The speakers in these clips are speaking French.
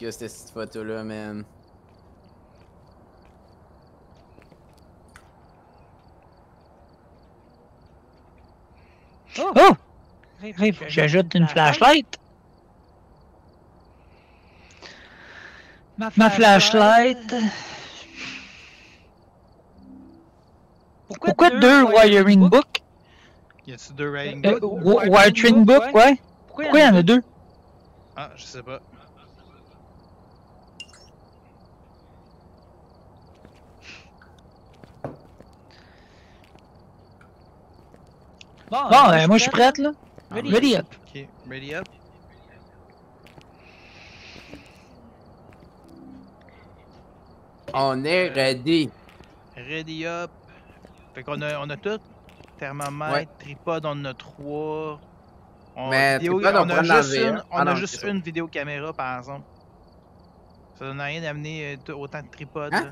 que c'était cette photo-là, man. Oh! Que j'ajoute une flashlight. Ma flashlight. Pourquoi deux wiring book? Y a-tu deux writing Euh, books? wi- wiring book, ouais. Pourquoi il y en a deux? Ah, je sais pas. Bon, ben, moi je suis prête là. Ready. Ready up. Ok, ready up. On est ready. Ready up. Fait qu'on a, on a tout. Thermomètre, Ouais. tripode, on en a trois. On, Mais vidéo- on on a juste, une, un. on Ah a non, juste une vidéo caméra par exemple. Ça donne rien d'amener euh, autant de tripodes. Hein?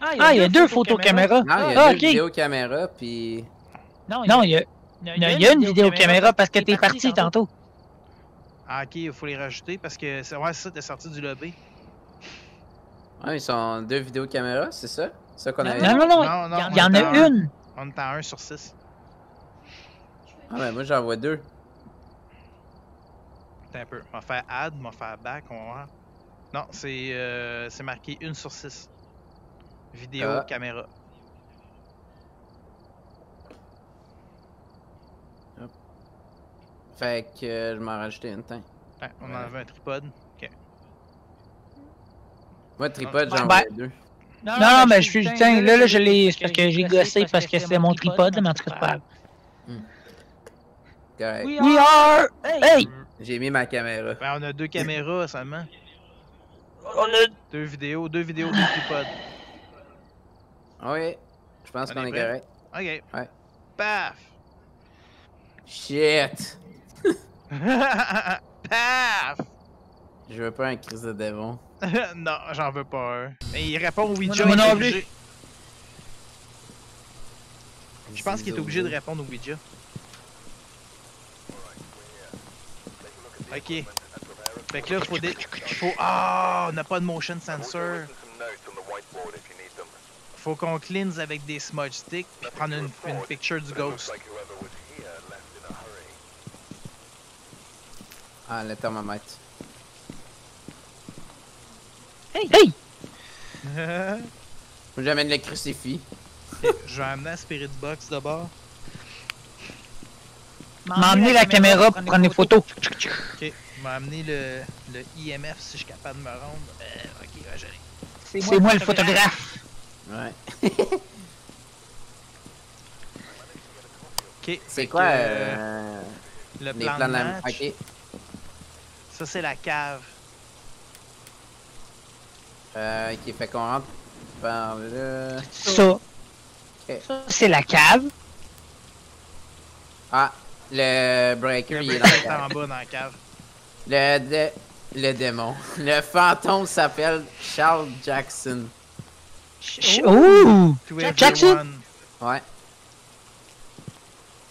là. Ah, il y a deux photos caméras. Non, il y a Ah, deux ok. vidéos caméra, puis. Non, il y a, il y a une vidéo caméra parce que t'es parti tantôt. Ah, ok, il faut les rajouter parce que c'est ouais, c'est ça, t'es sorti du lobby. Ouais, ils sont deux vidéos caméra, c'est ça? C'est ça qu'on Non, avait non, non, Non, non, il y en a une. On est à 1 sur 6. Ah, ben moi j'en vois deux. Attends un peu. On va faire add, on va faire back, on va voir. Non, c'est euh, c'est marqué 1 sur 6. Vidéo, Ah. caméra. Fait que euh, je m'en rajoutais une. Attends, on Ouais. a enlevé un tripode. Ok. Moi, tripode, Ben, j'en ben, vois deux. Non, non, mais je suis. Tiens, là, là, je l'ai. C'est parce que j'ai gossé parce que c'est mon tripode, mais en tout cas, c'est pas grave. Correct. We are. Hey! J'ai mis ma caméra. Ben, on a deux caméras seulement. On a. Deux vidéos, deux vidéos, deux tripodes. Oui, je pense On qu'on est est correct. Ok. Ouais. Paf! Shit! Paf! Je veux pas un crise de démon. non, j'en veux pas un. Mais il répond au Ouija. Non obligé. Je pense qu'il est obligé de répondre au Ouija. Ok. Fait que là, faut des. Faut... Ah, on n'a pas de motion sensor. Faut qu'on cleanse avec des smudge sticks puis prendre une, une picture du ghost. Ah, le thermomètre. Hey! Hey! J'amène le crucifix. Je vais amener la spirit box d'abord. M'a emmené la caméra pour prendre des photos. Ok. Je vais amener le, le IMF si je suis capable de me rendre. Euh, ok, ouais, j'arrive. C'est moi le photographe. Ouais. Ok. C'est quoi que, euh, le les plan, plans de de la... Ok. Ça, c'est la cave. Euh, qui fait qu'on rentre par là. Ça. Ok. Ça, c'est la cave. Ah, le breaker, Le il est dans en cave. bas dans la cave. Le, dé- le démon. Le fantôme s'appelle Charles Jackson. Jackson? Ouais.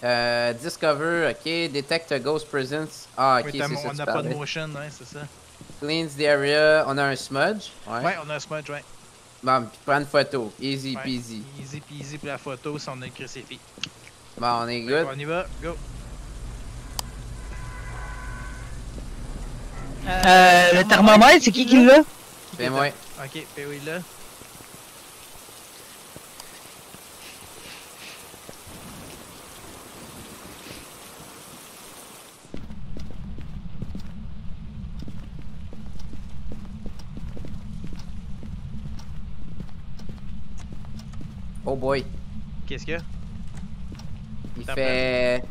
Euh, Discover, ok. Detect a Ghost Presence. Ah, ok, Oui, c'est ça. on n'a pas de motion, ouais, c'est ça. Cleans the area. On a un smudge. Ouais. Ouais, on a un smudge, ouais. Bon, puis prends une photo. Easy Ouais. peasy. Easy peasy pour la photo si on a le crucifix. Bon, on est good. On y va, go. Euh, le thermomètre, c'est qui qui l'a? Fais-moi. Ok, fais oui là. Oh boy. Qu'est-ce qu'il y a? Il fait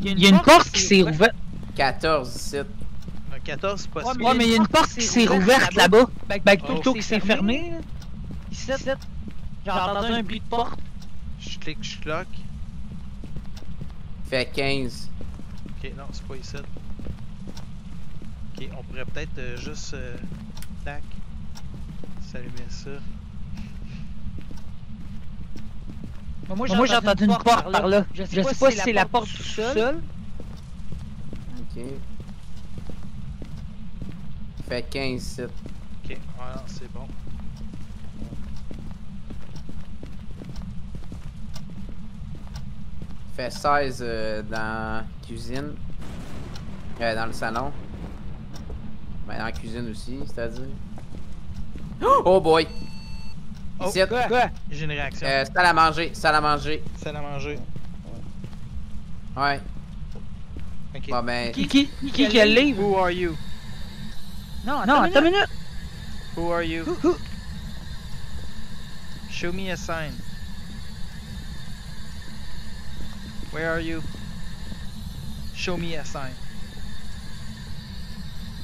Il y a une porte qui s'est ouverte. 14 ici. Un 14, c'est pas Ouais, mais il y a une porte qui s'est rouverte là-bas. Ben, Oh. plutôt qui s'est fermée. là. Ici, j'ai entendu un bruit de porte. Je clique, je cloque. Il fait 15. Ok, non, c'est pas ici. Ok, on pourrait peut-être euh, juste. Euh, tac. S'allumer ça. Moi, j'ai entendu une porte par là. Je sais pas si c'est la porte tout seul. Ok. Il fait 15 ici. Ok, voilà, c'est bon. Fait 16 euh, dans la cuisine. Euh, dans le salon. Ben, dans la cuisine aussi, c'est-à-dire. Oh boy! Oh, Ici, Quoi? Quoi? J'ai une réaction. euh, salle à manger, salle à manger. Salle à manger. Ouais. Ok. Bon ben. Qui, qui, qui, qui a le livre? Who are you? Non, non, attends une minute. Who are you? Show me a sign. Where are you? Show me a sign.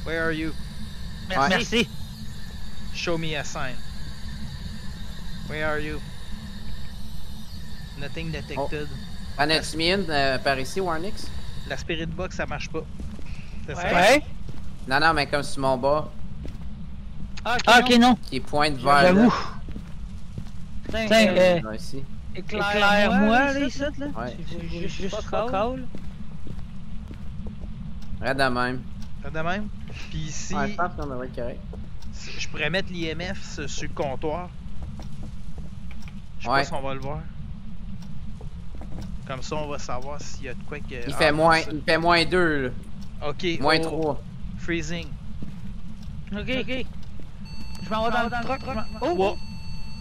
Where are you? Merci. Merci. Show me a sign. Where are you? Nothing detected. En as-tu mis une euh, par ici, Warnix? La spirit box, ça marche pas. C'est ça? Ouais. Non, non, mais comme sur mon bas, Ah, ok, non. qui pointe vers. J'avoue. Tiens, euh, Là, ici. éclaire-moi, là, ici, là. Ouais. Je juste call? Reste de même. Fait de même. Puis ici, Ouais, je pense qu'on devrait être correct. je pourrais mettre l'IMF sur sur le comptoir. Je sais Ouais. pas si on va le voir. Comme ça, on va savoir s'il y a de quoi que. Il Ah, fait moins, il fait moins 2, là. Ok. Moins oh, 3. Freezing. Ok, ok. Je m'en vais dans le truck. Oh! 3.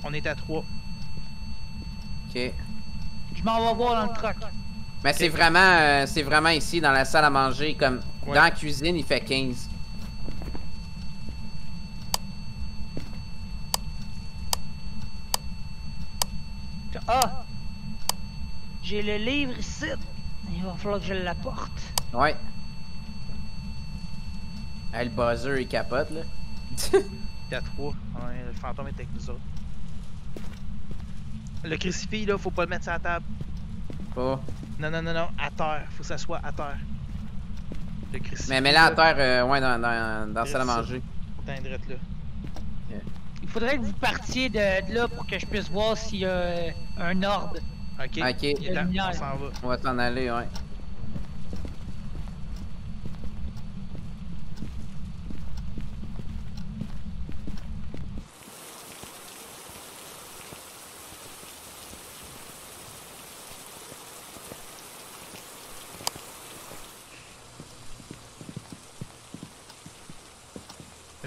On est à 3. Ok. Je m'en vais voir dans le truck. Mais c'est vraiment, euh, c'est vraiment ici, dans la salle à manger, comme Ouais. dans la cuisine, il fait 15. Ah! J'ai le livre ici. Il va falloir que je l'apporte. Ouais. Ah, le buzzer, il capote, là. T'es à 3. Ouais, le fantôme est avec nous autres. Le crucifix, là, faut pas le mettre sur la table. Pas. Non, non, non, non. À terre. Faut que ça soit à terre. Le crucifix. Mais mets-la à terre, euh, ouais, dans, dans, dans la salle à manger. T'as là. Il faudrait que vous partiez de, de là pour que je puisse voir s'il y a euh, un ordre. Ok. On s'en va. On va s'en aller, ouais.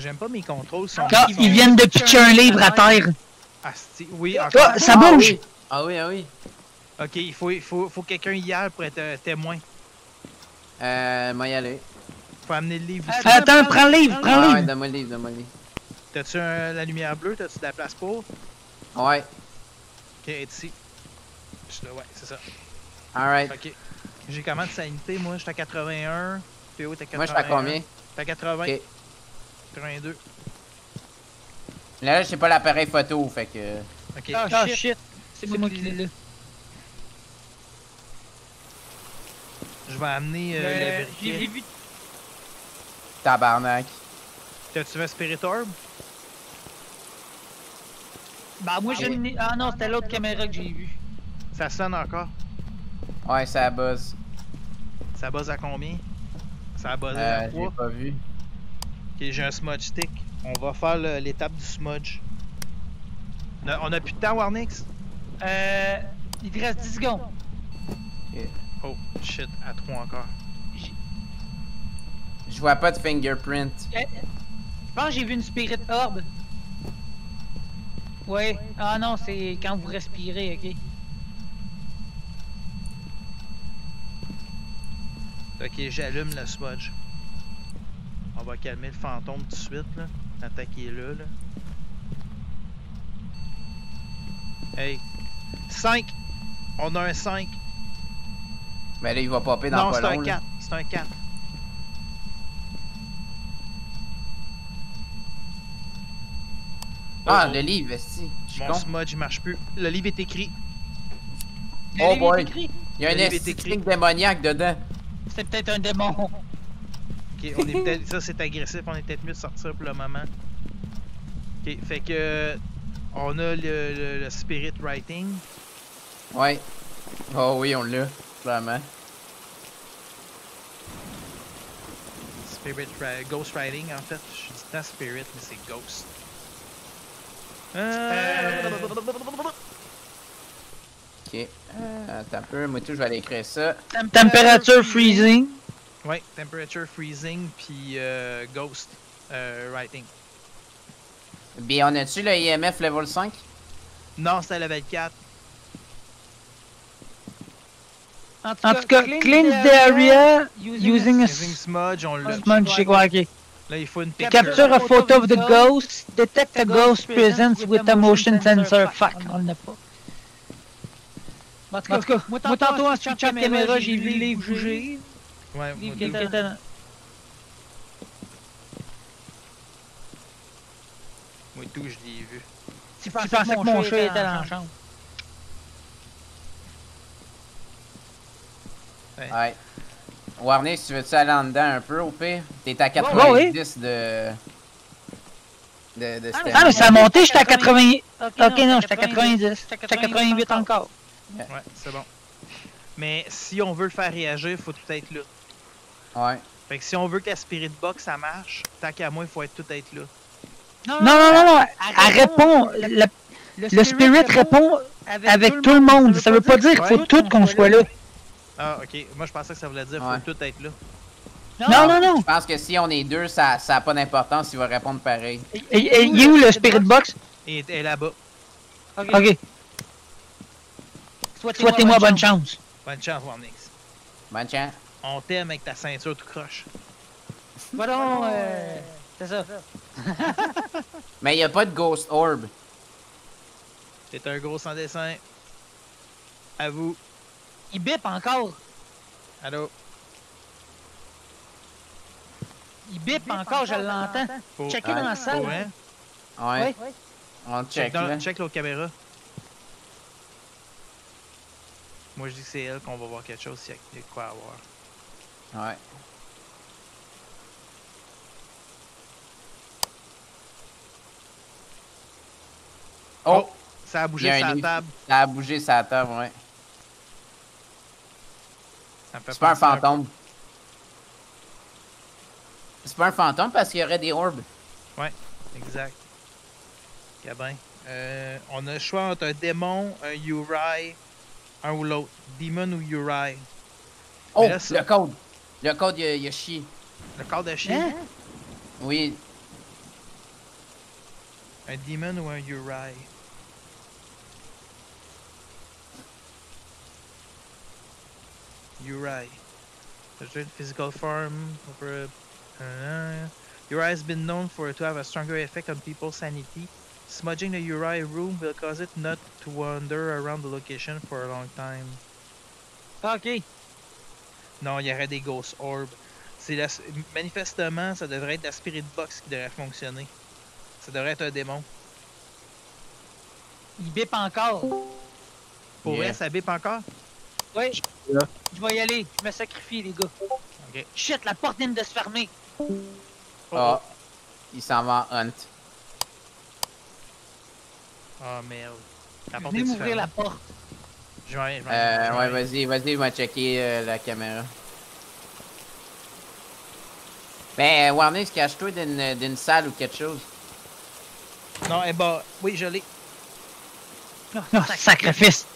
J'aime pas mes contrôles. Sont Ah, ils viennent de pitcher un livre à terre. Asti. Oui, encore. Ah, ça Ah bouge! oui. Ah oui, ah oui. Ok, il faut, il faut, faut quelqu'un y aille pour être euh, témoin. Euh, moi y aller. Faut amener le livre Ah, ici. Attends, prends le livre, prends Ah le ouais, livre. donne-moi le livre, donne-moi le livre. T'as-tu la lumière bleue? T'as-tu de la place pour? Ok, Ouais, elle est ici. Je suis là, ouais, c'est ça. alright. Ok. J'ai comment de sanité, moi? J'étais à 81. PO, t'es à 81. Moi, je suis à combien? T'es à 80. Ok. 82. Là, j'ai pas l'appareil photo, fait que. Ok. Ah, shit. C'est moi qui l'ai là. Je vais amener euh, Euh, le J'ai briquet. vu. Tabarnak. T'as-tu un Spirit Orb? Bah, moi, j'ai une. Ah non, c'était l'autre caméra que j'ai vue. Ça sonne encore. Ouais, ça buzz. Ça buzz à combien? Ça a buzzé Euh, à j'ai 3. pas vu. Ok, j'ai un smudge stick. On va faire l'étape du smudge. On a, on a plus de temps, Warnix? Euh. Il te reste 10 secondes. Oh, shit, à 3 encore. Je vois pas de fingerprint. Euh, Je pense que j'ai vu une Spirit Orb. Ouais. Ah non, c'est quand vous respirez, ok. Ok, j'allume le smudge. On va calmer le fantôme tout de suite, là. Est là, là. Hey. 5! On a un 5. Mais là, il va popper dans Non, pas c'est long. un là. 4. C'est un 4. Ah, Oh, le livre, si. Mon con. smudge il marche plus. Le livre est écrit. Le Oh boy. écrit. Il y a un le esthétique écrit. démoniaque dedans. C'est peut-être un démon. Ok, on est peut-être- ça c'est agressif, on est peut-être mieux de sortir pour le moment. Ok, fait que on a le, le- le spirit writing. Ouais. Oh oui, on l'a. Vraiment. Spirit ri- Ghost Riding, en fait. Je dis tant Spirit, mais c'est Ghost. Euh... Ok. Euh, attends un peu, moi tout, je vais aller écrire ça. Température freezing. Ouais, Temperature Freezing, puis euh, Ghost euh, Writing. Bien, on a-tu le IMF level 5? Non, c'était level 4. En tout cas, clean the area using a Using Smudge, on l'a. smudge. Ouais, ok. Là, il faut une picture. Capture a photo of the ghost. Detect a ghost presence with a motion sensor. Fuck, on l'a pas. En tout cas, moi tantôt en switchant caméra, j'ai vu les bouger. Ouais, tout. était dans- Moi, tout, je l'ai vu. Tu pensais que mon chat était dans la chambre. Ouais. Warner, si tu veux-tu aller en dedans un peu au pire? T'es à Ouais, 90 de. De, de Ah, mais ça a monté, j'étais à 80. Ok, non, j'étais à 90. J'étais à 88 encore. Ouais, c'est bon. Mais si on veut le faire réagir, il faut tout être là. Ouais. Fait que si on veut que la Spirit Box ça marche, tant qu'à moi, il faut être tout être là. Non, non, non, non. Elle répond. Le, le spirit répond avec tout le monde. Ça veut pas dire qu'il faut tout qu'on soit là. Ah, ok. Moi, je pensais que ça voulait dire Ouais. faut tout être là. Non, non, non. Je pense que si on est deux, ça n'a pas d'importance, il va répondre pareil. Et- et- Il est où le spirit box? Elle est là-bas. Ok. Souhaitez-moi bonne chance. Bonne chance, Warnix. Bonne chance. On t'aime avec ta ceinture tout croche. Voilà, euh, c'est ça. Mais il n'y a pas de Ghost Orb. T'es un gros sans dessin. À vous. Il bip encore. Allô? Il bip encore, je l'entends. Faut... Checker Ouais. dans la salle. Faut, hein? Ouais. Oui. On Check, check dans- check l'autre caméra. Moi, je dis que c'est elle qu'on va voir quelque chose s'il y a- y quoi à voir. Ouais. Oh! Ça a bougé sa table. Ça a bougé sa table, ouais. C'est pas un fantôme. C'est pas un fantôme parce qu'il y aurait des orbes. Exact. Gabin. Euh, on a le choix entre un démon, un Uri, un ou l'autre. Demon ou Uri. Oh! là, Le code! Le code, il a, il a chié. Le corps de chien. Hein? Oui. Un Demon ou un Uri. Uri. The physical form. Over, uh, Uri has been known for to have a stronger effect on people's sanity. Smudging the Uri room will cause it not to wander around the location for a long time. Ok. Non, il y aurait des Ghost Orbs. C'est la... Manifestement, ça devrait être la Spirit Box qui devrait fonctionner. Ça devrait être un démon. Il bip encore. Pour Yeah. vrai, ça bip encore? Oui. Je vais y aller. Je me sacrifie, les gars. Ok. Shit, la porte vient de se fermer. Oh, Ah. Il s'en va hunt. oh, merde. La porte Venez m'ouvrir la porte. Je vais, je vais- Euh, je ouais, vais- vas-y, vas-y, va checker euh, la caméra. Ben, Warner, cache-toi d'une d'une salle ou quelque chose? Non, eh ben, oui, je l'ai. Non, sacrifice.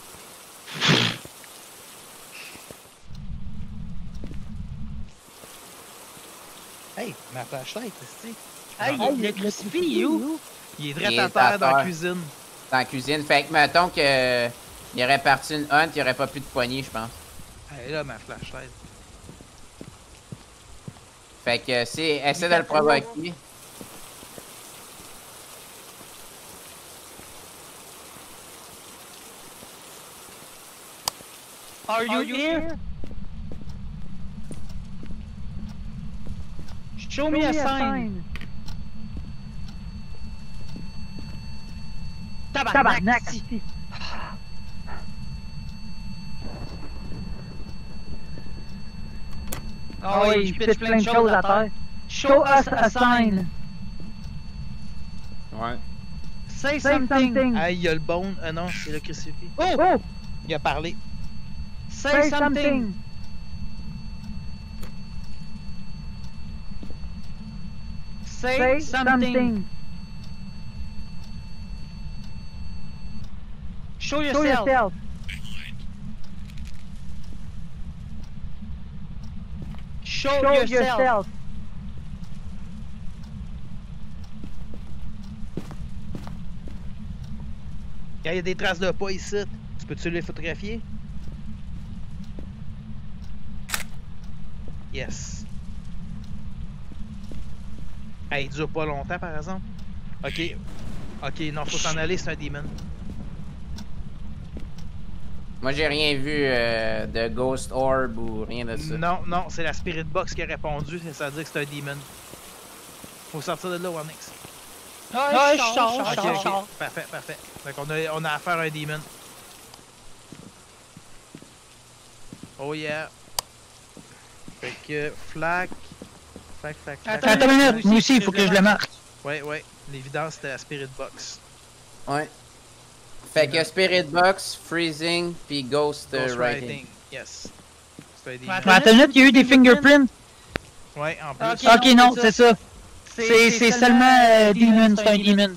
Hey, ma flashlight, c'est Hey, le crucifix, il est où? Il est Il direct est à terre dans la cuisine. Dans la cuisine. Fait que, mettons que. Il aurait parti une hunt, il n'y aurait pas plus de poignée, je pense. Elle est là, ma flashlight. Fait que, c'est. Essaie de le provoquer. Are you, here? Show me a sign. Tabarnak. si. Ah oui, je pitch plein de choses à terre. Show us a sign. Ouais. Say something. Hey, il y a le bone. Ah non, c'est le crucifix. Oh, oh, Il a parlé. say something. Say something. Show yourself. Show, yourself. Il y a des traces de pas ici. Tu peux-tu les photographier? Yes. Hey, il dure pas longtemps par exemple. Ok. Ok, non, faut s'en aller, c'est un demon. Moi, j'ai rien vu euh, de Ghost Orb ou rien de ça. Non, non, c'est la Spirit Box qui a répondu, ça veut dire que c'est un demon. Faut sortir de là, Wanix. Ah, je sors, je Ok, sors, je sors. Parfait, parfait. Donc on a, on a affaire à un demon. Oh yeah. Fait que flac. Flac, flac, flac. Attends, attends une minute, moi aussi, il faut que je le marque. Ouais, ouais. L'évidence, c'était la Spirit Box. Ouais. Fait que Spirit Box, Freezing, puis Ghost, euh, Ghost Writing. Writing. Yes. C'est un demon. Mais attends une minute, il y a eu des fingerprints. Ouais, en plus. Ok, non, c'est ça. C'est c'est seulement euh, Demon, c'est un Demon.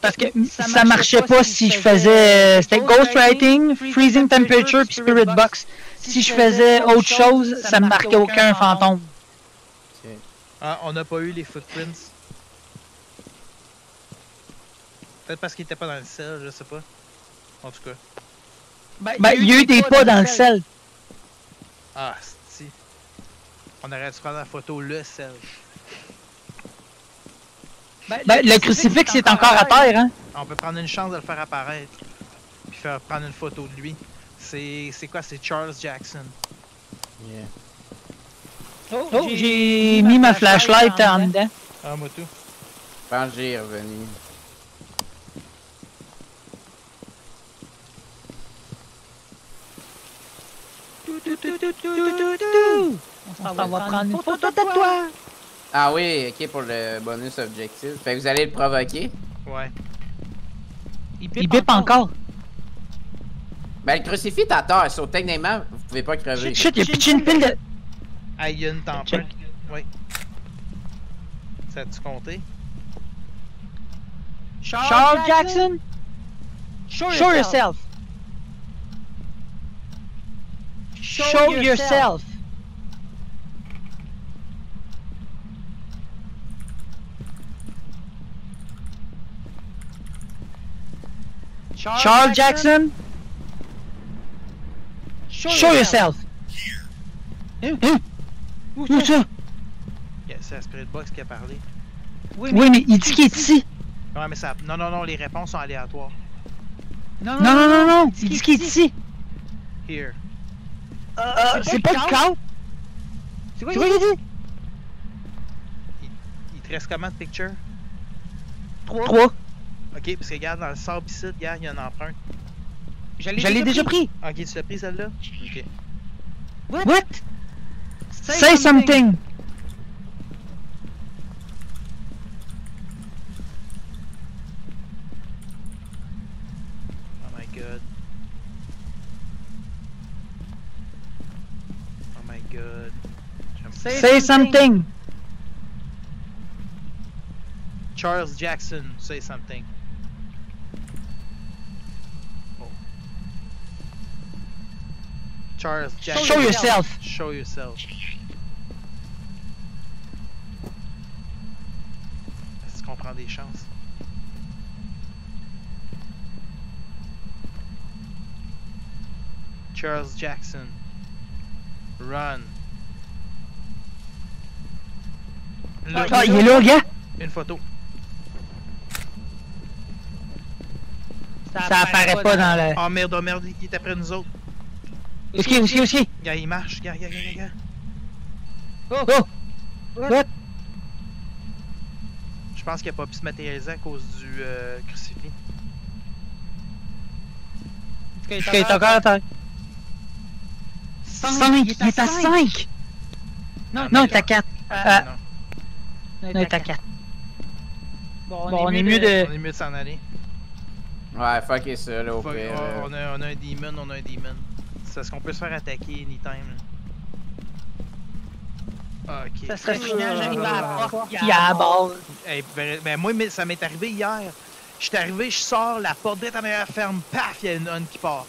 Parce que ça marchait pas si je faisais. euh, C'était Ghostwriting, Freezing Temperature puis Spirit Box. Si je faisais autre chose, ça me marquait aucun fantôme. Ah, on n'a pas eu les footprints. Peut-être parce qu'il était pas dans le sel, je sais pas. En tout cas. Ben, il y a eu des pas dans le sel. Ah, si. On aurait dû prendre la photo le sel. Ben, le crucifix est encore à terre, hein. On peut prendre une chance de le faire apparaître. Puis faire prendre une photo de lui. C'est c'est quoi? C'est Charles Jackson. Yeah. Oh, j'ai mis ma flashlight en dedans. Ah, moi tout. J'y est revenu. On s'en va prendre une photo de toi. Ah oui, ok, pour le bonus objectif. Fait que vous allez le provoquer. Ouais. Il bip encore. Ben, le crucifix est à terre, so techniquement, vous pouvez pas crever. Shit, il a pitché une pile de. Ah, il y a une tempête. Oui. Ça a-tu compté? Charles Jackson, show yourself. Show yourself. Charles Jackson, show yourself. Hein? Où ça? C'est la Spirit Box qui a parlé. Oui, mais il dit qu'il est ici. Ouais, mais ça. Non, non, non, les réponses sont aléatoires. Non, non, non, non, il dit qu'il est ici. Here. Euh, c'est pas le cas. C'est quoi il dit? Il te reste comment de picture? Trois. Ok, parce que regarde, dans le sable ici, regarde, il y a une empreinte. Je l'ai déjà pris. Ok, tu l'as pris celle-là? Ok. What? Say something. J'aime- Say something. Charles Jackson, say something. Oh. Charles Jackson. Show yourself. Show yourself. Est-ce qu'on prend des chances? Charles Jackson. Run. Ah, il est là, gars. Une photo. Ça apparaît pas dans le. Oh merde, oh merde, il est après nous autres. Où est-ce qu'il est, où est-ce qu'il est, où est-ce qu'il est? Gars, il marche. Gars, gars, gars, gars, gars. Oh! What? Je pense qu'il a pas pu se matérialiser à cause du euh, crucifix. Est-ce qu'il est encore à terre? 5! Il est à 5! Non, il est à 4. Ah. il est à 4. Bon, on est mieux On de. est mieux de s'en aller. Ouais, fuck ça, là, au Fuck, pire. oh, là. on, a, on a un demon, on a un demon. C'est ce qu'on peut se faire attaquer anytime. là. Ok. Ça serait final, j'arrive à la porte, puis à la base. Hey, ben, ben, moi, ça m'est arrivé hier. Je suis arrivé, je sors, la porte direct en arrière ferme, paf, il y a une on qui part.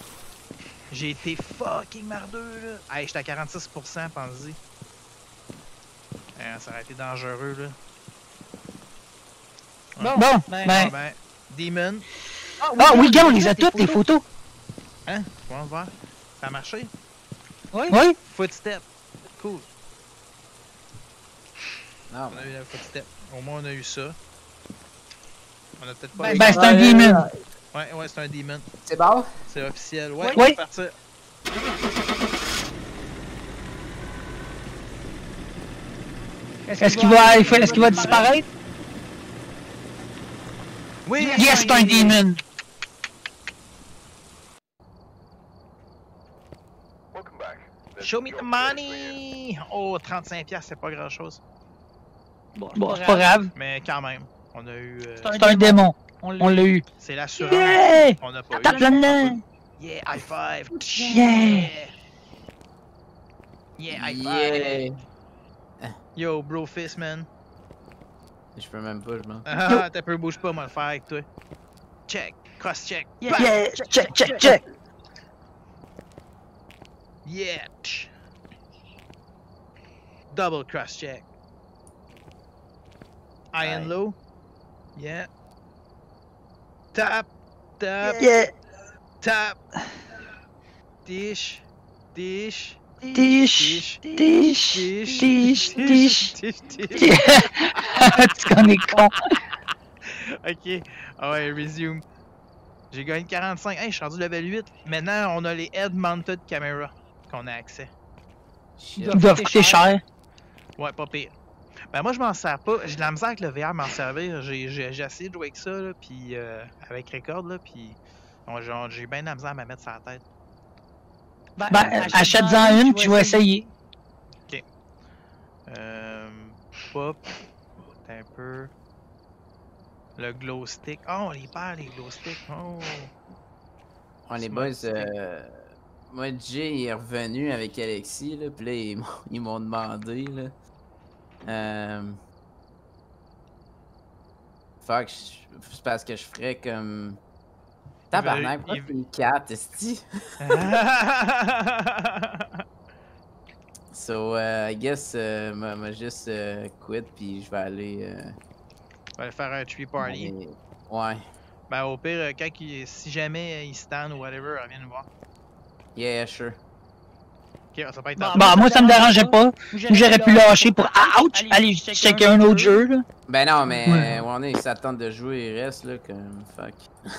J'ai été fucking mardeux, là. Hey, j'étais à 46%, pensez-y. Eh, ça aurait été dangereux, là. Bon, Ah, ben. ben, Demon, Ah oui, gars, on les a toutes, les photos. hein? On va voir. Ça a marché? Oui. Footstep. Cool. Non, On a eu la footstep. Au moins, on a eu ça. On a peut-être pas Ben, eu- ben, c'est un demon. Ouais, ouais, c'est un demon. c'est bon? C'est officiel. Ouais, Oui. on va partir. Est-ce qu'il va, est-ce qu'il va disparaître? Oui! Yes, c'est un demon. Show me the money! Oh, 35$, piastres, c'est pas grand chose. Bon, c'est pas grave. Mais quand même, on a eu. euh, C'est un démon. On l'a eu. c'est l'assurance. Yeah! On a pas eu. Tape là-dedans. Yeah, high five! Yeah! Yeah, high five! Yeah! Yo, bro fist, man. Je peux même pas, je m'en. Ah, t'as peu bouge pas, moi, le faire avec toi. Check, cross check. Yeah, check, check, check. Yeah! Double cross check. High and low. Yeah. Tap, tap, Yeah, tap. Dish, dish, tiche, tiche, dish, tiche, tiche. dish, dish. Tu connais con. Ok, ah ouais, resume. J'ai gagné 45. Hey, je suis rendu level 8. Maintenant, on a les head mounted camera qu'on a accès. Ils doivent coûter cher. Ouais, pas pire. Ben moi je m'en sers pas. J'ai de la misère avec le VR m'en servir. J'ai essayé de jouer avec ça, là, puis euh, avec Record, là, puis j'ai bien de la misère à me mettre sur la tête. Ben, achète-en une, tu vas essayer. Euh, pop, Attends un peu. Le glow stick. Oh, on les perd les glow sticks. Oh. On les Smart boys, stick. euh... Moi, Jay est revenu avec Alexis, là, pis là, ils m'ont- ils m'ont demandé, là. Euh... Fuck, je- c'est parce que je ferais comme... Tabarnak, pourquoi ils- c'est une 4, esti? So, uh, I guess, m'a m'a juste euh, quit, puis je vais aller... euh, on va aller faire un tree party. Ouais. Ben au pire, euh, quand il- si jamais il stand ou whatever, reviens nous voir. Yeah, sure. Ok, ça peut être Bon, tantôt. Bah, moi, ça me dérangeait pas. J'aurais pu lâcher pour ah, ouch, aller checker un autre jeu, là. Ben non, mais Ouais. on est, ils s'attendent de jouer, il reste, là, comme... Fuck.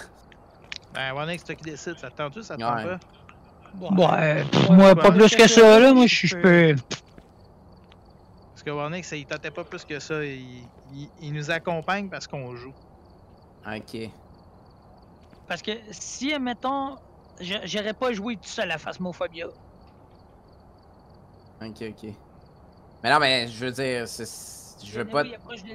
Ben, Warnick, c'est toi qui décide. Ça te tente-tu, ça te Ouais. tente pas? Ouais, moi, pas plus que ça, là. Moi, je peux. Parce que Warnick, ça, il tentait pas plus que ça. Il, il, il nous accompagne parce qu'on joue. Ok. Parce que si, admettons, je- j'aurais pas joué tout seul à Phasmophobia. Ok, ok. Mais non, mais je veux dire, c'est- je veux pas.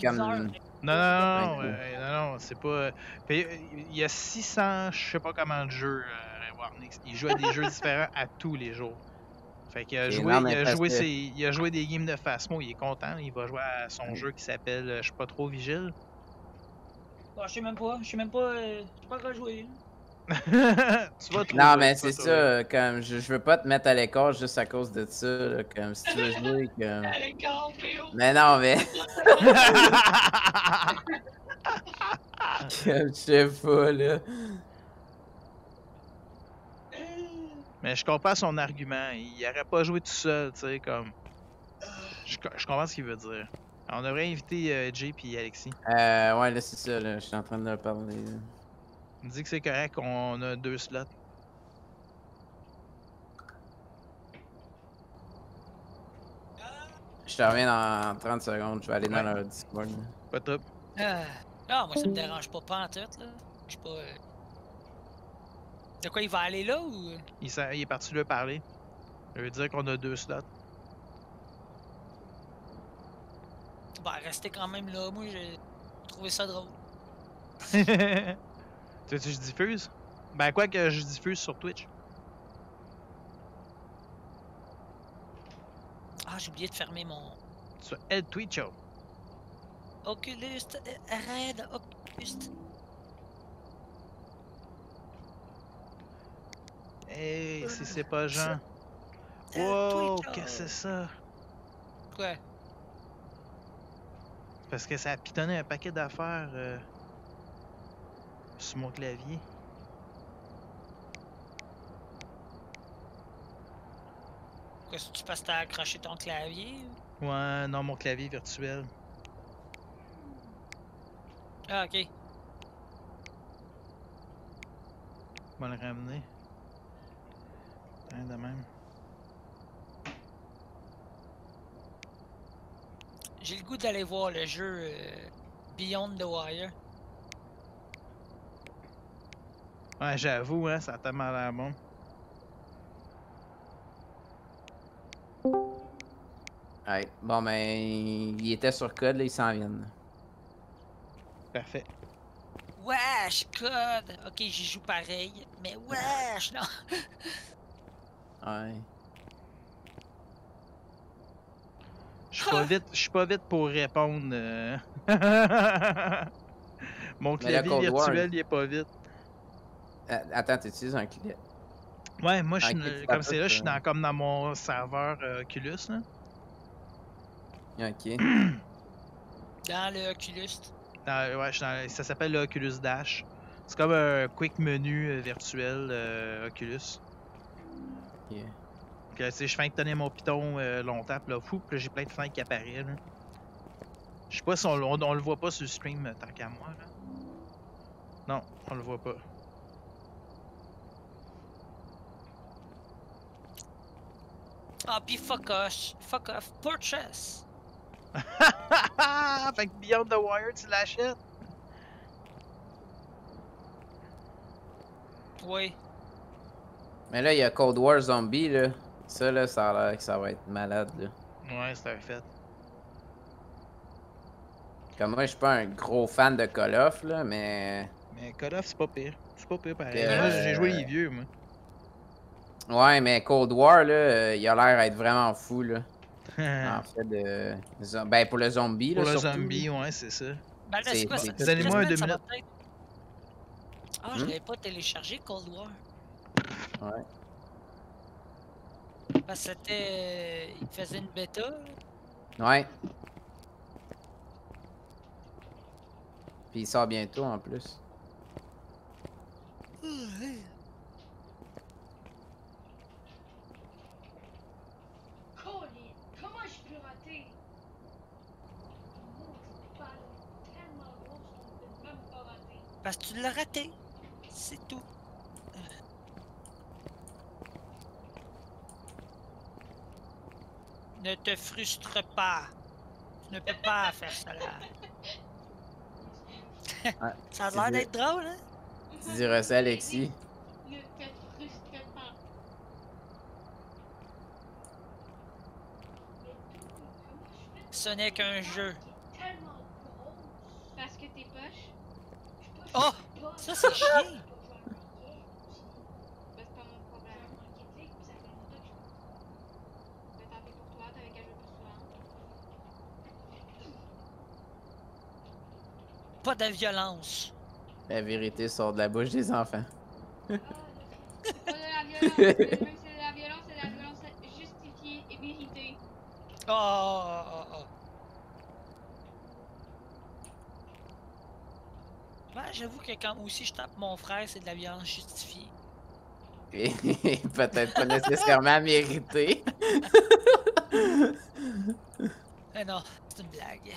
comme- Non, non, non, Ouais, non, non, c'est pas. Puis, euh, il y a 600, je sais pas comment de jeux, euh, Warnick. Il joue à des jeux différents à tous les jours. Fait qu'il a joué, il, a joué que- ses- il a joué des games de Phasmo, il est content. Il va jouer à son Ouais. jeu qui s'appelle euh, Je suis pas trop vigile. je sais même pas, je sais même pas, euh, je sais pas quoi jouer. Tu vas trouver, Non, mais c'est ça, comme je, je veux pas te mettre à l'écart juste à cause de ça, là, comme si tu veux jouer, comme. Mais non, mais. comme je sais pas, là. Mais je comprends son argument. Il aurait pas joué tout seul, tu sais, comme. Je, co- je comprends ce qu'il veut dire. On devrait inviter euh, Jay puis Alexis. Euh, ouais, là, c'est ça, là, je suis en train de leur parler. là. Il me dit que c'est correct qu'on a deux slots. Je te reviens dans 30 secondes, je vais aller dans Ouais. leur Discord. Pas top. Ah, non, moi ça me dérange pas pas en tête, là. Je sais pas. euh, De quoi il va aller là ou? Il, est parti lui parler. Ça veut dire qu'on a deux slots. Ben, restez quand même là. Moi, j'ai trouvé ça drôle. tu que je diffuse? Ben, quoi que je diffuse sur Twitch. Ah, j'ai oublié de fermer mon. Sur El Twitcho. Oculus, euh, arrête, Oculus. Hey, si c'est pas Jean. El Wow, qu'est-ce que c'est ça? Quoi? Parce que ça a pitonné un paquet d'affaires euh, sur mon clavier. Quoi, si tu passes t'as accroché ton clavier? ou? Ouais, non, mon clavier virtuel. Ah, ok. On va le ramener. Hein, de même. J'ai le goût d'aller voir le jeu euh, Beyond the Wire. Ouais, j'avoue, hein, ça a tellement l'air bon. Ouais. Bon, ben, il était sur code, là, ils s'en viennent. Parfait. Wesh, code! Ok, j'y joue pareil, mais wesh, non! Ouais. Je suis pas vite, je suis pas vite pour répondre. euh. Mon clavier virtuel, il est pas vite. Attends, tu utilises un clé. Ouais, moi, je suis ne- tu comme c'est là, je suis dans, comme dans mon serveur euh, Oculus. Là. Ok. Dans le Oculus. Dans- ouais, je suis dans- ça s'appelle le Oculus Dash. C'est comme un quick menu euh, virtuel euh, Oculus. ok. Que, tu sais, je fais tenir mon piton euh, longtemps, puis là, fou, j'ai plein de fenêtres qui apparaissent. là. Je sais pas si on, on, on le voit pas sur le stream tant qu'à moi. Là. Non, on le voit pas. Ah, pis fuck off, fuck off, purchase! fait que Beyond the Wire, tu l'achètes? Oui. Mais là, il y a Cold War Zombie, là. Ça, là, ça a l'air que ça va être malade, là. Ouais, c'est un fait. Comme moi, je suis pas un gros fan de Call of, là, mais. Mais Call of, c'est pas pire. C'est pas pire pareil. Moi, j'ai joué euh, les vieux, moi. Ouais, mais Cold War, là, euh, il a l'air d'être vraiment fou, là. En fait, Ben, pour le zombie, là. Pour le surtout. zombie, ouais, c'est ça. Ben là, C'est- quoi c'est- ça? Donnez-moi un deux minutes. Ah, je Hmm? l'avais pas téléchargé, Cold War. Ouais. Parce que c'était. euh, Il faisait une bêta. Ouais. Puis il sort bientôt en plus. Colin, comment je peux rater? Maudite balle tellement grosse qu'on ne peut même pas rater. Parce que tu l'as raté. C'est tout. Ne te frustre pas. Tu ne peux pas faire cela. Ça a c'est l'air d'être drôle, hein? Tu dirais ça, Alexis? Ne te frustre pas. Ce n'est qu'un jeu. Parce que tes poche Oh! Ça, c'est chiant. Pas de violence. La vérité sort de la bouche des enfants. C'est pas de la violence. Même si c'est de la violence, c'est de la violence justifiée et méritée. Oh. Ouais, j'avoue que quand aussi je tape mon frère, c'est de la violence justifiée. Peut-être pas nécessairement mérité. Eh non, c'est une blague.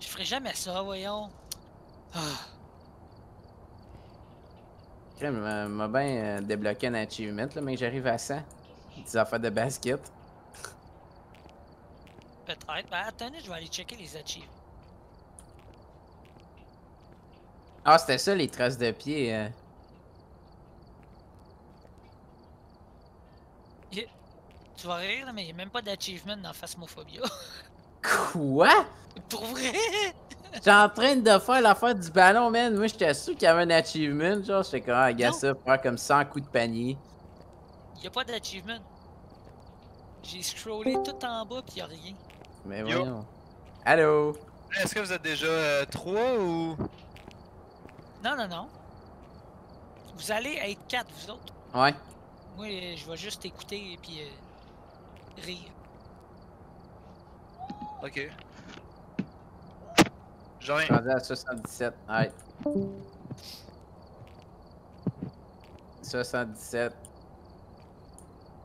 Je ferai jamais ça, voyons. Ah, Crème m'a m'a bien débloqué un achievement, là, mais j'arrive à 100. Des affaires de basket. Peut-être. Ben, attendez, je vais aller checker les achievements. Ah, c'était ça, les traces de pied. euh. Tu vas rire, là, mais il n'y a même pas d'achievement dans Phasmophobia. Quoi? Pour vrai? J'étais en train de faire l'affaire du ballon, man. Moi, j'étais sûr qu'il y avait un achievement. Genre, j'étais comme, ah, gars, ça, faire comme 100 coups de panier. Il n'y a pas d'achievement. J'ai scrollé tout en bas pis y'a rien. Mais Yo. voyons. Allô? Est-ce que vous êtes déjà euh, trois ou? Non, non, non. Vous allez être quatre, vous autres. Ouais. Moi, euh, je vais juste écouter et puis euh, rire. Ok. J'en Je suis rendu à 77. Ouais. 77.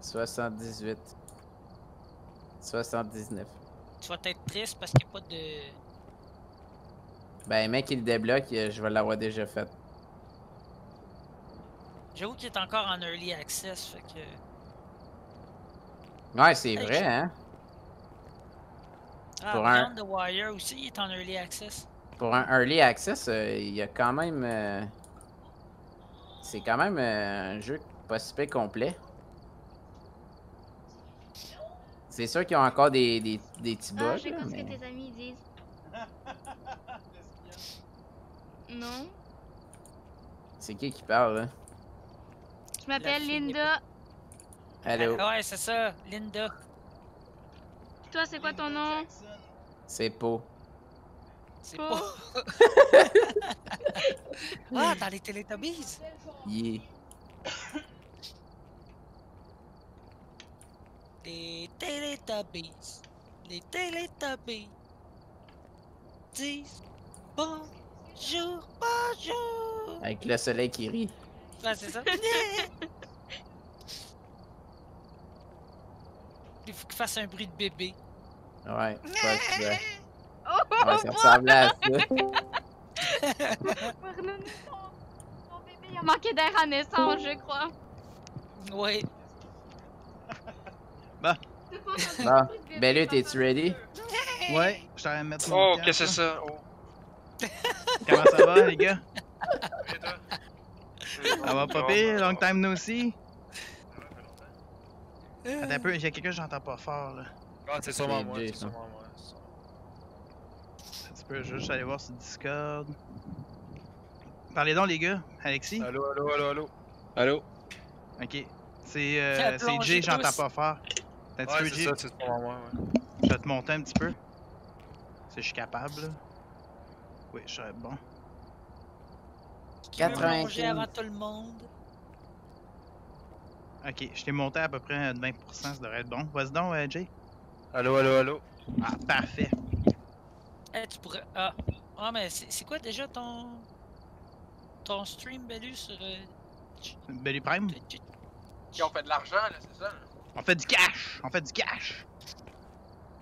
78. 79. Tu vas être triste parce qu'il n'y a pas de. Ben, mec, il débloque, euh, je vais l'avoir déjà fait. J'avoue qu'il est encore en early access, fait que. Ouais, c'est Hey, vrai, je- hein? Ah, Pour un- the Wire aussi, il est en early access. Pour un early access, euh, il y a quand même. euh, C'est quand même euh, un jeu pas si peu complet. C'est sûr qu'ils ont encore des, des, des petits bugs. Ah, là, comme ce que mais- tes amis disent. Non. C'est qui qui parle, là? Je m'appelle Linda. Allô? Ah, ouais, c'est ça, Linda. Toi, c'est quoi ton nom? C'est Po. C'est pas. ah, dans les Teletubbies. Yeah. Les Teletubbies. Les Teletubbies. Disent bonjour, bonjour. Avec le soleil qui rit. Ah, c'est ça. Il faut qu'il fasse un bruit de bébé. Ouais, que ça- Oh, ouais, ça ressemblait à ça. Ton bébé il a manqué d'air à naissance, je crois. Ouais. Bon, ben là, t'es-tu ready? Ouais, je t'allais mettre Oh, mon qu'est-ce que c'est ça? Oh. Comment ça va, les gars? Et toi? Ça va pas pire? Long time no see? Attends un peu, il y a quelqu'un que j'entends pas fort, là. Ah, c'est sûrement moi. C'est sûrement moi. c'est sûrement- Un petit peu, je vais juste aller voir sur Discord. Parlez donc, les gars. Alexis? Allô, allô, allô, allô? Allô? Ok. C'est euh, Jay, j'entends pas fort. T'as un petit Ouais, peu, c'est Jay? ça, c'est sûrement moi. Ouais. Je vais te monter un petit peu. Si je suis capable, là. Oui, je serais bon. Qui veut 95. manger avant tout le monde? Ok, je t'ai monté à peu près de 20%, ça devrait être bon. Vas-y donc, euh, Jay. Allô, allô, allô? Ah, parfait. Eh, tu pourrais. Ah, ah mais c'est quoi déjà ton. Ton stream, Bellu, sur. euh, Belly Prime? Qui ont fait de l'argent, là, c'est ça? On fait du cash! On fait du cash!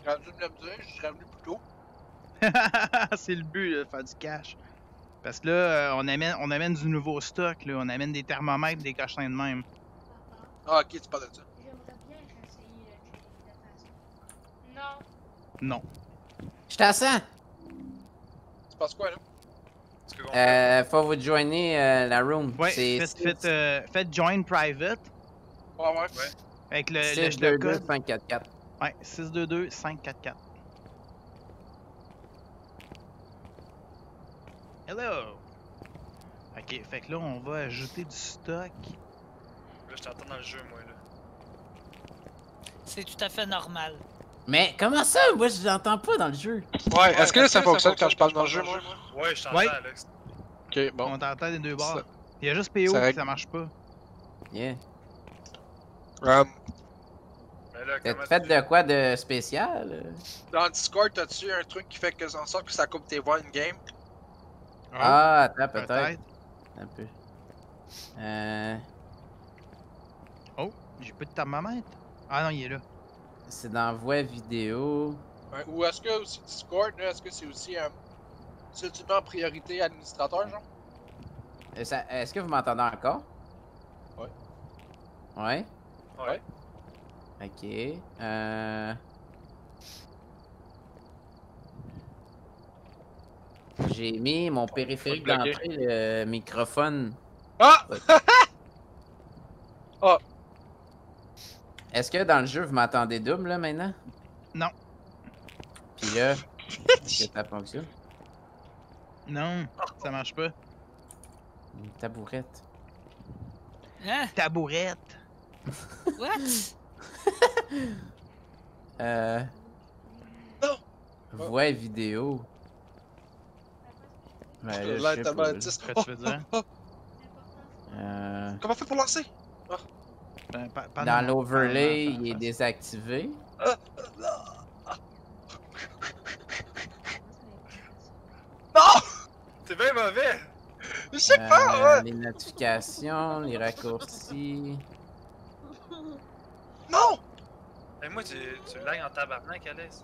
Tu me le dire, je serais venu plus tôt. c'est le but, là, de faire du cash. Parce que là, euh, on amène, on amène du nouveau stock, là. On amène des thermomètres, des cochons de même. Ah, ok, tu parles de ça. Façon. Non. Non. Je t'assens! Tu penses quoi, là? Euh, faut vous joiner euh, la room. Ouais, c'est faites, faites, euh, faites join private Ouais, ouais. avec le, le, 6 le 2 2 code. 5 4 4. Ouais, 622 544. Hello! Ok, fait que là, on va ajouter du stock. Là, je t'entends dans le jeu, moi, là. C'est tout à fait normal. Mais comment ça? Moi, je l'entends pas dans le jeu. Ouais, est-ce que là, ça fonctionne quand je parle dans le jeu, moi? Ouais, je t'entends, Ouais. Alex. Ok, bon. On t'entend des deux bords. Ça- Il y a juste PO ça qui ça marche pas. Yeah. Um, Mais là, T'as fait de quoi de spécial? dans Discord, t'as-tu un truc qui fait que, en sorte que ça coupe tes voix in-game? Ah, attends, peut-être. Un peu. Euh, J'ai pas de thermomètre. Ah non, il est là. c'est dans voix vidéo. Ouais, Ou est-ce que aussi Discord, est-ce que c'est aussi un. C'est tu mets en priorité administrateur, genre? Euh, Est-ce que vous m'entendez encore? Ouais. Ouais? Ouais. Ok. Euh... J'ai mis mon périphérique d'entrée, le microphone. Ah! Est-ce que dans le jeu, vous m'entendez double là maintenant? Non. Puis là, est-ce que ça fonctionne? Non, ça marche pas. Une tabourette. Hein? Tabourette. What? Euh. Non. Voix vidéo. Ben, là, je L'air sais pas, là. autiste. Qu'est-ce que tu veux dire? oh, oh. Euh, Comment on fait pour lancer? Ben, pas- pas Dans l'overlay, pas- pas- il est pas- désactivé. Non! T'es bien mauvais! Je sais pas, Euh, ouais! Les notifications, les raccourcis. Non! Et moi, tu, tu lags en tabarnak, Alex.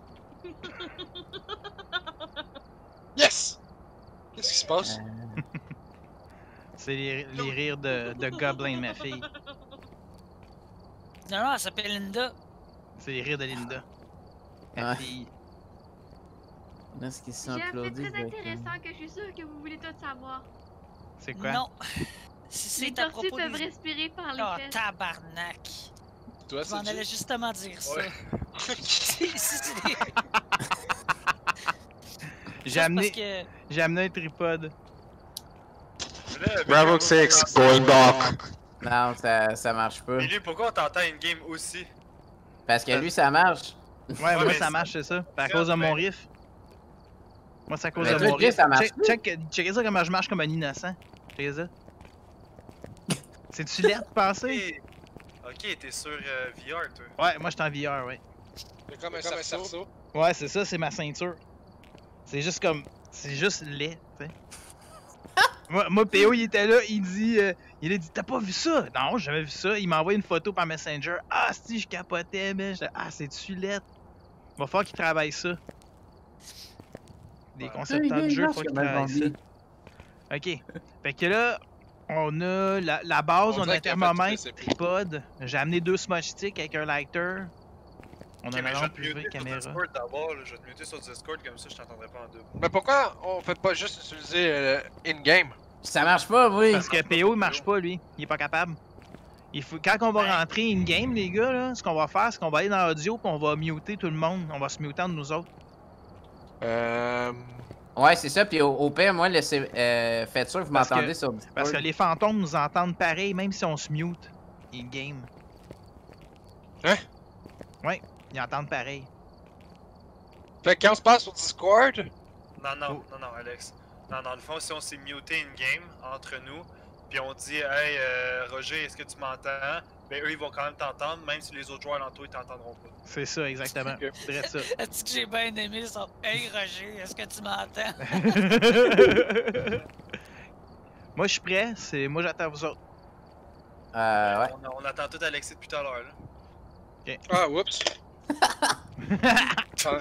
Yes! Qu'est-ce qui se passe? Euh, C'est les, les rires de, de Goblin, ma fille. Non, non, elle s'appelle Linda. C'est les rires de Linda. Ma Ouais. fille. Là, ce qui J'ai sont un fait très intéressant que je suis sûre que vous voulez tout savoir. C'est quoi? Non. Si Les tortues peuvent des... respirer par les Oh, fesses. tabarnak. Toi, Je m'en allais justement dire ça. Ouais. Si, si, c'est des- J'ai amené, que- j'ai amené un tripod. Bravo 6, going back. Non, ça, ça marche pas. Mais lui, pourquoi on t'entend une game aussi? Parce que lui, ça marche. Ouais, Ouais, moi ça marche, c'est ça. À cause de mon mais- riff. Moi, c'est à cause Mais de mon riff. ça marche Check, check, checkez ça comment je marche comme un innocent. Checkez ça. C'est-tu laid de penser? Ok, t'es sur euh, VR, toi. Ouais, moi je suis en VR, ouais. C'est comme un cerceau. Ouais, c'est ça, c'est ma ceinture. C'est juste comme. C'est juste laid, tu sais. moi, moi, PO, il était là, il dit. euh, il a dit, t'as pas vu ça? Non, j'ai jamais vu ça. Il m'a envoyé une photo par Messenger. Ah, si, je capotais, mais. j'étais, Ah, c'est-tu laid? Va falloir qu'il travaille ça. Des Ouais. concepteurs de il jeu, faut qu'ils travaillent ça. Ok. Fait que là, on a la, la base, On on, a un thermomètre, tripod. J'ai amené deux smudge sticks avec un lighter. On a muter sur caméra. Discord d'abord. Je vais te muter sur Discord, comme ça je t'entendrai pas en double. Mais pourquoi on fait pas juste utiliser euh, in-game? Ça marche pas, oui. Parce que PO il marche pas lui, il est pas capable. Il faut quand on va rentrer in game les gars là, ce qu'on va faire c'est qu'on va aller dans l'audio puis on va muter tout le monde, on va se muter entre nous autres. Euh... Ouais, c'est ça. Puis au, au pire, moi, laissez, euh, faites sûr que vous m'entendez sur Discord. Parce que les fantômes nous entendent pareil même si on se mute in game. Hein? Ouais, ils entendent pareil. Fait que quand on se passe sur Discord, Non, non, Oh. non, non, Alex. Non, dans le fond, si on s'est muté une game entre nous, puis on dit, hey, euh, Roger, est-ce que tu m'entends? Ben, eux, ils vont quand même t'entendre, même si les autres joueurs alentour, ils t'entendront pas. C'est ça exactement. C'est ça. Est-ce que j'ai bien aimé ça? Hey Roger, est-ce que tu m'entends? moi je suis prêt, c'est moi j'attends vous autres. Euh, ouais. On, on attend tout Alexis depuis tout à l'heure, là. Ah, whoops. Ah, Link Stapto!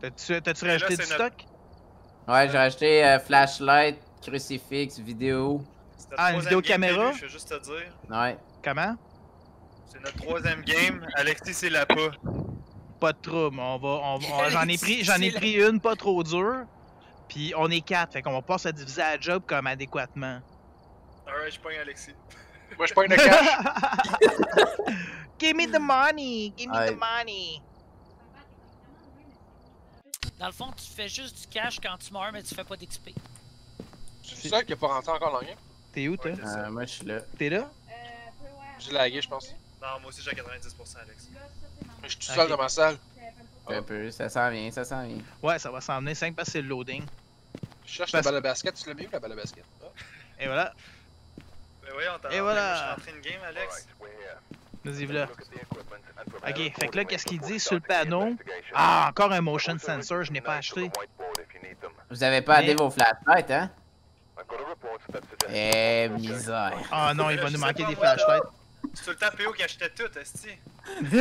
3000. T'as-tu rajouté du stock? Ouais, j'ai acheté euh, flashlight, crucifix, vidéo. Ah, une vidéo caméra? début, Je vais juste te dire. Ouais. Comment? C'est notre troisième game. Alexis, c'est la pas. Pas de trouble, on va, on j'en ai pris, j'en ai pris une pas trop dure, puis on est quatre, fait qu'on va pas se diviser la job comme adéquatement. Alright, je pogne Alexis. Moi, je pogne le cash. give me the money, give me the money. Dans le fond, tu fais juste du cash quand tu meurs, mais tu fais pas d'XP. C'est ça qui est pas rentré encore dans le game? T'es où toi? Ouais. Euh, moi, je suis là. T'es là? Euh. J'ai lagué, je pense. Non, moi aussi, j'ai à 90%, Alex. Je suis tout seul dans ma salle. Un peu, ça s'en vient, ça s'en vient. Ouais, ça va s'en venir 5 parce que c'est le loading. Je cherche Parce- la balle de basket. Tu l'as mis où, la balle de basket? Ah. Et voilà, oui, on t'a Et voilà. Je suis rentré une game, Alex. vas-y là. Ok, fait que là, qu'est-ce qu'il dit sur le panneau? Ah, encore un motion sensor, je n'ai pas acheté. Vous avez pas Mais- adé vos flashlights, hein? Eh, misère. Ah non, il va nous manquer des flashlights. C'est tout le temps PO qui achetait tout, esti.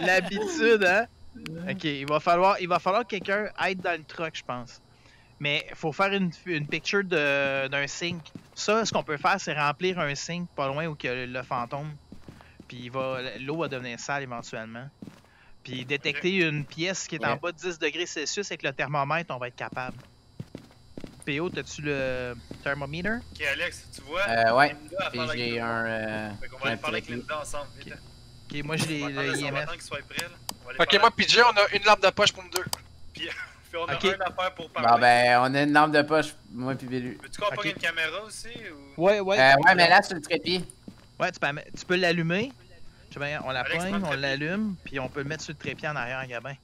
L'habitude, hein? Ok, il va falloir, il va falloir que quelqu'un aide dans le truck, je pense. Mais faut faire une, une picture de- d'un sink. Ça, ce qu'on peut faire, c'est remplir un sink pas loin où il y a le, fantôme. Puis il va, l'eau va devenir sale éventuellement. Puis détecter une pièce qui est en bas de 10 degrés Celsius avec le thermomètre, on va être capable. PO, t'as-tu le thermomètre? Ok, Alex, tu vois? Euh, ouais. J'ai un. Euh, Fait qu'on va aller parler avec. Linda ensemble, vite. Ok, moi j'ai le IMF. prêt, là. On va Ok, parler moi, PJ, on a une lampe de poche pour nous deux. Puis on a Ok. une affaire pour parler. Bon, ben, on a une lampe de poche, moi, puis Bélu. Veux-tu qu'on Ok. pogne une caméra aussi ou... Ouais, ouais. Euh, ouais, mais là, sur le trépied. Ouais, tu peux, tu peux l'allumer. Je sais bien, on la pogne, on l'allume, puis on peut le mettre sur le trépied en arrière, Gabin.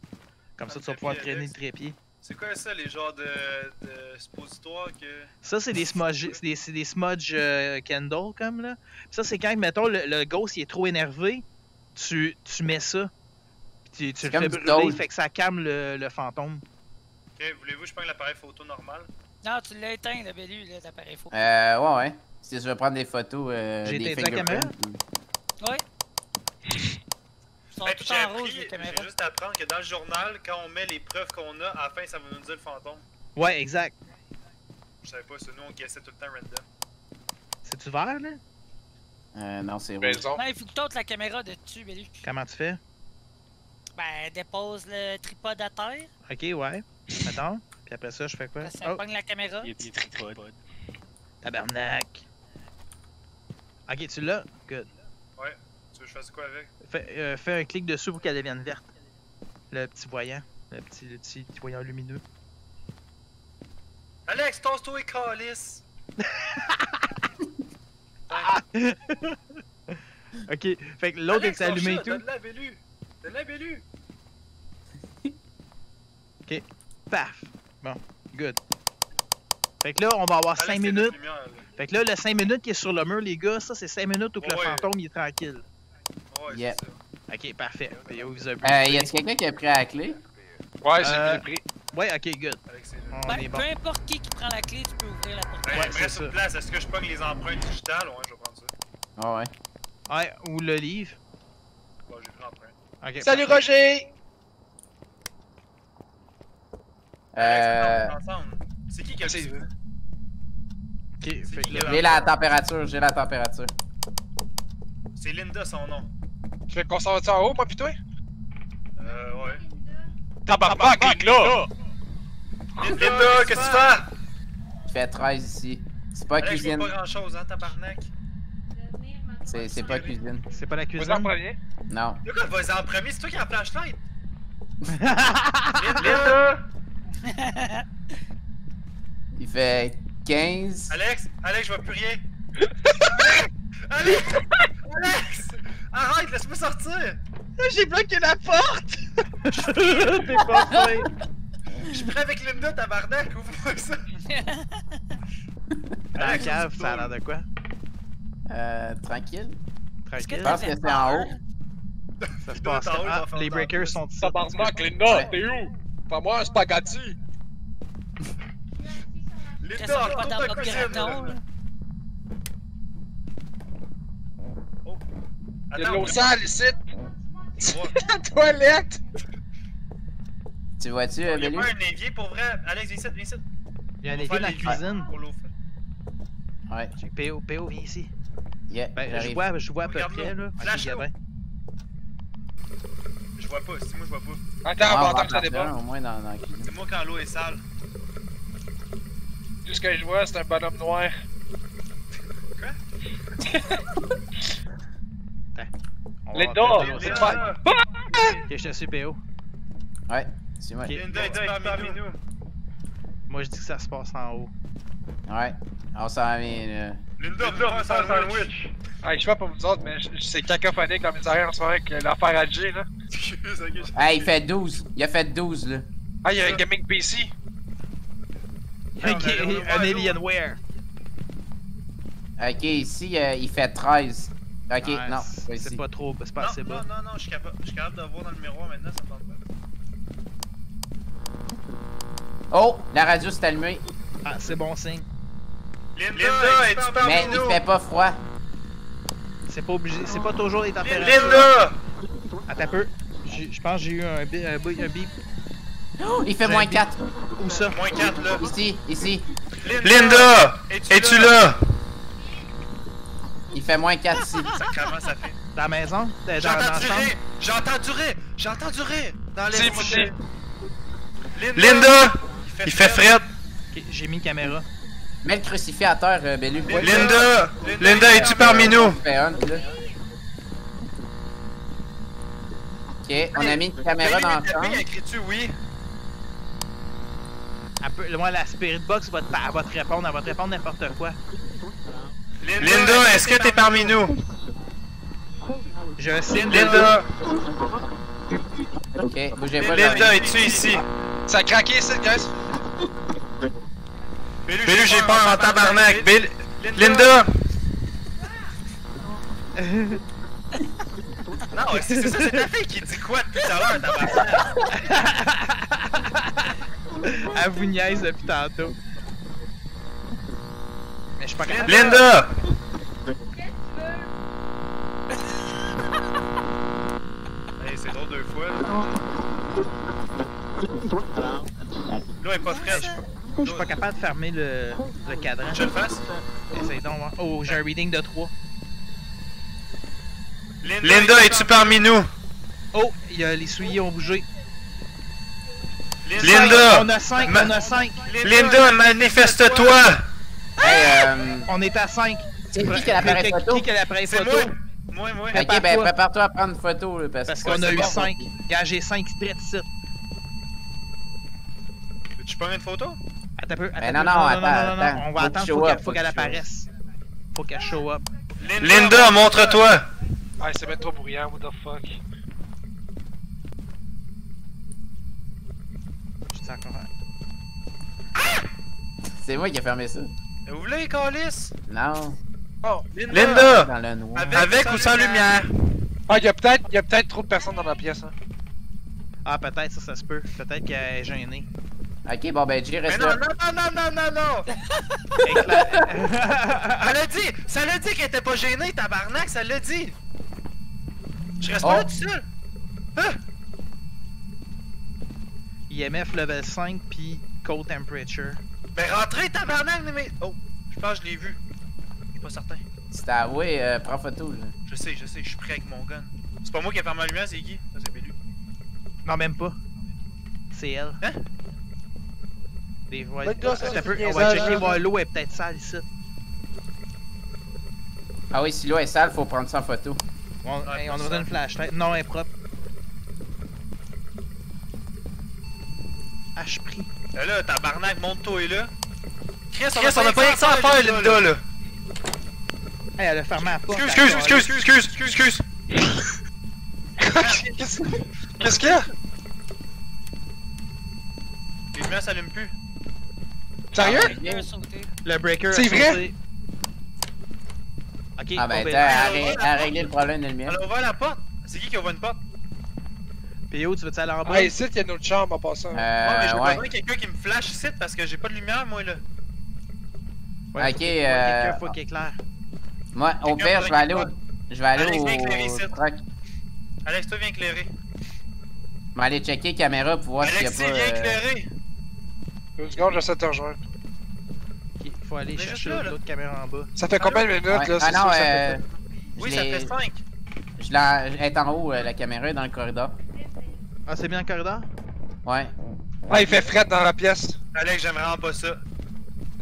Comme ça, tu vas pouvoir traîner le trépied. C'est quoi ça, les genres de, de suppositoires que. Ça, c'est des smudge, c'est des, c'est des smudge euh, candle, comme là. Ça, c'est quand, mettons, le, le ghost il est trop énervé, tu, tu mets ça. Puis tu, tu le fais brûler, fait que ça calme le, le fantôme. Ok, voulez-vous que je prenne l'appareil photo normal? Non, tu l'as éteint, le Bellu, là, l'appareil photo. Euh, ouais, ouais. Si je veux prendre des photos, euh, J'ai des éteint la caméra? fingerprints. Ouais. Ils sont j'ai en rouge, les appris, caméras. j'ai juste apprendre que dans le journal, quand on met les preuves qu'on a, à la fin, ça va nous dire le fantôme. Ouais, exact. Je savais pas, ça, nous on guessait tout le temps random. C'est-tu vert, là? Euh, non, c'est rouge. Raison. Non, il faut que tu ôtes la caméra de dessus, Bellu. Comment tu fais? Ben, dépose le tripode à terre, Ok, ouais. Attends. Puis après ça, je fais quoi? ça Oh, pogne la caméra. Il y a des tripodes. tabarnak. Ok, tu l'as? Good. Tu veux que je fasse quoi avec? Fais, euh, fais un clic dessus pour qu'elle devienne verte. Le petit voyant. Le petit, le petit, petit voyant lumineux. Alex, tosse-toi et calice Ok, fait que l'autre est allumé et tout. Donne la Bellu Donne la Bellu Paf! Bon, good. Fait que là, on va avoir Alex, 5 c'est minutes. lumière. Fait que là, le 5 minutes qui est sur le mur, les gars, ça c'est 5 minutes où que le Ouais. fantôme il est tranquille. Ouais, Yeah. c'est ça. Ok, parfait. Vous avez- Euh, y a-t-il quelqu'un qui a pris la clé? Ouais, c'est Euh, le prix. Ouais, ok, good. On Ben, est bon. peu importe qui qui prend la clé, tu peux ouvrir la porte. Ouais, il me c'est une place, est-ce que je pogne les empreintes digitales? Ouais, je vais prendre ça. Ah ouais. Ouais, ou le livre. Bon, j'ai pris l'empreinte. Salut parfait. Roger! Euh. C'est qui qui a C'est- que là. j'ai la température, j'ai la température. C'est Linda son nom. Tu fais qu'on s'en va-tu en haut, moi pis toi? Euh, ouais. Tabarnak, clique là! Linda, qu'est-ce que tu fais? Il fait 13 ici. C'est pas cuisine. pas grand chose, hein, tabarnak. C'est c'est pas cuisine. C'est pas la Vous en cuisine? premier? Non. Vas-y en premier, c'est toi qui as la flashlight Linda! Il fait 15. Alex, Alex, je vois plus rien. Alex, Alex, arrête, laisse-moi sortir. J'ai bloqué la porte! T'es pas fait! Je suis prêt avec Linda, tabarnak, ouvre-moi ça. Dans la cave, ça a l'air de quoi? Euh, tranquille. Est-ce que Tranquille. Je pense que c'est en haut. Ça se passe. Ah, les breakers sont ici. Tabarnak, Linda, t'es où? Fais-moi un spaghetti! Linda, qu'on pas dans dans le la cuisine. graton, là? Oh. Y'a de Attends, l'eau sale ici! La toilette! Tu vois-tu, euh, Il y a Bellu? pas un évier pour vrai. Alex, viens ici, viens ici. Il y a un évier dans la cuisine. Pour l'eau. Ouais. PO, PO, viens ici. Yeah, Ben, je vois, je vois à peu près, là. Flash. Je vois pas, c'est moi je vois pas. Attends, Ah, on va va attendre en que ça déborde. au moins dans, dans. C'est moi quand l'eau est sale. Tout ce que je vois, c'est un bonhomme noir. Linda, voir peut-être c'est pas- Ok, je te suis, PO. Ouais, c'est moi. Ok. Linda est parmi nous. Moi, je dis que ça se passe en haut. Ouais. On s'en vient, là. Linda, un sandwich. Hey, je sais pas pour vous autres, mais c'est cacophonique dans mes oreilles en ce moment avec l'affaire AG, là. Hey, il fait 12. Il a fait 12, là. Ah, y'a un gaming PC. Ok, un. Alienware. Ok, ici, euh, il fait 13. Ok, Ouais, non, c'est- pas trop, c'est pas Non, assez non, bas. non, non, je suis capable, je suis capable de voir dans le miroir maintenant, ça me tente pas. Oh, la radio s'est allumée. Ah, c'est bon signe. Linda, es-tu parmi Mais il fait pas froid. C'est pas obligé, c'est pas toujours les températures. Linda! Attends un peu. Je pense que j'ai eu un, bi- un, bi- un bip. Oh, il fait moins un bip. 4. Où ça? Moins 4 là. Ici, ici. Linda! Es-tu là? Il fait moins 4 ici. Ça fait. Dans la maison? J'entends du rire! J'entends du rire! J'entends du rire! Dans les ici. Linda! Il fait fret! Ok, j'ai mis une caméra. Mets le crucifix à terre, euh, Bellu. Linda! Linda, es-tu parmi nous? Ok, on a mis une caméra dans la chambre. écris-tu oui? Peut, moi, la Spirit Box va te, elle va te répondre, elle va te répondre n'importe quoi. Linda, est-ce que t'es parmi nous? J'ai un signe de- Linda! Ok, bougez pas. Linda, es-tu ici? Ça a craqué ici, guys. Bélu, j'ai peur en tabarnak. Bill- Linda! Non, c'est c'est ça, c'est ta fille qui dit quoi depuis tout à l'heure, tabarnak? Elle vous niaise depuis tantôt. Mais je suis pas capable. Linda! Hey, c'est drôle deux fois. là. L'eau est pas fraîche. Je suis pas capable de fermer le, le cadran. Je le fasse? Essaye donc. hein. Oh, j'ai un reading de 3. Linda, es-tu parmi nous? Oh, il y a les souliers ont bougé. Linda! On a 5, Ma- on a 5. Linda, manifeste-toi! Hey, euh. On est à 5. C'est qui qui a l'appareil photo? Qui a l'appareil C'est photo? moi! Moi, moi. Ok, ben Prépare-toi. à prendre une photo, là, parce, Parce qu'on a eu bon. 5. Gars, j'ai 5 straight ici. Tu prends une photo? Attends un peu. Attends un non, peu. non, non, attends, non, non, attends. On va Faut attendre, faut qu'elle faut apparaisse. Faut qu'elle show up. Linda, montre-toi! Ah, c'est bien trop bruyant, what the fuck. Je encore. C'est moi qui ai fermé ça. Vous voulez, Calis? Non. Oh, Linda! Dans le noir. Avec, ou sans lumière? Ah, il y a peut-être y a peut-être trop de personnes dans la pièce. Hein. Ah, peut-être, ça, ça se peut. Peut-être qu'elle est gênée. Ok, bon, ben, Jay, Mais reste non, là. non, non, non, non, non, non! Elle a dit! Ça l'a dit qu'elle était pas gênée, tabarnak, ça l'a dit! Je reste Oh. pas là tout seul! IMF level 5 puis cold temperature. Ben rentrez, tabarnak, mais... Oh, je pense que je l'ai vu. Je suis pas certain. C'est avoué, euh, prends photo, là. Je sais, je sais, je suis prêt avec mon gun. C'est pas moi qui ai fermé la lumière, c'est qui? Ça, c'est Bélu. Non, même pas. C'est elle. Hein? Des, ouais, Le gars, ça, attends c'est un on va checker voir l'eau est peut-être sale ici. Ah oui, si l'eau est sale, faut prendre ça en photo. On, Ouais, on a ça. besoin d'une flashlight. Non, elle est propre. Ah, je prie. Là, là, tabarnak, monte-toi là. Chris, on Chris, a pas rien que ça à faire, Linda, là. Hey, elle a fermé la porte. Excuse, excuse, excuse, excuse, excuse, excuse. Qu'est-ce qu'est-ce qu'il y a? Les lumières s'allument plus. Sérieux? Ah, ben. Le breaker. C'est vrai? Ok, Ah ben, t'as à, régler le problème de lumière. Elle a ouvert la porte. C'est qui qui a ouvert une porte? PO, tu veux-tu aller en bas? Ah, ici, il y a une autre chambre en passant. Ouais, mais j'ai Euh, besoin quelqu'un qui me flash ici parce que j'ai pas de lumière, moi, là. Ouais, Ok, euh, quelqu'un, faut qu'il éclaire. Moi, au pire, je vais aller au. Je vais aller Alex, viens éclairer ici. au. Alex, toi, viens éclairer. Je vais aller checker caméra pour voir s'il y a Alexis, pas. viens euh, éclairer. Deux secondes, j'essaie de te rejoindre. Faut aller chercher l'autre caméra en bas. Ça fait combien de minutes, ouais. là? Ah C'est non, sûr que ça euh. fait Oui, je ça l'ai- fait 5. Je l'ai. Elle est en haut, euh, la caméra est dans le corridor. Ah, c'est bien le corridor? Ouais. Ah, il fait fret dans la pièce. Alex, j'aime vraiment pas ça.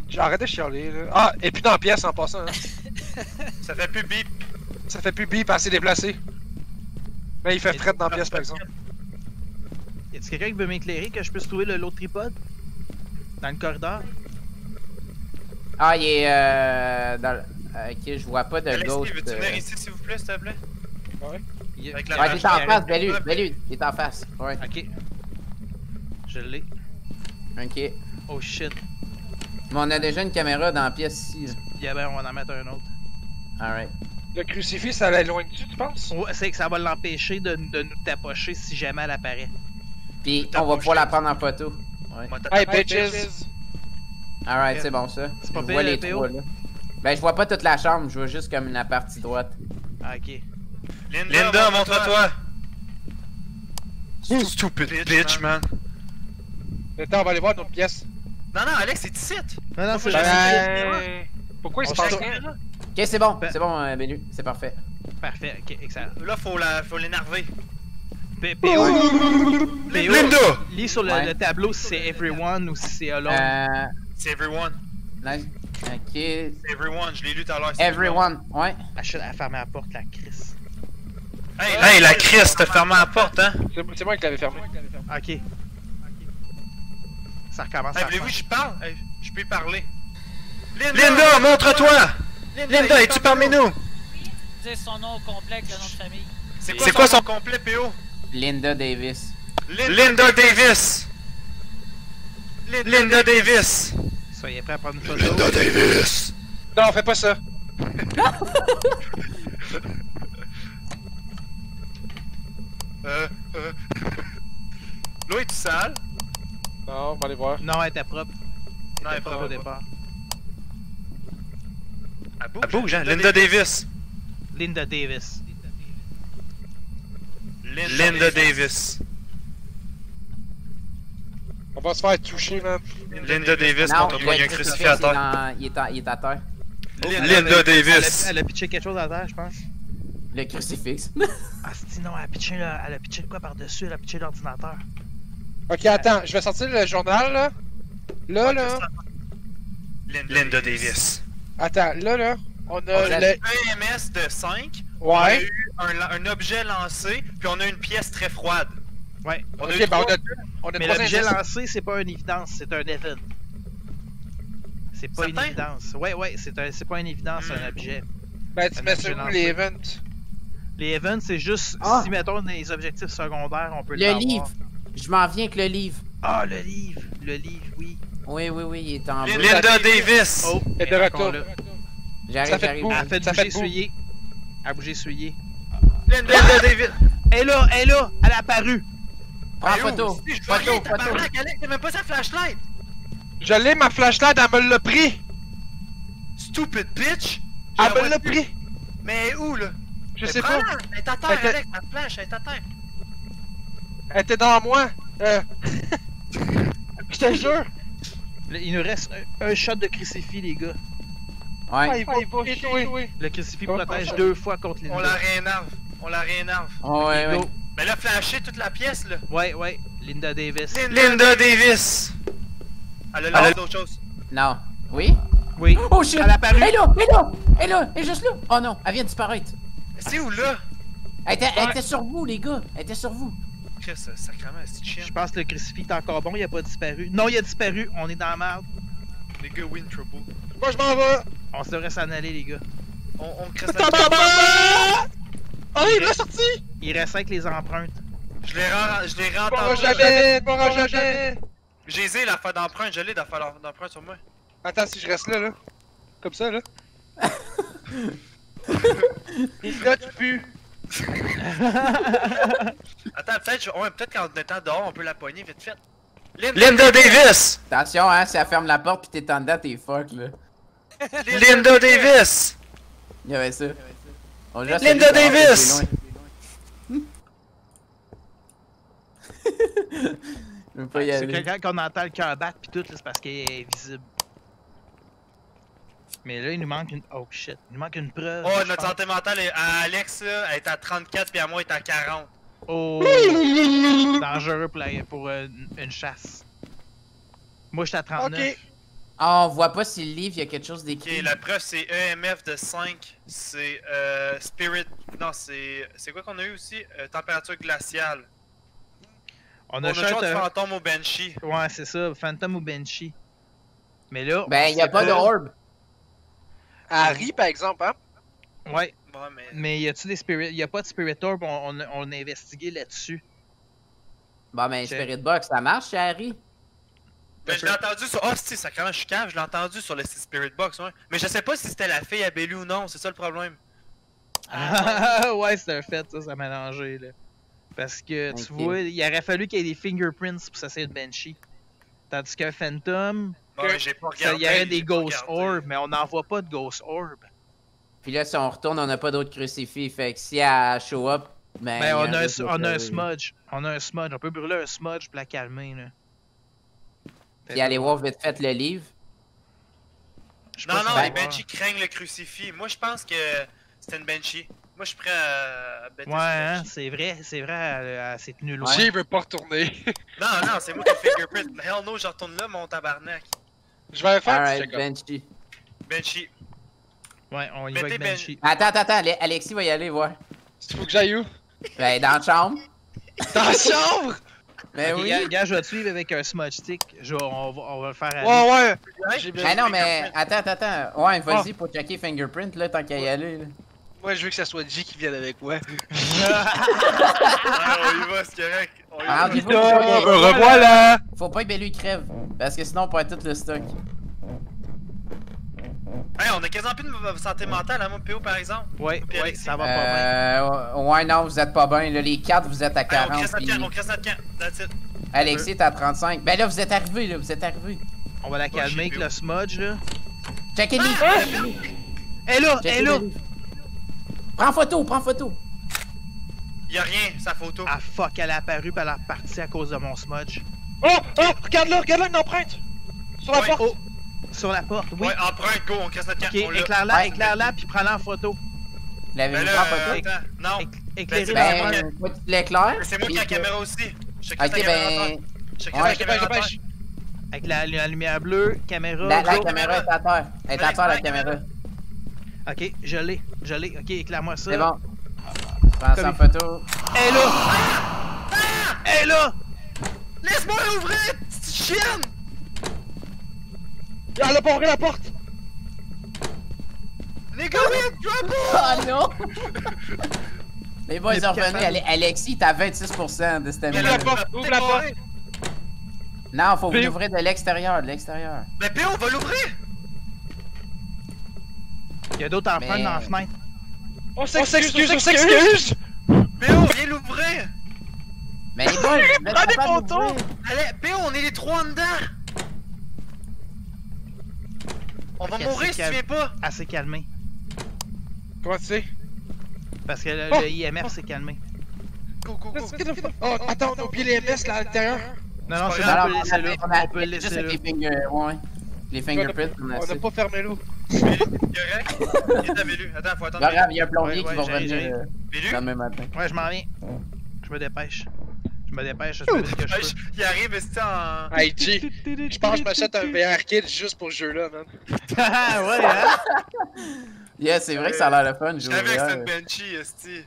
J'ai arrêté de chialer, là. Ah, et puis dans la pièce en passant. hein. Ça fait plus bip. Ça fait plus bip, assez déplacé. Mais il fait fret dans la pièce, par exemple. Y a-t-il quelqu'un qui veut m'éclairer que je puisse trouver le- l'autre tripode? Dans le corridor? Ah, il est. Euh, dans le- euh, Ok, je vois pas de Alexis, ghost. veux-tu venir ici, s'il vous plaît, s'il te plaît? Il- Avec la Ouais, il est en face, Bellu, Bellu, il est en face. Ouais. Ok. Je l'ai. Ok. Oh shit. Mais on a déjà une caméra dans la pièce ici. Yeah, ben, on va en mettre un autre. Alright. Le crucifix, ça allait loin dessus, tu penses? Ouais, c'est que ça va l'empêcher de, de nous tapocher si jamais elle apparaît. Puis on va pas pouvoir la prendre en photo. Ouais. Hey, bitches! Alright, c'est bon ça. C'est pas je vois les trois là. Ben, je vois pas toute la chambre, je vois juste comme la partie droite. Ah, ok. Linda, montre-toi. Stupid bitch, man. Attends, on va aller voir notre pièce. Non, non, Alex, c'est ici. Non, non, c'est Faut que j'essaie. Ben... Pourquoi il se passe rien? Ok, c'est bon, Ben- c'est bon, euh, Bellu, c'est parfait. Parfait, ok, excellent. Là, faut la, faut l'énerver. Linda! lis sur le, Ouais. le tableau si c'est everyone ou si c'est alone. C'est everyone. Ok. C'est everyone, je l'ai lu tout à l'heure. c'est Everyone, ouais. Ah, shit, elle a fermé la porte, la Chris. Hey, hey, la Chris, t'as fermé la porte, hein? C'est c'est moi qui l'avais fermé. Ok. Ça recommence Hey, voulez-vous que je parle? Hey, je peux y parler. montre-toi! Linda, es-tu parmi nous? Dis son nom complet le nom de famille. C'est quoi son complet, PO? Linda Davis. Linda Davis! Linda Davis! Soyez prêts à prendre une photo. Davis. Non, fais pas ça. Euh, euh... L'eau est sale? Non, on va aller voir. Non, elle était propre. Non, elle est propre au départ. Elle bouge, hein? Linda Davis. Linda Davis. Linda Davis. On va se faire toucher, man. Linda Davis Non, contre toi, il y a un crucifix à crucifix, il est terre. dans- il est à- il est à terre. Linda Davis. a, elle a pitché quelque chose à terre, je pense. Le crucifix. Ah, c'est non, elle a pitché, là, elle a pitché de quoi par-dessus? Elle a pitché l'ordinateur. Ok, attends, je vais sortir le journal, là. Là, là. Linda Davis. Attends, là, là. On On a le. un EMS de 5. On a Ouais. eu un, un objet lancé, puis on a une pièce très froide. Ouais. On a Ok, eu ben trois- on a, on a Mais l'objet lancé, c'est pas une évidence, c'est un event. C'est pas une évidence. Ouais, ouais, c'est un- c'est pas une évidence, c'est un Hmm. objet. Ben, tu un mets lancé. les events? Les events, c'est juste Ah! si, mettons, les objectifs secondaires, on peut Le l'avoir. livre. Je m'en viens avec le livre. Ah, le livre! Le livre, oui. Oui, oui, oui, il est en bas. Linda Davis. Oh, Et de elle est retour. J'arrive, Ça fait j'arrive. boum. Elle a fait Ça bouger fait boum. souillé. Elle a bougé souillé. Linda Davis. Elle est là, elle est là, elle a apparu. Prends Hey, oh, photo. Photo, photo. Alex, t'as même pas sa flashlight. Je l'ai, ma flashlight, elle me l'a pris! Stupid bitch. Elle me l'a pris! Mais où, là? Je sais pas. Elle est à terre, Alex, ma flash, elle est à terre. Elle était dans moi! Euh... Je te jure! Il nous reste un, un shot de crucifix, les gars. Ah, Ouais. il va, il va échouer! Le crucifix protège deux fois contre les On la réénerve. On la réénerve. Oh, ouais, ouais. Mais là, flasher toute la pièce, là. Ouais, ouais. Linda Davis. Linda Davis. Elle a l'air d'autre chose. Non. Oui? Oui. Oh shit! Elle a apparu. Elle est là! Elle est là! Elle est là! Elle est juste là! Oh non! Elle vient de disparaître! C'est où, là? Elle était, elle était sur vous, les gars! Elle était sur vous! Chris, euh, sacrément, c'est chien. Je pense que le crucifix est encore bon, il a pas disparu. Non, il a disparu, on est dans la merde. Les gars win trouble. Moi, je m'en vais! On se devrait s'en aller, les gars. On, on! Oh, il l'a sorti! Il reste avec les empreintes. Je l'ai ren- je l'ai Pas rentendu. jamais! Pas jamais! J'ai zé l'affaire d'empreinte, je l'ai l'affaire d'empreinte sur moi. Attends, si je reste là, là. Comme ça, là. Il là, tu pues. Attends, peut-être je- ouais, peut-être qu'en étant dehors, on peut la pogner vite fait. Linda Davis! Attention, hein, si elle ferme la porte pis t'es en dedans, t'es fuck, là. Linda Davis! Il y avait ça. Qui est Davis! loin. Je veux pas y C'est aller. que quand on entend le cœur battre pis tout, là, c'est parce qu'il est visible. Mais là, il nous manque une. Oh shit, il nous manque une preuve. Oh, je notre pense. santé mentale, est- à Alex, là, elle est à 34 puis à moi, elle est à 40. Oh! Dangereux pour, la- pour euh, une- une chasse. Moi, j'étais à 39. Ok. Ah, on voit pas si le livre, il y a quelque chose Ok, d'écrit. la preuve, c'est EMF de 5. C'est euh, Spirit. Non, c'est. C'est quoi qu'on a eu aussi? Euh, Température glaciale. On On a a shot shot de un- fantôme au Banshee. Ouais, c'est ça, Phantom ou Banshee. Mais là. Ben, on il y a pas de orb. Harry, par exemple, hein? Ouais, Bon, mais. mais y a-tu des spirit. Y a pas de Spirit Orb, on, on, a- on a investigué là-dessus. Bon, ben, Ok. Spirit Box, ça marche, chez Harry? Ben, je l'ai entendu sur. Oh, si, ça quand je suis cave, je l'ai entendu sur le Spirit Box, ouais. Mais je sais pas si c'était la fille à Bellu ou non, c'est ça le problème. Ah, ouais, c'est un fait, ça, ça a mélangé, là. Parce que, tu vois, il aurait fallu qu'il y ait des fingerprints pour ça c'est une Banshee. Tandis qu'un Phantom, Bon, Que- mais j'ai pas ça, regardé. il y aurait des Ghost regardé. Orb, mais on n'en voit pas de Ghost Orb. Puis là, si on retourne, on n'a pas d'autres crucifix. Fait que si elle show up, ben. Ben, il y on a a, un, risque de on a un pleurer. smudge. On a un smudge. On peut brûler un smudge pour la calmer, là. Puis aller voir vite fait le livre. Non, non, les. Banshees craignent le crucifix. Moi, je pense que c'était une Banshee. Moi, je suis prêt à, à bêter Ouais, hein, c'est vrai, c'est vrai, elle, s'est tenue loin. Jay veut pas retourner. Non, non, c'est moi qui ai fingerprint. Hell no, je retourne là, mon tabarnak. Je vais faire un petit Alright. Banshee. Banshee. Ouais, on y va avec Ben- Banshee. Attends, attends, attends, Ale- Alexis va y aller voir. Il faut que j'aille où? Ben, dans la chambre. Dans la chambre! Ben Ok, oui. gars, gars, je vais te suivre avec un smudge stick. Je vais- on, va, on va le faire aller. Ouais, ouais! Ben non, mais attends, attends, attends. Ouais, vas-y pour checker fingerprint, là, tant qu'à y aller. Là. Moi, je veux que ça soit J qui vienne avec moi. Ah, on y va, c'est correct. On y Ah, va. mais faut, Putain, revoilà! faut pas que Bellu crève. Parce que sinon, on perd tout le stock. Hey, on a quasiment plus de santé mentale, hein, moi, PO par exemple. Ouais, Puis ouais, Alexis. ça va pas bien. Euh, ouais, non, vous êtes pas bien. Là, les 4, vous êtes à Hey, on 40. crisse notre puis camp, on crisse notre camp. That's it. Alexis, t'es à 35. Ben là, vous êtes arrivé, là, vous êtes arrivé. On va la calmer avec le smudge, là. Checkez les Elle est là, elle est là! Prends photo, prends photo. Y'a rien, sa photo. Ah fuck, elle est apparue pis elle est repartie à cause de mon smudge. Oh! Oh! Regarde là, regarde là, une empreinte! Sur la Ouais, porte! oh, sur la porte, oui. Ouais, empreinte, go, on crisse notre camp. Ok, l'a. éclaire-la, Ouais. éclaire-la puis prends-la en photo. L'avez-vous Ben en photo? attends, non. Éc- Éclairer Ben, la. Ben, moi, tu l'éclaires. C'est moi qui ai la caméra aussi. Je Ok, la ben. en Je la dépêche, en dépêche! Avec la, la lumière bleue, caméra. La, la caméra est à terre. Elle est à terre, la caméra. Ok, je l'ai, je l'ai. Ok, éclaire-moi ça. C'est bon. Prends ça en photo. Elle est là! Elle est là! Laisse-moi l'ouvrir, petite chienne! Elle a pas ouvert la porte! Les gars, oui, drop it! Oh non! Les boys. Ale- Alexis, t'as 26% de stamina. la la porte, ouvre la porte. Non, faut l'ouvrir de l'extérieur, de l'extérieur. Mais PO, on va l'ouvrir! Il y a d'autres Mais- dans la fenêtre. On s'excuse, on s'excuse! PO, viens l'ouvrir! Mais les boys. Allez, PO, on est les trois en dedans! On va mourir si tu viens pas! Elle s'est calmée. Comment tu sais? Parce que le, Oh! le IMF s'est calmé. Go, go, go! Oh, attends, on a oublié les MS là à l'intérieur. Non, non, pas c'est grave. bon, on peut le laisser là. on a- peut le juste laisser là. les finger, ouais. Les fingerprints, on a On n'a pas fermé l'eau. Bélu, correct? Il est à Bélu. Attends, faut attendre. Grave, il y a un plombier qui va revenir j'arrive. euh, demain matin. Ouais, je m'en viens. Je me dépêche. Je me dépêche, je fais ce que je peux. je- Il arrive, c'était en. Hey G, je pense que je m'achète un VR kit juste pour ce jeu-là, man. Ah ouais, hein? Yeah, c'est vrai que ça a l'air le fun, Je jouer. savais que c'était VR. une Banshee, esti.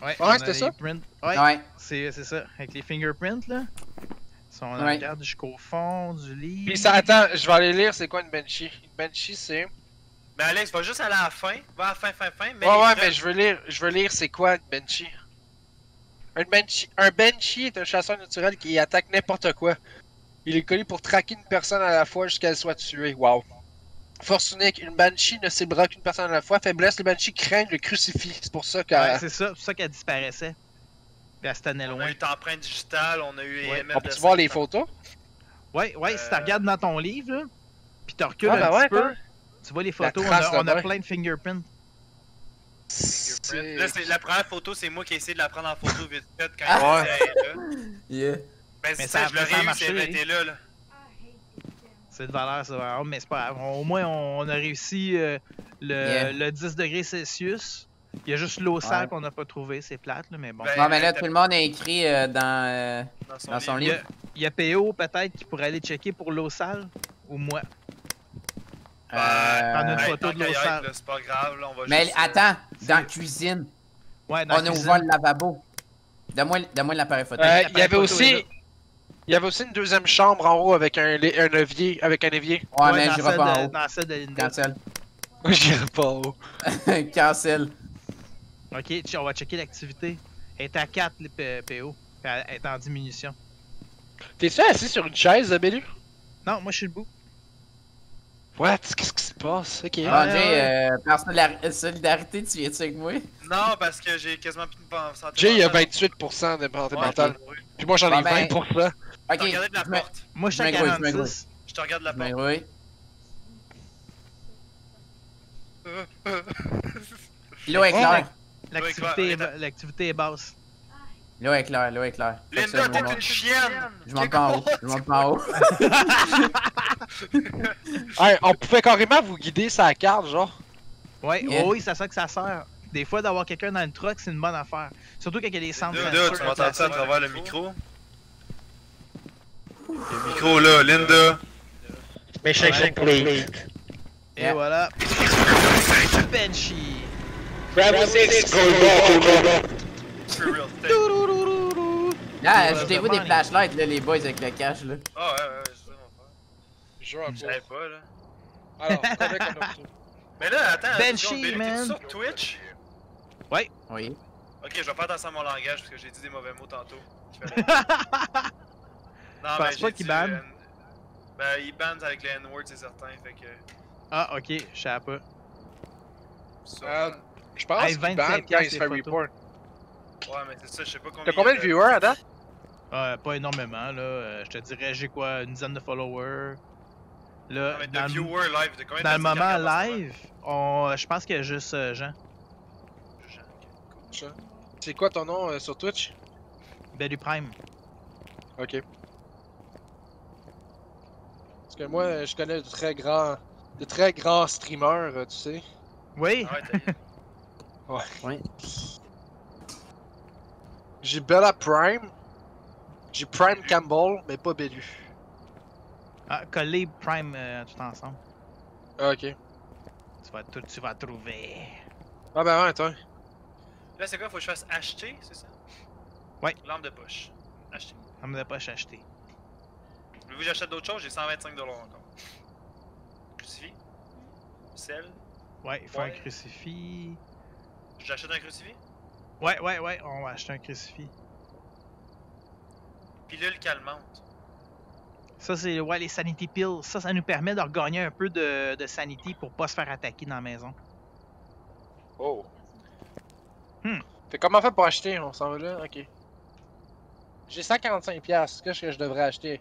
Ouais, c'était ça? Ouais, Ouais. c'est ça. Avec les fingerprints, là. Si on Ouais. regarde jusqu'au fond du livre. Pis ça, attends, je vais aller lire c'est quoi une Banshee. Une Banshee, c'est. Mais Alex, va juste aller à la fin. Va à la fin, fin, fin. Mais Ouais, ouais, mais je veux lire, je veux lire c'est quoi une Banshee. Un Banshee, un Banshee est un chasseur naturel qui attaque n'importe quoi. Il est connu pour traquer une personne à la fois jusqu'à ce qu'elle soit tuée. Wow. Force unique, une Banshee ne ciblera qu'une personne à la fois. Faiblesse, les Banshees craignent le crucifix. C'est pour ça que. Ouais, c'est ça, c'est pour ça qu'elle disparaissait. Puis elle se tenait On loin. a eu empreinte digitale, on a eu Ouais. EMF on de peut voir les 500. photos? Ouais, ouais, si tu Euh. regardes dans ton livre, là, puis tu recules Ah, un ben petit ouais, peu, tu vois les photos, on a, on plein de fingerprints. Là, c'est la première photo, c'est moi qui ai essayé de la prendre en photo vite fait quand Ah. était là. Yeah. Ben, Mais c'est ça je l'aurais eu si marché, elle était là, là. C'est de valeur, ça va. Mais c'est pas grave. Au moins, on, a réussi euh, le, Yeah. le 10 degrés Celsius. Il y a juste l'eau sale Ouais. qu'on n'a pas trouvé, c'est plate, là, mais bon. Ben, Bon, mais là, tout le monde a écrit euh, dans, euh, Dans son, dans son livre. Il y, livre. a, il y a PO peut-être qui pourrait aller checker pour l'eau sale, ou moi. Euh, une Hey, photo de l'eau sale. C'est pas grave, là, on va Mais juste. euh, attends, dans la cuisine, Ouais, dans on a cuisine. ouvert le lavabo. Donne-moi donne l'appareil photo. Euh, il y avait est aussi. Il y avait aussi une deuxième chambre en haut avec un. Avec un évier. ouais, Ouais, mais j'irai pas en haut. Dans celle de Linda. Cancel. J'irai pas en haut. Cancel. Ok, on va checker l'activité. Elle est à 4, les PO. Elle est en diminution. T'es-tu assis sur une chaise, Bélu? Non, moi je suis debout. What? Qu'est-ce qui se passe? Ok. Ah, ouais, Jay, euh, par solidar- solidarité, tu viens-tu avec moi? Non, parce que j'ai quasiment plus de santé Jay, il a mentale. 28% de santé Ouais, mentale. oui. Puis moi, j'en ai ben, 20%. Ok, Regardez de la je porte. Moi je suis à Je m'égrouille, je 46. Je te regarde de la je porte. m'égrouille. L'eau est claire. L'activité est, ba- l'activité est basse. L'eau est claire, l'eau est claire. Linda, t'es une chienne! Je monte pas en haut, je monte pas en haut. Hey, on pouvait carrément vous guider sa carte, genre. Ouais, Yeah. oh oui, c'est ça que ça sert. Des fois, d'avoir quelqu'un dans le truck, c'est une bonne affaire. Surtout quand il y a des centres Linda, tu m'entends ça à travers le micro? Le micro là, Linda! Et Yeah. voilà. Benchy. For real. Thank- Tourourourourou. Là, Ouais, ajoutez-vous des flashlights, là, les boys avec le cash, là. Ah ouais, ouais, ouais, c'est ça mon frère. Je joue en Je savais pas là. Alors, combien qu'on a reçu? Mais là, attends, Billy, man. sur Twitch? Oui. Ok, je vais faire attention à mon langage parce que j'ai dit des mauvais mots tantôt. non, j'ai pas qu'il banne. Ben, il banne avec le N-word, c'est certain. Fait que. Ah, ok, je sais pas. Euh, Je pense qu'il 25 ban quand il se fait report. Ouais, mais c'est ça, je sais pas combien. T'as combien de viewers à date? Euh, pas énormément, là. Euh, je te dirais, j'ai quoi, une dizaine de followers. Là, Non, mais de dans, le, viewers live, de combien de dans le moment live, on, je pense qu'il y a juste euh, Jean. Jean, ok, cool. C'est quoi ton nom euh, sur Twitch? Belly Prime. Ok. Parce que moi, je connais de très grands, de très grands streamers, tu sais. Oui, Ah ouais. Oui. J'ai Bella Prime, j'ai Prime Campbell, mais pas Bellu. ah, coller Prime euh, tout ensemble. Ah, ok. Tu vas, tout, tu vas trouver. Ah ben ouais, toi. Là, c'est quoi? Faut que je fasse acheter, c'est ça? Ouais. Lampe de poche. Acheter. On me l'a pas acheté. Voulez-vous que j'achète d'autres choses? J'ai 125$ encore. Crucifix? Sel? Ouais, il faut un crucifix. J'achète un crucifix? Ouais, ouais, ouais, on va acheter un crucifix. Pilule calmante. Ça, c'est ouais, les sanity pills. Ça, ça nous permet de regagner un peu de, de sanity pour pas se faire attaquer dans la maison. Oh. Hmm. Fait comment fait pour acheter? On s'en va là? Ok. J'ai 145$. piastres. Qu'est-ce que je devrais acheter?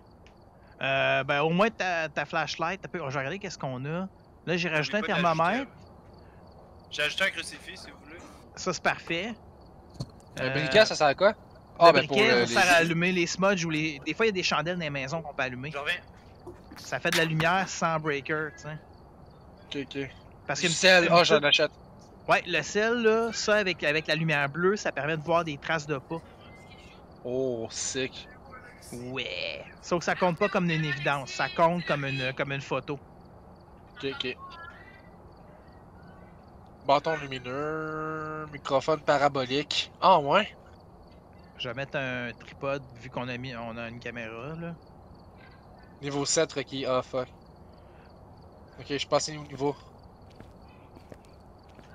Euh, ben, au moins ta, ta flashlight. T'as pu- Je vais regarder qu'est-ce qu'on a. Là, j'ai rajouté un thermomètre. J'ai ajouté un crucifix si vous voulez. Ça, c'est parfait. Un Euh, briquet, ça sert à quoi? Le Ah, ben briquet, euh, ça sert à allumer les smudges ou les. Des fois, il y a des chandelles dans les maisons qu'on peut allumer. Je reviens. Ça fait de la lumière sans breaker, tu sais. Ok, ok. Parce que sel, oh, j'en achète. Ouais, le sel, là, ça, avec, avec la lumière bleue, ça permet de voir des traces de pas. Oh, sick. Ouais. Sauf que ça compte pas comme une évidence, ça compte comme une, comme une photo. Ok, ok. Bâton lumineux, microphone parabolique. Ah, ouais? Je vais mettre un tripode vu qu'on a mis on a une caméra là. Niveau 7 requis. Ah, fuck. Ok, je suis passé au niveau.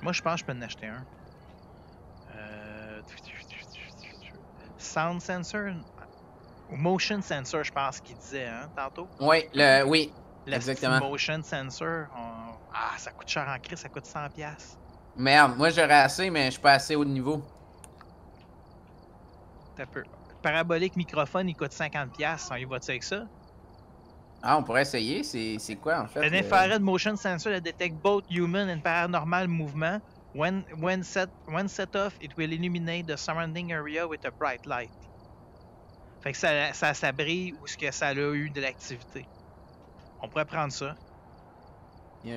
Moi je pense que je peux en acheter un. Euh... Sound sensor? Ou motion sensor, je pense qu'il disait hein, tantôt. Oui, le, oui. Le Exactement. motion sensor, on- ah ça coûte cher en crise, ça coûte 100 pièces. Merde, moi j'aurais assez, mais je suis pas assez haut de niveau. T'as peu. Parabolique microphone, il coûte 50 pièces. On y va-tu avec ça? Ah, on pourrait essayer. C'est quoi en fait? An le- infrared motion sensor that detects both human and paranormal movement. When, when, set, when set off, it will illuminate the surrounding area with a bright light. Fait que ça, ça, ça brille où ce que ça a eu de l'activité. On pourrait prendre ça,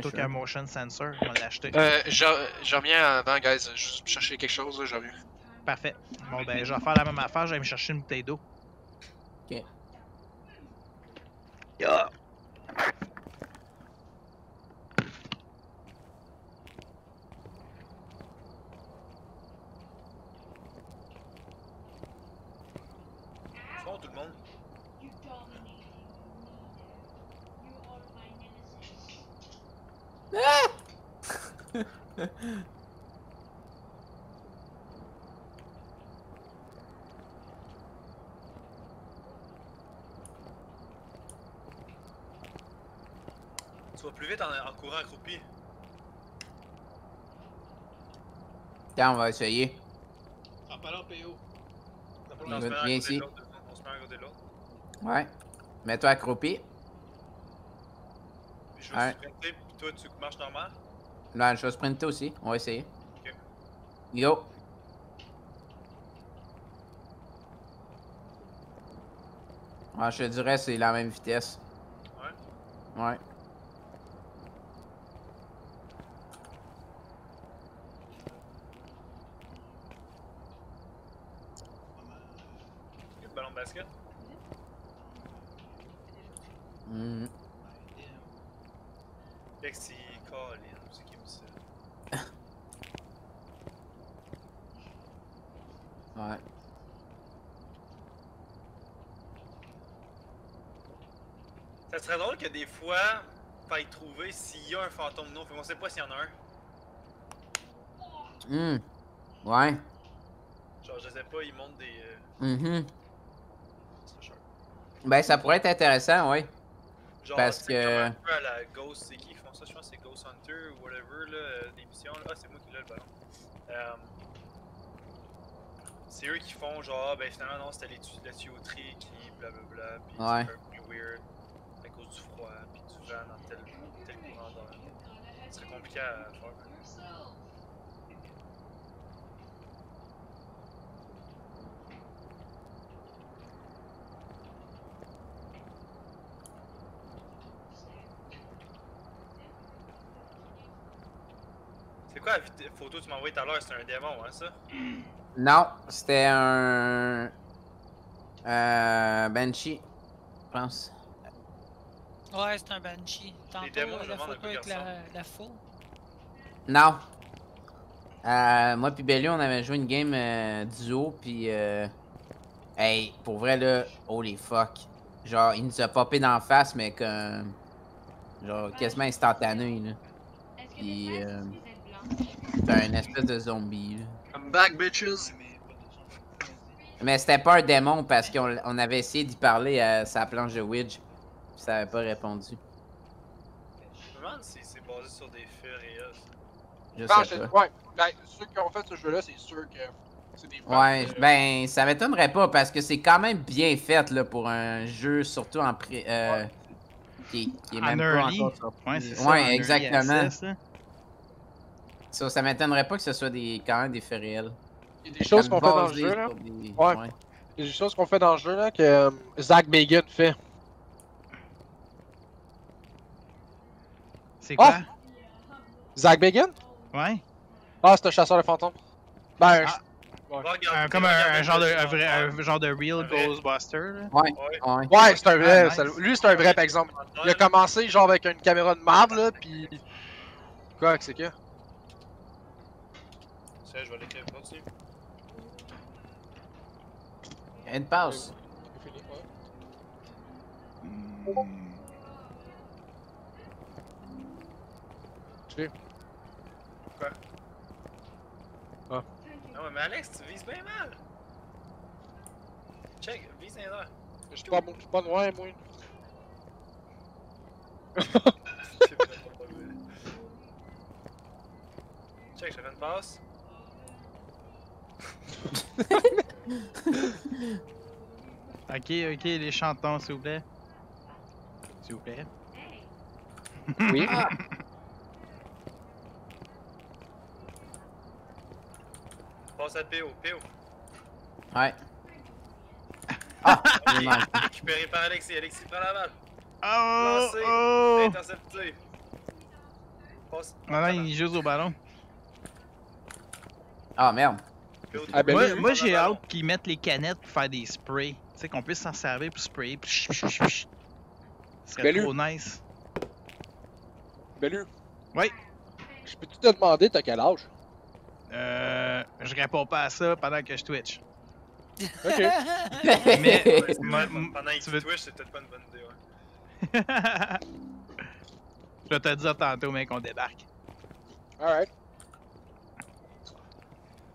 Sure. qu'un motion sensor, on va l'acheter. Euh, je, je reviens avant, guys. Juste chercher quelque chose, là, je reviens. Parfait. Bon ben, je vais faire la même affaire, je vais me chercher une bouteille d'eau. Ok. Yeah. Bon, tout le monde. You dominating me. You are my nemesis. Tu vas plus vite en, en courant accroupi. Tiens, on va essayer. En parlant PO. On se va met côté ici. de l'autre, On se met un à côté de l'autre. Ouais. Mets-toi accroupi. Je vais Ouais. sprinter, puis toi, tu marches normal. Là, je vais sprinter aussi. On va essayer. Ok. Yo. Ah, je te dirais c'est la même vitesse. Ouais. Ouais. Le ballon de basket. Mhm. Lexi, Colin, c'est qui me dit ça? Ouais. Ça serait drôle que des fois, faille trouver s'il y a un fantôme non. Fait qu'on sait pas s'il y en a un. Hmm. Ouais. Genre, je sais pas, ils montent des. euh, Mhm. cher. Ben, ça pourrait être intéressant, ouais. Genre, Parce que- comme un peu à la Ghost, c'est qui qui font ça? Je pense que c'est Ghost Hunter ou whatever, là, euh, des missions. Là. Ah, c'est moi qui l'ai le ballon. Euh, c'est eux qui font genre, ah, ben finalement, non, c'était les la tuyauterie qui blablabla, pis Ouais. c'est un peu weird cause du froid, pis du vent dans tel, tel courant d'air. Ce serait compliqué à faire. C'est quoi la photo que tu m'as envoyée tout à l'heure? C'était un démon, hein, ça? Non, c'était un. Euh. Banshee, je pense. Ouais, c'est un Banshee. Tantôt, démons, je la demande photo avec la, faux. Non. Euh, moi puis Belly, on avait joué une game euh, duo, puis euh, hey, pour vrai là, holy fuck. Genre, il nous a popé d'en face, mais comme, genre quasiment instantané là. Est-ce que Puis, les euh? C'était un espèce de zombie là. I'm back, bitches! Mais c'était pas un démon parce qu'on on avait essayé d'y parler à sa planche de Widge, ça avait pas répondu. Je me demande si c'est basé sur des faits réels. Je Non, sais pas. ouais, ben, ceux qui ont fait ce jeu-là, c'est sûr que c'est des Ouais, de- ben ça m'étonnerait pas parce que c'est quand même bien fait là pour un jeu surtout en pré euh, qui, qui est En même pas early. encore. Ouais, ça. Ouais, exactement. access. Ça, ça m'étonnerait pas que ce soit des quand même des faits réels. Il y a des choses qu'on fait dans le jeu, là. des- Ouais. ouais. Il y a des choses qu'on fait dans le jeu, là, que euh, Zach Bagan fait. C'est quoi? Zach Bagan? Ouais. Ah, c'est un chasseur de fantômes. Ben, Ah. Un- comme un, genre de, un, vrai, un genre de real. Ghostbuster. Là. Ouais, Ouais. ouais. c'est un vrai. Ah, nice. Lui, c'est un vrai, par exemple. Il a commencé, genre, avec une caméra de marde, là, pis. Quoi, que c'est que? Ça, je vais. Continue. Une. C'est ouais. Tu sais. Non, mais Alex, tu vises bien mal. Check, vise dans l'air. Je suis pas, bon- je suis pas loin, moi. Check, je fais une passe. Ok, ok, les chantons, s'il vous plaît. S'il vous plaît. Oui. Passe à PO, PO. Ouais. Ah. Récupéré par Alexis. Alexis, prends la balle. Oh! Lancé. Oh! Intercepté. Passe. Maintenant, il joue au ballon. Ah merde. Ah, ben moi, moi j'ai hâte qu'ils mettent les canettes pour faire des sprays. Tu sais, qu'on puisse s'en servir pour sprayer. Ce serait trop nice. Bellu. Oui. Je peux-tu te demander, t'as quel âge? Euh, je réponds pas à ça pendant que je Twitch. Ok. Mais- Ouais, Moi- Pendant tu qu'il veux- Twitch, c'est peut-être pas une bonne idée, ouais. je vais te dire tantôt, mec, qu'on débarque. Alright.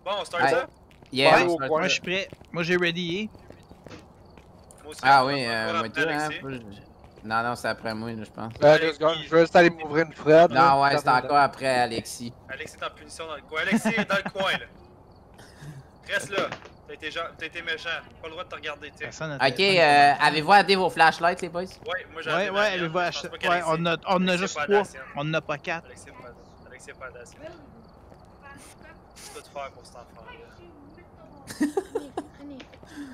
Bon, on start ça? Yeah, Ouais, on. Moi, je suis prêt. Moi, j'ai ready. Moi aussi. Ah oui, euh, moi hein. Non, non, c'est après moi, je pense. Euh, deux secondes, je vais juste aller m'ouvrir une Fred. là. Non, ouais, c'est encore après Alexis. Alexis est en punition dans le coin. Alexis est dans le coin, là. Reste là. T'as été, été méchant. Pas le droit de te regarder, tu sais. Personne n'a Ok, euh, avez-vous aidé vos flashlights, les boys? Ouais, moi j'ai Ouais, ouais, pense pas Ouais, on a, on a juste trois. On n'en a pas quatre. Alexis est pas Alexis pas sienne. Tu peux te faire pour cet.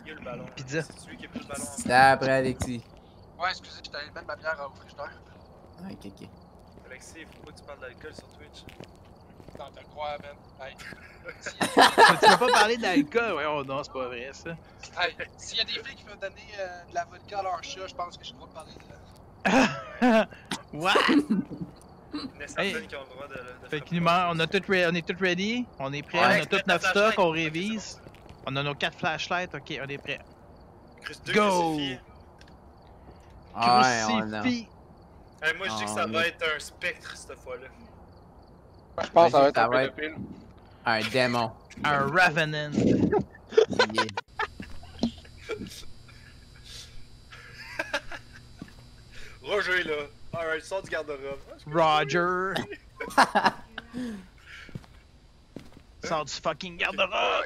Il y a le ballon. Pizza. C'est celui qui a pris le ballon. en C'est après Alexis. Ouais, excusez, j'étais allé mettre ma bière au frigidaire. Ok, ok. Alexis, faut pas que tu parles d'alcool sur Twitch? Non, t'as le croire, man. Hey. tu veux pas parler d'alcool? Ouais, oh non, c'est pas vrai ça. Hey, s'il y a des filles qui veulent donner euh, de la vodka à leur chat, je pense que je dois parler de. What? Il y en a certaines Hey. qui ont le droit de. de Fait qu'il on, a tout on est tout ready, on est prêt, Ouais, on a tout notre stock, on révise. On a nos quatre flashlights, ok, on est prêt. Chris, deux Go! Crucifix. Ah ouais, moi, je dis que ça va être un spectre cette fois-là. Je pense que ça va être ça un va être- pédophile. Un démon. Un Revenant. Roger, là. Alright, sors du garde-robe. Roger. Sors du fucking garde-robe.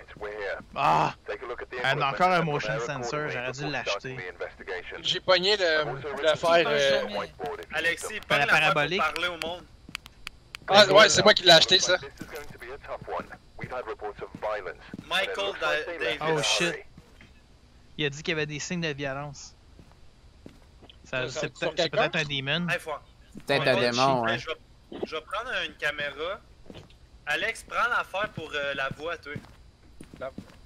Ah, Take a encore un motion sensor, j'aurais dû l'acheter. J'ai pogné le- l'affaire. euh, Alexis, la pour parabolique. parler au monde. Ah, ouais, c'est moi qui l'ai acheté, ça. like This is going to be a tough one. We've had reports of violence. and it Michael Davis. Oh, shit. il a dit qu'il y avait des signes de violence. Ça, c'est peut-être un faut... Peut-être un démon, ouais. Je vais prendre une caméra. Alex, prends l'affaire pour euh, la voix, toi.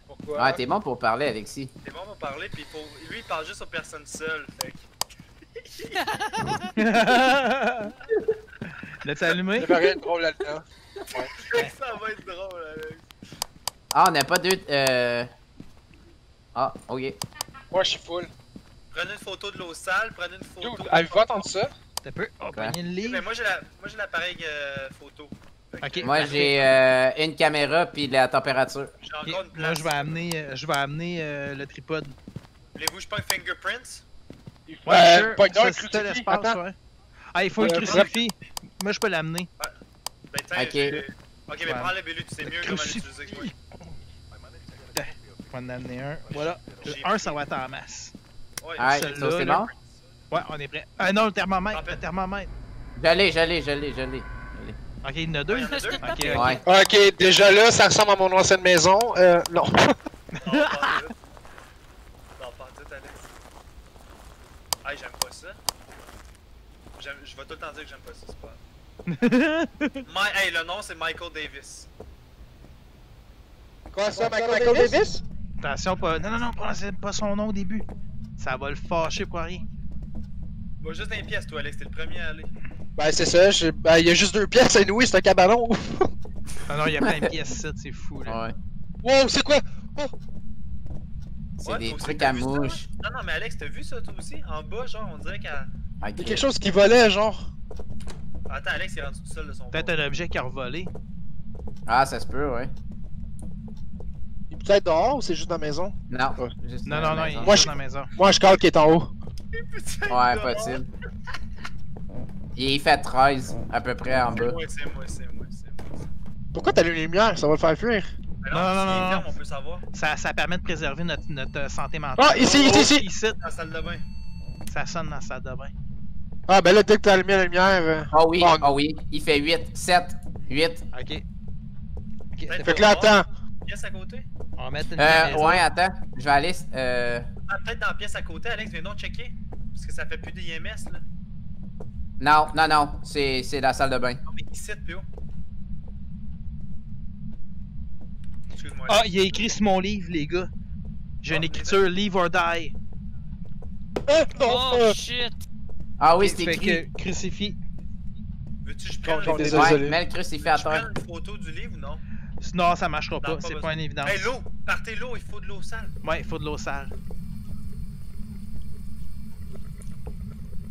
Pourquoi? Ah, t'es bon pour parler, Alexis. C'est bon, on va parler, puis faut... lui, il parle juste aux personnes seules. Fait que... L'as-tu allumé? Avait rien de drôle là-dedans. ça va être drôle, Alex. Ah, on n'a pas deux. Euh... Ah, ok. Moi, je suis full. Prenez une photo de l'eau sale, prenez une photo. Avez-vous entendu ça? T'as peu. Oh, pogné le Ok, mais livre. moi j'ai la... moi j'ai l'appareil euh, photo. Moi, j'ai euh, une caméra puis la température. J'ai encore une place. Moi, je vais amener, euh, je vais amener euh, le tripod. Voulez-vous que je prenne fingerprints? Ouais, Euh, sure. pogne Ça, crucifix. l'espace, ouais. Ah, il faut Euh, le crucifix. Moi, je peux l'amener. Ben tiens, Ok. Ok, mais Ouais. prends-le, Bélu, tu sais mieux comment l'utiliser que moi. On va en amener un. Voilà. Le un, ça va être en masse. Ouais, Ouais, ça c'est là. bon? Ouais, on est prêt. Ah non, le thermomètre. Le thermomètre. J'allais, j'allais, j'allais, j'allais. Ok, il y en a deux. Il y en a deux? Ok, ok. Ouais. Ok, déjà là, ça ressemble à mon ancienne maison. Euh, non. Non, pas en tout. Non, pas en tout, Alex. Hey, j'aime pas ça. J'aime- Je vais tout le temps dire que j'aime pas ça, c'est pas. My... Hey, le nom c'est Michael Davis. Quoi ça, Michael, Davis? Attention, pas. Non, non, non, pas, c'est pas son nom au début. Ça va le fâcher pour rien. Va juste dans les pièces, toi, Alex, t'es le premier à aller. Ben, c'est ça. je- Ben, il y a juste deux pièces, et oui, c'est un cabanon. Non, non, il y a plein de pièces, ça, c'est fou, là. Ouais. wow, c'est quoi? C'est Ouais, des trucs à mouche. Non, non, mais Alex, t'as vu ça toi aussi? En bas, genre, on dirait qu'à. Ok. Il y a quelque chose qui volait, genre. Attends, Alex, il est rendu tout seul de son Peut-être un objet qui a revolé. Ah, ça se peut, ouais. Il peut être dehors ou c'est juste dans la maison? Non. Ouais. juste Non, dans non, la non, il est. Moi, dans je- la maison. Moi, je cale qui est en haut. Putain, Ouais, dehors. possible. Il fait 13, à peu près en bas. moi, c'est moi, c'est moi, c'est moi. Pourquoi t'as les lumières? Ça va le faire fuir. Mais Non, non, non, non. ferme, on peut savoir. Ça, ça permet de préserver notre, notre euh, santé mentale. Ah, ici, ici, ici! Ici, Dans la salle de bain. ça sonne dans la salle de bain. Ah, ben là, dès que t'as allumé la lumière. euh, Ah oui, bon. ah oui. Il fait 8, 7, 8. Ok. Ok, c'est Fait que là, attends. Pièce à côté? On va mettre une Euh, ouais, attends. Je vais aller. Euh. Ah, peut-être dans la pièce à côté, Alex, viens donc checker. Parce que ça fait plus d'IMS, là. Non, non, non. C'est c'est la salle de bain. Non, mais ici, Pio. Excuse-moi. Ah, il a écrit sur mon livre, les gars. J'ai une Ah, écriture Leave or Die. Euh, non, Oh euh, shit! Ah oui, c'est écrit. que crucifix. Veux-tu que je prenne, une... désolé. Mets le crucifix à je prenne terre. une photo du livre ou non? Non, ça marchera pas. C'est pas une évidence. Hey, l'eau! Partez l'eau, il faut de l'eau sale. Ouais, il faut de l'eau sale.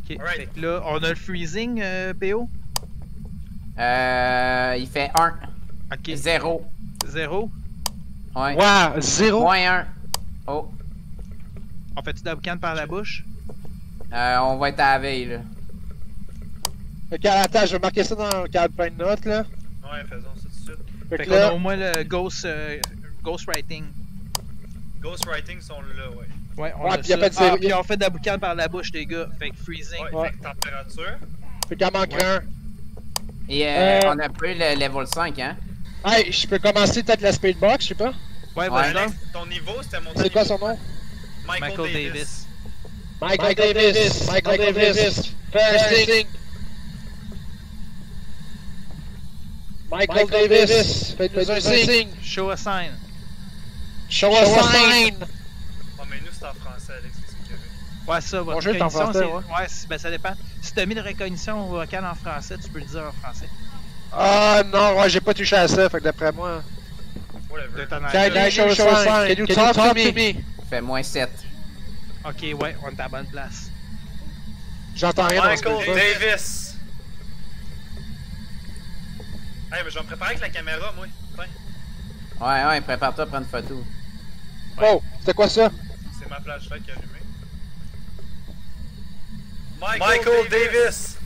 Ok, Alright. fait que là, on a le freezing, euh, PO. Euh. Il fait 1. Ok, 0. zéro? Ouais. Wow, zéro? Moins 1. Oh. On fait-tu de la boucane par la bouche? Euh, on va être à la veille, là. Ok, attends, je vais marquer ça dans le calepin de notes, là. Ouais, faisons ça tout de suite. Fait Fait que qu'on a là, au moins le ghost, euh, ghostwriting. Ghostwriting sont là, ouais. Ouais, on Ouais, a puis y a ça. pas de Ah, puis on fait de la boucane par la bouche, les gars. Fait que freezing. Ouais, Ouais. fait que température. fait qu'il en manque un. Et euh, Euh. on a eu le level 5, hein? Hey, je peux commencer peut-être la speedbox, je sais pas. Ouais, Ouais. vas-y donc. Alex, ton niveau, c'était mon C'est quoi son nom? Michael, Michael Davis. Davis. Michael Davis. Michael Davis. First thing. Michael Davis. Faites-nous un signe. Show a sign. Show a sign. En français, Alex, ce avait. Ouais, ça, votre en reconnaissance, français, ouais, c'est- ben ça dépend. Si t'as mis de reconnaissance vocale en français, tu peux le dire en français. Ah non, ouais, j'ai pas touché à ça, fait que d'après moi. Whatever. Can you show sign? Can you talk to me? Fait moins 7. Ok, ouais, on est à la bonne place. J'entends rien dans ce Michael je fais. Davis. Hey, mais je vais me préparer avec la caméra, moi. Ouais, ouais, prépare-toi à prendre une photo. Oh, c'était quoi ça? C'est ma flashlight qui est allumée. Michael, Davis.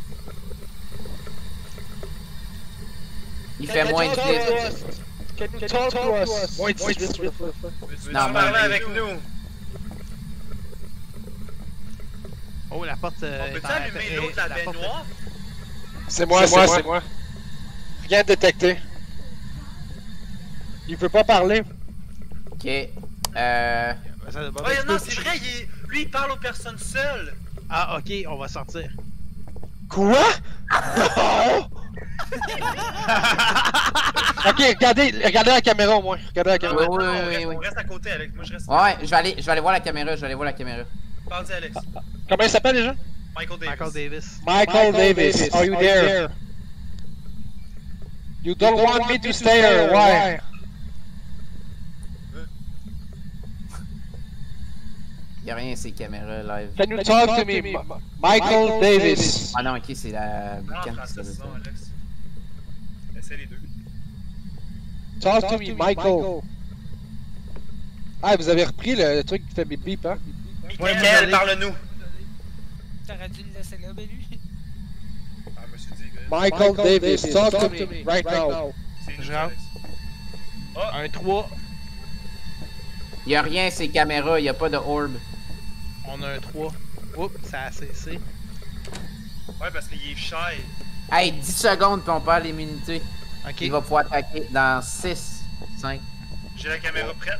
Il fait moins de 10. Can you talk to us? Moins de 18, Veux-tu Non, parler avec nous? Oh, la porte. euh, On peut-tu allumer est- l'autre, la la baignoire? C'est moi, c'est moi, c'est moi. Rien détecté. Il veut pas parler. Ok. Euh. Ça tu non, c'est vrai, il est- lui, il parle aux personnes seules. Ah, ok, on va sortir. Quoi? Non! ok, regardez, regardez la caméra au moins. Regardez la Non, caméra. oui, attends, oui, on, oui, reste, oui. on reste à côté, Alex. Moi, je reste. Ouais, je vais aller, je vais aller voir la caméra, je vais aller voir la caméra. Parle-y, Alex. Comment il s'appelle déjà? Michael Davis. Michael Davis. Michael, Davis. Are you there? You don't want me to stay here. Why? Y'a rien, ces caméras live. Can you talk to me? Michael Davis. Ah non, ok, c'est la Ah, boucan qui français, se sinon, Alex. Essaye les deux. Talk to me, Michael. Ah, vous avez repris le, le truc qui fait bip bip, hein? Ouais, Michael, parle-nous. T'aurais dû le laisser là, ben lui. Ah, je me suis dit, Michael Davis, talk to me right now. c'est Je rentre. Alex. Un 3. Y'a rien, ces caméras, y'a pas de orb. On a un 3. Oups, ça a cessé. Ouais, parce qu'il est shy. Hey, 10 secondes puis on perd l'immunité. Ok. Il va pouvoir attaquer dans 6, 5, J'ai la caméra prête.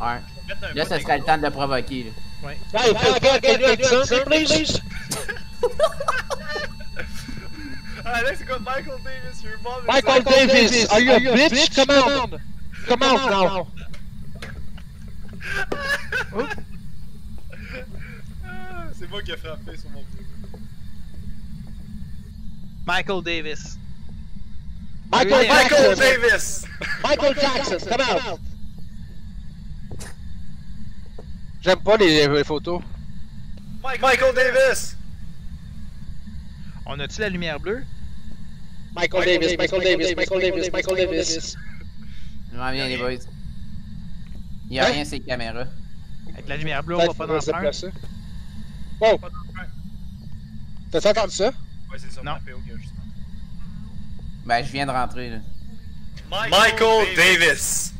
1. Mettre un Là, bout ça serait le temps de le provoquer. Là. Hey, can you example, please? Alex, c'est comme Michael Davis, your mom is Michael Davis, are you a bitch? Come on. Come on now. C'est moi qui ai frappé sur mon bureau. Michael Davis. Michael Michael Jackson. Davis! Michael Jackson, come out. J'aime pas les, les photos. Michael Davis! On a-tu la lumière bleue? Michael Davis, Michael Davis, Michael Davis, Michael Davis. Je m'en viens, les boys. Y'a Hein? rien, ces caméras. Avec la lumière bleue, on va pas dans le. Wow, t'as entendu ça? Ouais, c'est ça, Non. mon PO, justement. Ben, je viens de rentrer, là. Michael Davis!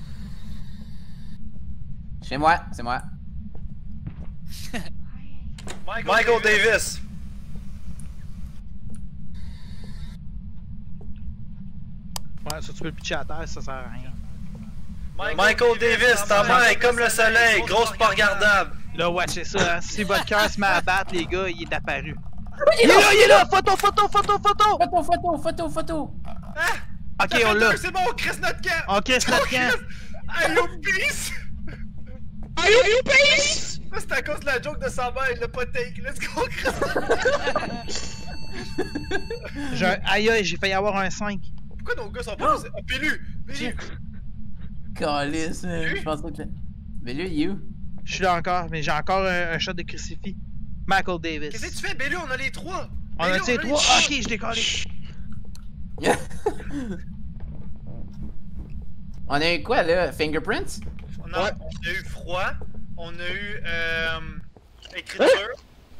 Chez moi, c'est moi. Michael Davis! Ouais, ça tu peux le pitcher à terre, ça sert à rien. Michael Davis, ta main est comme le soleil, grosse pas regardable. Là, ouais, c'est ça. Hein. Si votre cœur se met à battre, les gars, il est apparu. Il est là, il est là! Photo, photo, photo, photo! Photo, photo, photo, photo. Ok, on l'a. C'est bon, Chris notre camp! Ok, c'est notre camp. Are you peace? Are you peace? C'est à cause de la joke de Samba, il l'a pas take. Let's go, un- Aïe, aïe, j'ai failli avoir un 5. Pourquoi nos gars sont pas... Oh, Pélu! Pélu! Calice. Je pensais que. Mais lui, il est où? Je suis là encore, mais j'ai encore un, un shot de crucifix. Michael Davis. Qu'est-ce que tu fais, Bélu? On a les trois! On a les trois. Ah, ok, je décolle. On a eu quoi, là? Fingerprints? On a, on a eu froid, on a eu euh, écriture,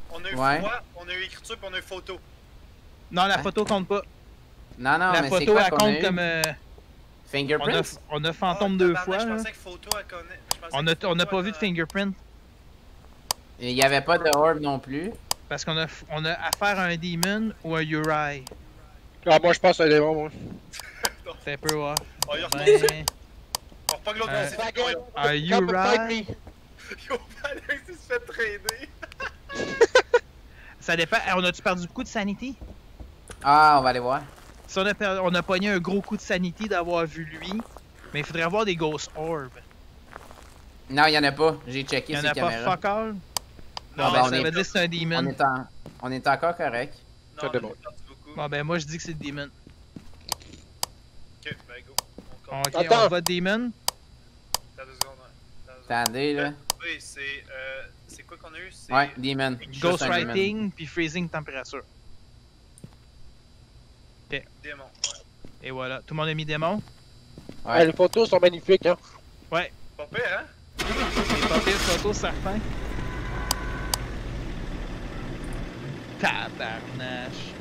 on a eu Ouais. froid, on a eu écriture puis on a eu photo. Non, la Hein? photo compte pas. Non, non, la mais photo, quoi elle a compte eu? comme. euh, on, a, Fingerprints? on a fantôme Ah, deux fois. Je pensais que photo elle connaît. On que a, on a photo, pas vu de fingerprint Il y avait pas de orb non plus. parce qu'on a, on a affaire à un demon ou un Uri. Ah, moi je pense à des démon, moi. C'est un peu off. On y retourne. Ben, On l'autre Euh, c'est un. Yo, Alex, il se fait trader. Ça dépend. On a-tu perdu beaucoup de sanity? Ah, on va aller voir. Si on a, per- on a pogné un gros coup de sanity d'avoir vu lui, mais il faudrait avoir des Ghost Orbs. Non, il y en a pas. J'ai Il checké y en ces a pas caméras. fuck all? Non, Non, ben, on ça veut dire que c'est un On demon. est, en... on est encore correct. Non, de on bon. Bon, ben moi je dis que c'est le demon. Ok, ben go. On. Ok, Attends. on va demon. T'as deux secondes, ouais. T'as deux secondes. Attendez, là. trouvé, c'est. Euh, c'est quoi qu'on a eu? C'est. Ouais, Demon. Ghostwriting puis freezing température. Démon. Ouais. Et voilà, tout le monde a mis démon? Ouais. Ouais, les photos sont magnifiques, hein. Pas pire, hein? Papiers photos certains. Tabarnache.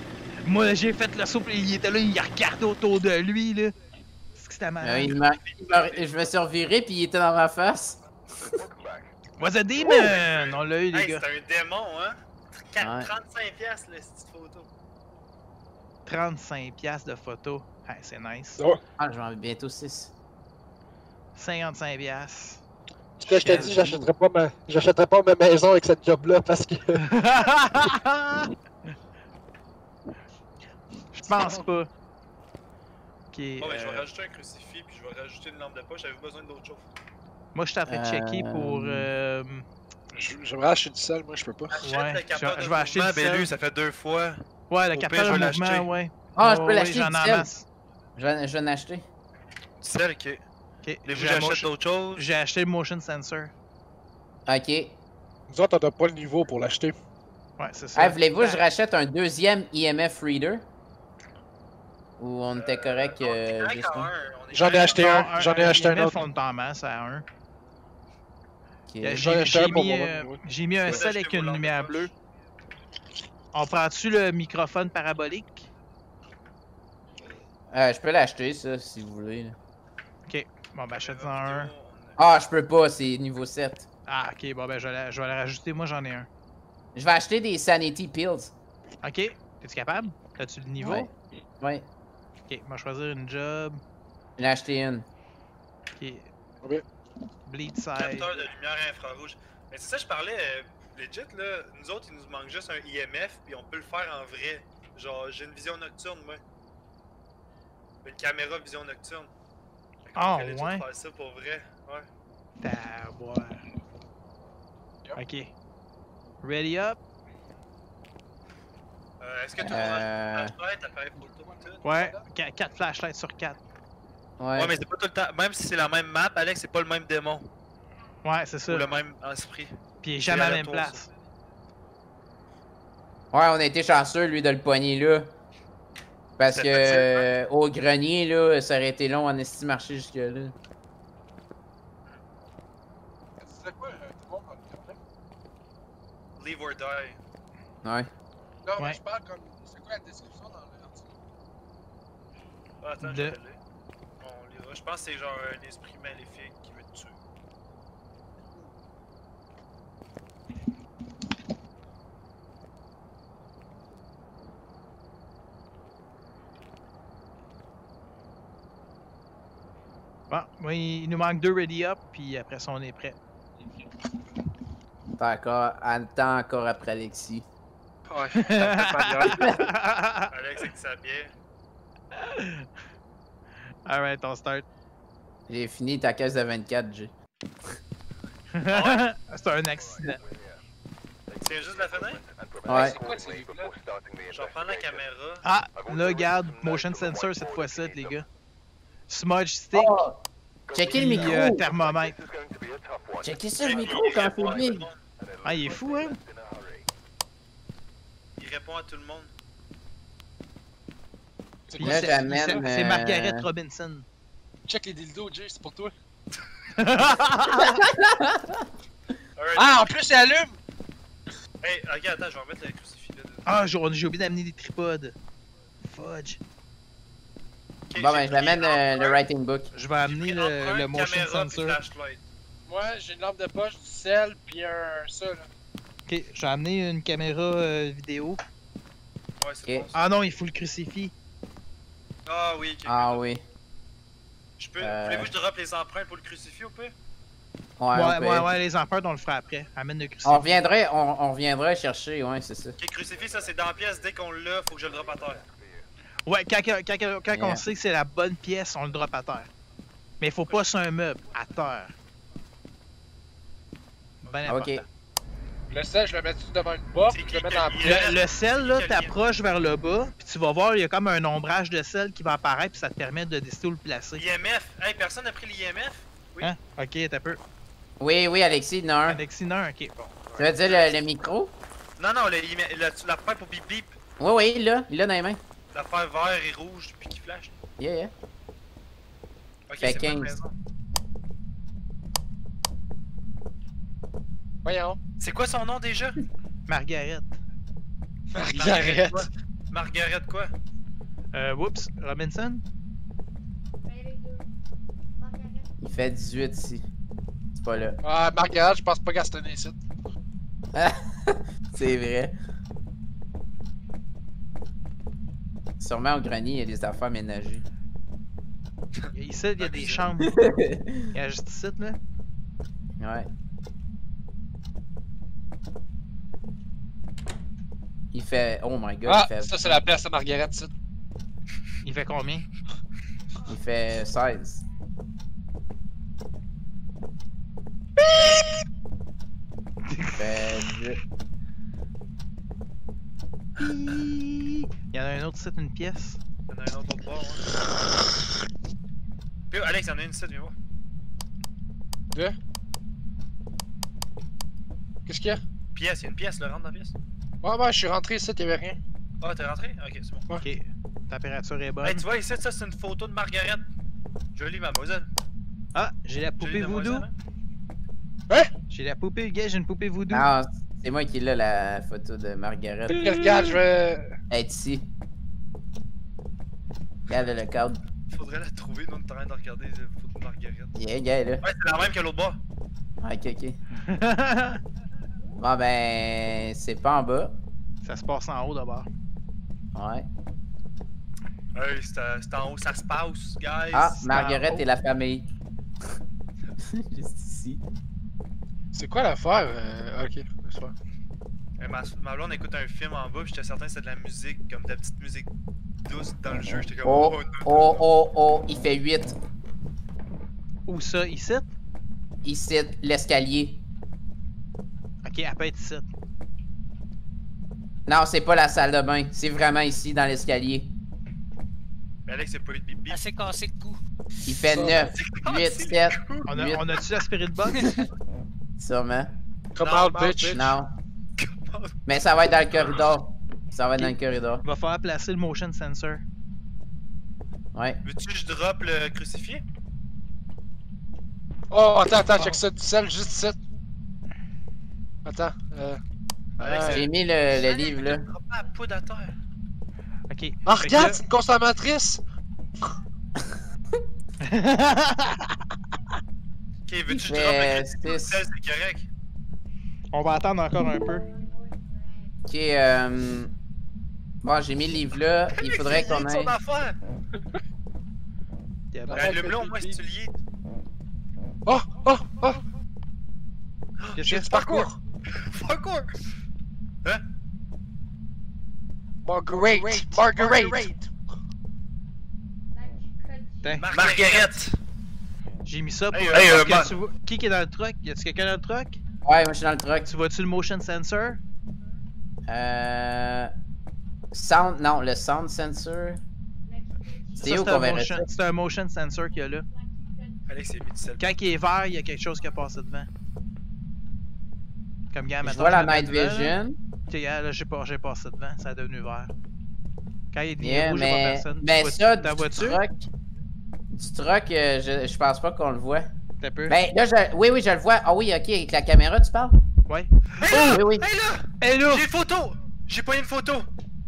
Moi, j'ai fait le saut, il était là, il regardait autour de lui, là. Est-ce que c'était Euh, malade? il m'a- il m'a- je me suis reviré puis il était dans ma face. Was a demon! On l'a eu, les Hey, gars. c'est un démon, hein? Quatre- Ouais. 35 piastres, la petite photo. 35$ piastres de photos. Hey, c'est nice. Ah, j'en ai bientôt 6. 55$. piastres. Ce que je t'ai dit, j'achèterais pas ma, j'achèterais pas ma maison avec cette job-là parce que. Je pense pas. Ok. Bon, ben, je vais euh, rajouter un crucifix, puis je vais rajouter une lampe de poche. J'avais besoin d'autre chose? moi, je suis en train de checker pour. euh, Je- J'aimerais acheter du sel, moi, je peux pas. Achète Ouais, le je- capteur je vais acheter du sel. Ça fait deux fois. Ouais, le capteur de je vais mouvement, l'acheter. ouais. Ah, je Ouais, peux ouais, l'acheter J'en en masse. Je vais, je vais en acheter. Du sel, ok. Ok, j'ai que la j'achète motion- d'autres choses? J'ai acheté le motion sensor. Ok. Nous autres, on pas le niveau pour l'acheter. Ouais, c'est ça. Ah, voulez-vous que je rachète un deuxième IMF Reader? Ou on était correct euh, correct un? un, est J'en ai acheté un, j'en ai acheté un autre. on est en masse à un. J'ai J'en ai acheté j'ai un pour mis, euh, un sel avec une lumière poche. bleue. On prend-tu le microphone parabolique? Euh, je peux l'acheter, ça, si vous voulez. Ok, bon ben achète-en un. Ah, je peux pas, c'est niveau 7. Ah ok, bon ben je vais, je vais la rajouter, moi j'en ai un. Je vais acheter des Sanity Pills. Ok, t'es-tu capable? As-tu le niveau? Ouais. Ouais, Ok, on va choisir une job. j'en ai acheté une. Ok. Bleed side. capteur de lumière infrarouge. Mais c'est ça, je parlais, euh, legit, là, nous autres, il nous manque juste un IMF, puis on peut le faire en vrai. Genre, j'ai une vision nocturne, moi. Une caméra vision nocturne. Ah, legit ouais? faire ça pour vrai. Ouais. Taboire. Ok. Ready up? Euh, Est-ce que tout le Euh. monde a flashlight, appareil photo, tout? Ouais, 4 flashlights sur 4. Ouais. Ouais, mais c'est pas tout le temps. Même si c'est la même map, Alex, c'est pas le même démon. Ouais, c'est ça. Ou le même esprit. Puis il est jamais à la même place. Ouais, on a été chanceux, lui, de le poigner là. Parce que euh, au grenier, là, ça aurait été long en esti marcher jusque-là. C'est quoi, tout le monde Leave or die. Ouais. Non, mais Ouais. je parle comme. C'est quoi la description dans l'article? Ah, attends, De- je vais. On lira. Je pense que c'est genre un esprit maléfique qui veut te tuer. Bon, oui, il nous manque deux ready up, puis après ça, on est prêt. T'as encore, attends encore après Alexis. Ouais, ça me fait pas bien. Alex bière. Alright, on start. J'ai fini ta caisse de 24, G. c'est un accident. C'est juste la fenêtre? Ouais. Je vais prendre la caméra. Ah, là, regarde, motion sensor cette fois-ci, les gars. Smudge stick, Oh! Checkez le micro! euh, thermomètre. Checkez ça le micro quand c'est big! Ah, il est fou, hein? Il répond à tout le monde. C'est- euh, Margaret Robinson. Check les dildos, Jay, c'est pour toi. Ah, en plus, il allume! Hey, regarde, attends, je vais remettre le crucifix là. Ah, j'ai oublié d'amener des tripodes. Fudge. Ok, Bon, ben, je l'amène pris euh, le writing book. Je vais amener le, motion sensor. flashlight. Moi, j'ai une lampe de poche, du sel, puis un. ça, là. Ok, je vais amener une caméra euh, vidéo. Ouais, c'est Ok. bon ça. Ah non, il faut le crucifix. Ah oui, ok. Ah oui. Je peux. Euh. Voulez-vous que je drop les empreintes pour le crucifix ou pas? Ouais, Ouais, on, ouais, ouais, les empreintes, on le fera après. Amène le on crucifix. reviendrait, on, on reviendrait chercher, ouais, c'est ça. Ok, crucifix, ça c'est dans la pièce. Dès qu'on l'a, faut que je le drop à terre. Ouais, quand, quand, quand, quand on sait que c'est la bonne pièce, on le drop à terre. Mais il faut pas sur un meuble, à terre. Ben important. Ok. Le sel, je le mets devant une porte, je le mets dans la pièce? Le, le sel, là, t'approches vers le bas, puis tu vas voir, il y a comme un ombrage de sel qui va apparaître, puis ça te permet de décider où le placer. L'IMF. Hey, personne n'a pris l'IMF? Oui. Hein? Ok, t'as peu. Oui, oui, Alexis, un. Alexis, non, ok, bon. Tu veux dire le, le micro? Non, non, le- le- l'affaire pour bip bip. Oui, oui, il l'a. Il l'a dans les mains. L'affaire vert et rouge, puis qui flash. Yeah, yeah. Ok, Fait c'est pas 15. une raison. Voyons. C'est quoi son nom déjà? Margaret. Margaret. Margaret quoi? Euh, whoops, Robinson? Ben, les deux. Margaret. Il fait 18 ici. C'est pas là. Ah, Margaret, je pense pas qu'elle se tenait ici. C'est vrai. Sûrement au grenier, il y a des affaires ménagées. Ici, il y a des chambres. Il y a juste ici, là. Ouais. Il fait. Oh my god, Ah, il, fait... ça c'est la place à Margaret, ici. Il fait combien? il fait 16. Il fait 18. Il y en a un autre ici, une pièce? Il y en a un autre au bord, ouais. Alex, il y en a une ici, viens voir. Deux? Qu'est-ce qu'il y a? Pièce, il y a une pièce, là, rentre dans la pièce. Ouais, ouais, je suis rentré ici, y'avait rien. Ah, t'es rentré? Ok, c'est bon. Ok. Température est bonne. Hey, tu vois ici, ça, c'est une photo de Margaret. Jolie mademoiselle. Ah, j'ai la poupée voodoo. demoiselle, hein? J'ai la poupée, gars, j'ai une poupée voodoo. Non, c'est moi qui l'ai la photo de Margaret. Regarde, je vais. Elle est ici. Regarde le cadre. Faudrait la trouver, nous, on est en train de regarder la photo de Margaret. Yeah, gars, là. Ouais, c'est la même que l'autre bas. Ok, ok. Bon, ben. C'est pas en bas. ça se passe en haut d'abord. Ouais. Hey, c'est euh, en haut, ça se passe, guys. Ah, Margaret et la famille. Juste ici. C'est quoi l'affaire? Euh... Ok, faire. Eh, ma, ma blonde écoute un film en bas, j'étais certain que c'était de la musique, comme de la petite musique douce dans le jeu. J'étais comme. Oh, oh, non. oh, oh, il fait 8. Où ça, ici? Ici, l'escalier. Ok, elle peut être ici. Non, c'est pas la salle de bain. C'est vraiment ici, dans l'escalier. Mais Alex, c'est pas eu de bip bip. Elle s'est cassé le cou. Il fait 9, 8, 7, On 8, a-tu la spirit box? sûrement. Come Non, out, bitch. Non. Mais ça va être dans le corridor. Ça va être dans le corridor. Il va falloir placer le motion sensor. Ouais. Veux-tu que je drop le crucifié? Oh, attends, attends, check ça du sel, juste ici. Attends, euh. Euh, J'ai mis le, le livre là. Pas poudre à terre. Ok. Ah, Fait que regarde, là- c'est une consommatrice! Ok, veux-tu que drop le crucifié? c'est correct? On va attendre encore un peu. Ok, euh. Bon, j'ai mis le livre là. Il faudrait qu'on Son ait. affaire. Il y a- Ah, Ben, le fait blond, bip, moi, bip. si tu lié. Oh, oh, oh! J'ai du parcours! Parkour! Hein? Marguerite! Marguerite! Margaret! J'ai mis ça pour. Hey, euh, euh, Qui qui est dans le truck? Y a-tu quelqu'un dans le truck? Ouais, moi je suis dans le truck. Tu vois-tu le motion sensor? Euh. Sound. Non, le sound sensor. C'est où qu'on verrait motion- ça? C'est un motion sensor qu'il y a là. Alex, c'est mis sel. Quand il est vert, il y a quelque chose qui a passé devant. Comme gars, Je maintenant. vois la je le mets night vision. Ok, là, j'ai pas, j'ai passé devant, ça a devenu vert. Quand il est devenu Yeah, rouge, il y a pas mais. personne. Ben, Tu vois- ça, du vois-tu? truck. Du truck, euh, je, je pense pas qu'on le voit. T'as peu. Ben, là, je... oui, oui, je le vois. Ah oui, ok, avec la caméra, tu parles? Ouais. Hey là! Oui, oui. Hey là! Hey là! J'ai une photo! J'ai pas une photo!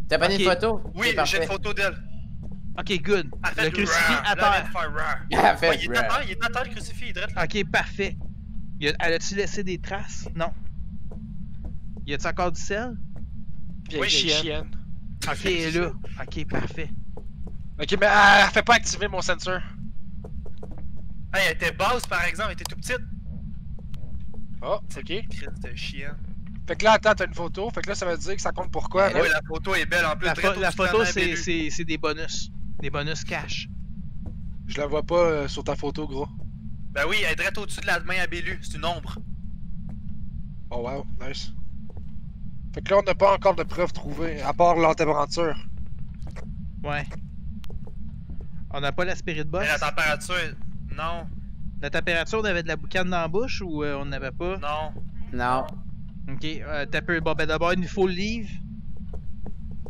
T'as pas Ok. une photo? Oui, j'ai une photo d'elle. Ok, good. Elle Le crucifix à terre. Elle fait Ouais, il est à terre, il est à terre, le crucifix, il est. Ok, parfait. A- Elle a-tu laissé des traces? Non. Y a-tu encore du sel? Oui, chienne. Ok, elle est là. Ok, parfait. Ok, mais elle fait pas activer mon sensor. Hey, elle était basse, par exemple, elle était tout petite. Oh, ok. Crise de chien. Fait que là, attends, t'as une photo. Fait que là, ça veut dire que ça compte pour quoi, Ben? Ouais, la photo est belle en plus. La, pho- la photo, c'est c'est- c'est des bonus. Des bonus cash. Je la vois pas euh, sur ta photo, gros. Ben oui, elle est direct au-dessus de la main à Bellu. C'est une ombre. Oh, wow, nice. Fait que là, on n'a pas encore de preuves trouvées, à part la température. Ouais. On n'a pas la spirit box. Mais la température, non. La température, on avait de la boucane dans la bouche ou euh, on n'avait pas? Non. Non. Ok, euh, t'as peu. Bon, ben d'abord, il faut le livre.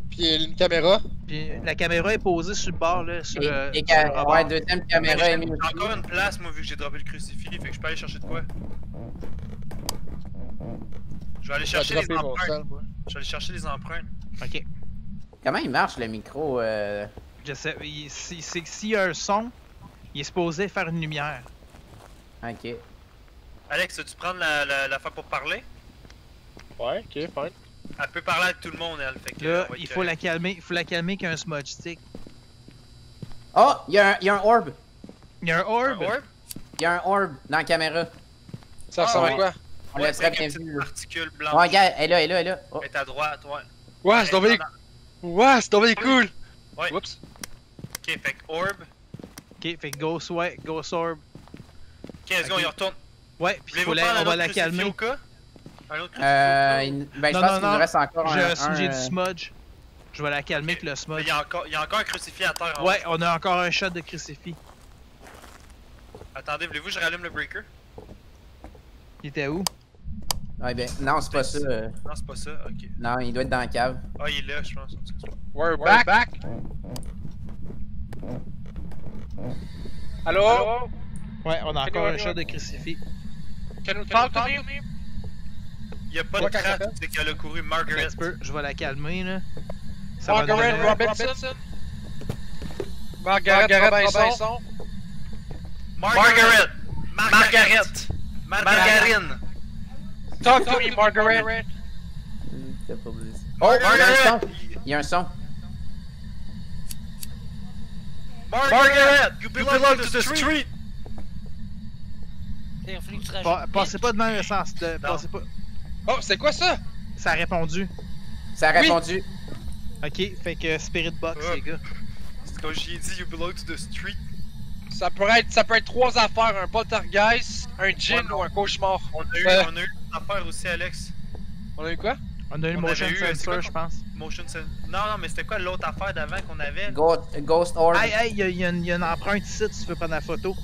Puis une caméra. Puis la caméra est posée sur le bord, là. Sur, Et, euh, et sur ca- le ouais, deuxième caméra est mise j'ai encore une place, moi, vu que j'ai droppé le crucifix, fait que je peux aller chercher de quoi? Je vais aller chercher les empreintes. Je vais aller chercher les empreintes. Ok. Comment il marche le micro euh... Je sais. il- si- C'est que s'il y a un son, il est supposé faire une lumière. Ok. Alex, veux-tu prendre la, la, la fois pour parler? Ouais, ok, fine. Elle peut parler avec tout le monde, elle. Fait que, Là, il faut la calmer. Il faut la calmer qu'un smudge stick. Oh, il y, a un- y a un orb. Il y a un Un orb? Il y a un orb dans la caméra. Ça ressemble ouais. à quoi? On Ouais, l'a très bien vu. particule blanche. Ouais, regarde, elle est là, elle est là, elle est là. Oh. Elle est à droite, ouais. Ouais, c'est tombé. Ouais, c'est tombé cool. Ouais. Oups. Ok, fait que orb. Ok, fait que ghost, ouais, ghost orb. Ok, let's go, Ok. il retourne. Ouais, puis faut la- on va la calmer. cas? Un autre crucifix Euh, il- ben, je Non, pense non, qu'il nous reste encore un. J'ai un, j'ai du euh, smudge. Je vais la calmer que le Mais smudge. il y, a encore, il y a encore un crucifix à terre. en Ouais, on a encore un shot de crucifix. Attendez, voulez-vous que je rallume le breaker? Il était où? Ouais, ben, non, c'est pas ça. euh, Non, c'est pas ça. Ok. Non, il doit être dans la cave. Ah, il est là, je pense. We're back. Allô? Ouais, on a encore un shot de crucifix. Can you talk? to me? Il y a pas de s'appelle? c'est qu'elle a couru Margaret. je vais la calmer là. Ça va Margaret Robinson. Margaret Robinson. Margaret! Margaret! Margarine! Talk to me, Margaret. Oh, il y a un Margaret! son. Il y a un son. Margaret! You belong to the street! Il a fallu que tu rajoutes. Pa- Passez pas devant le sens de. Passez pas. Oh, c'est quoi ça? Ça a répondu. Ça a Oui. répondu. Ok, fait que Spirit Box, Ouais. les gars. C'est comme j'ai dit, you belong to the street. Ça peut être, ça peut être trois affaires, un poltergeist, un djinn Ouais, ou un cauchemar. On a eu, Euh. on a eu une affaire aussi, Alex. On a eu quoi? On a eu le On motion sensor, je pense. Motion sen... Non, non, mais c'était quoi l'autre affaire d'avant qu'on avait? Ghost, Ghost Orb. Hey, hey, y'a y a une y a une empreinte ici, si tu veux prendre la photo?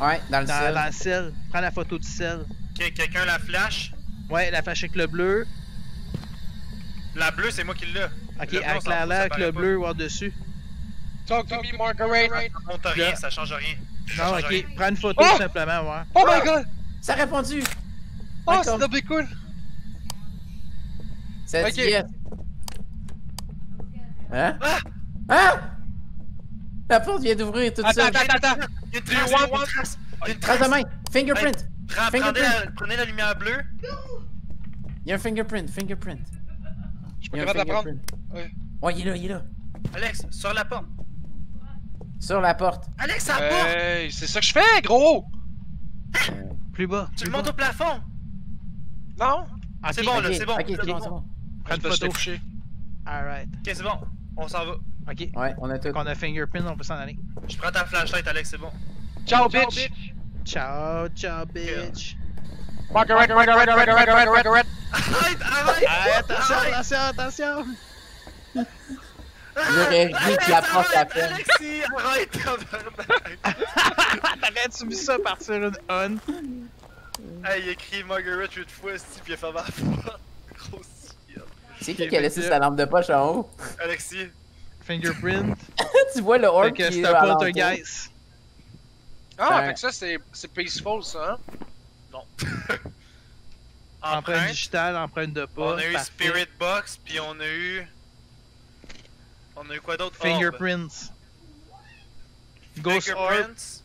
Ouais, dans le Dans, ciel. dans le ciel. Prends la photo du ciel. Ok, quelqu'un la flash? Ouais, la fâche avec le bleu. La bleue, c'est moi qui l'ai. Ok, avec la avec le pas. bleu voir dessus. Talk to me, Margaret. Ça monte rien, Là. ça change rien. Ça Non, change ok, rien. prends une photo Oh! simplement, ouais. Oh my god! Ça a répondu. Oh, c'est double cool! C'est Ok. Hein? Ah! Hein? La porte vient d'ouvrir toute Attends, seule. attends, attends! Il y a une trace, want il y a une trace. Il y a une Trace de main. Fingerprint. Prends- Prenez Fingerprint. la, prenez la lumière bleue. Il y a un fingerprint. Fingerprint. Je Il pas y a un capable d'apprendre. fingerprint. Ouais. Ouais, il est là, il est là. Alex, sur la porte. Sur la porte. Alex, à la porte! Hey, c'est ça que je fais, gros! Plus bas. Tu plus le montes au plafond! Non? Ok, C'est bon, là, Ok, c'est bon. Ok, c'est bon, c'est bon. Prends une photo. Alright. Ok, c'est bon. On s'en va. Ok. Ouais, on a tout. Fait qu'on a fingerprint, on peut s'en aller. Je prends ta flashlight, Alex, c'est bon. Ciao, bitch! Ciao, ciao, bitch. Margaret, Margaret, Margaret, Margaret, Margaret! Arrête, arrête! Arrête, attention, Arrête! attention, attention! J'aurais dit que la porte arrête, appelle. Alexis, arrête! T'aurais-tu vu ça partir une on? hey, il écrit Margaret 8 fois, si puis il a fermé la porte. Gros ciel. C'est qui qui a laissé sa lampe de poche en haut? Alexis, Fingerprint. tu vois le orb Fait qui que est c'est à un l'entour. poltergeist. Ah, fait que ça, c'est c'est peaceful, ça, hein? non. Empreinte? Digitale, empreinte de pas. On a eu. Spirit Box, puis on a eu. On a eu quoi d'autre? Fingerprints. Ghost Orb. Fingerprints?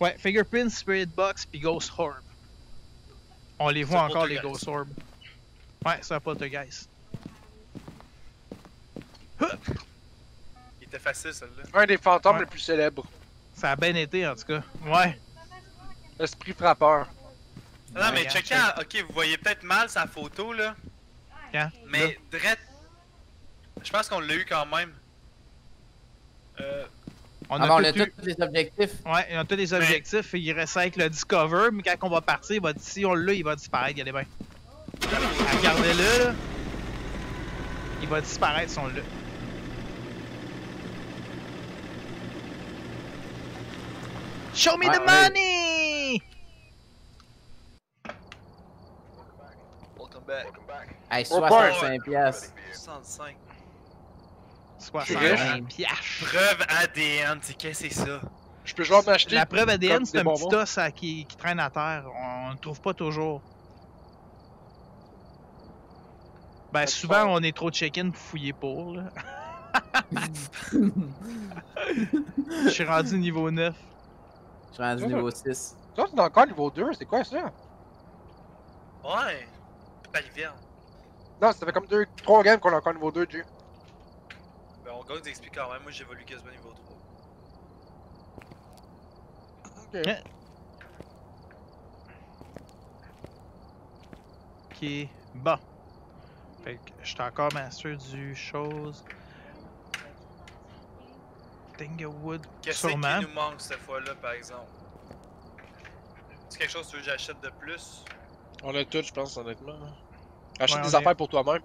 Ouais, Fingerprints, Spirit Box, puis Ghost Orb. On les C'est voit un encore, les. Ghost Orb. Ouais, c'est un poltergeist. Il était facile, celle-là. Un des fantômes Ouais. les plus célèbres. Ça a bien été, en tout cas. Ouais. Esprit frappeur. Non, mais regarde, checkez, à- ok, vous voyez peut-être mal sa photo, là. Quand? Mais, Drette. Je pense qu'on l'a eu quand même. Euh. On Ah, on a a tout eu. tous les objectifs. Ouais, on a tous les objectifs. Il reste avec le Discover, mais quand on va partir, il va, si on l'a, il va disparaître, regardez bien. Regardez-le, là. Il va disparaître si on l'a. Show me Ouais, the ouais. money! Welcome back. Welcome back. Hey, Report. 65 piastres. 65. 65 piastres. Preuve ADN, c'est qu'est-ce que c'est ça? Je peux genre m'acheter. La preuve ADN, c'est un petit os à- qui, qui traîne à terre. On ne trouve pas toujours. Ben, souvent, on est trop check-in pour fouiller pour, là. Je suis rendu niveau 9. Je suis rendu niveau 6. Toi, t'es encore niveau 2, c'est quoi ça? Ouais. Baliverne. Non, ça fait comme 2, 3 games qu'on est encore niveau 2, Dieu. Ben, on gagne d'expliquer quand même. Moi, j'évolue quasiment niveau 3. Ok. Ok, bon. Fait que je suis encore master du chose. Dinglewood, Qu'est-ce qui nous manque cette fois-là, par exemple? C'est quelque chose que tu veux que j'achète de plus? On a tout, je pense, honnêtement. Achète Ouais, des est- affaires pour toi-même.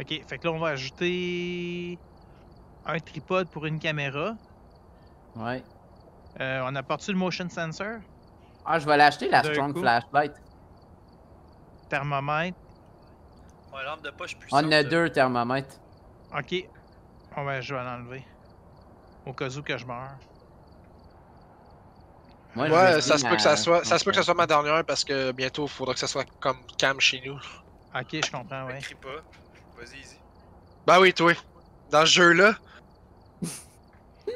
Ok, fait que là, on va ajouter un tripode pour une caméra. Ouais. Euh, on apporte-tu le motion sensor? Ah, je vais l'acheter, la Strong coup. Flashlight. Thermomètre. Ouais, lampe de poche puissante. On a deux thermomètres. Ok. Bon ben, je vais l'enlever. Au cas où que je meurs. Moi, Ouais, ça se peut que ça soit, ça se peut que ça soit ma dernière parce que bientôt, il faudra que ça soit comme cam chez nous. Ok, je comprends, Ne ouais. crie pas. Vas-y, easy. Bah oui, toi. Dans ce jeu-là,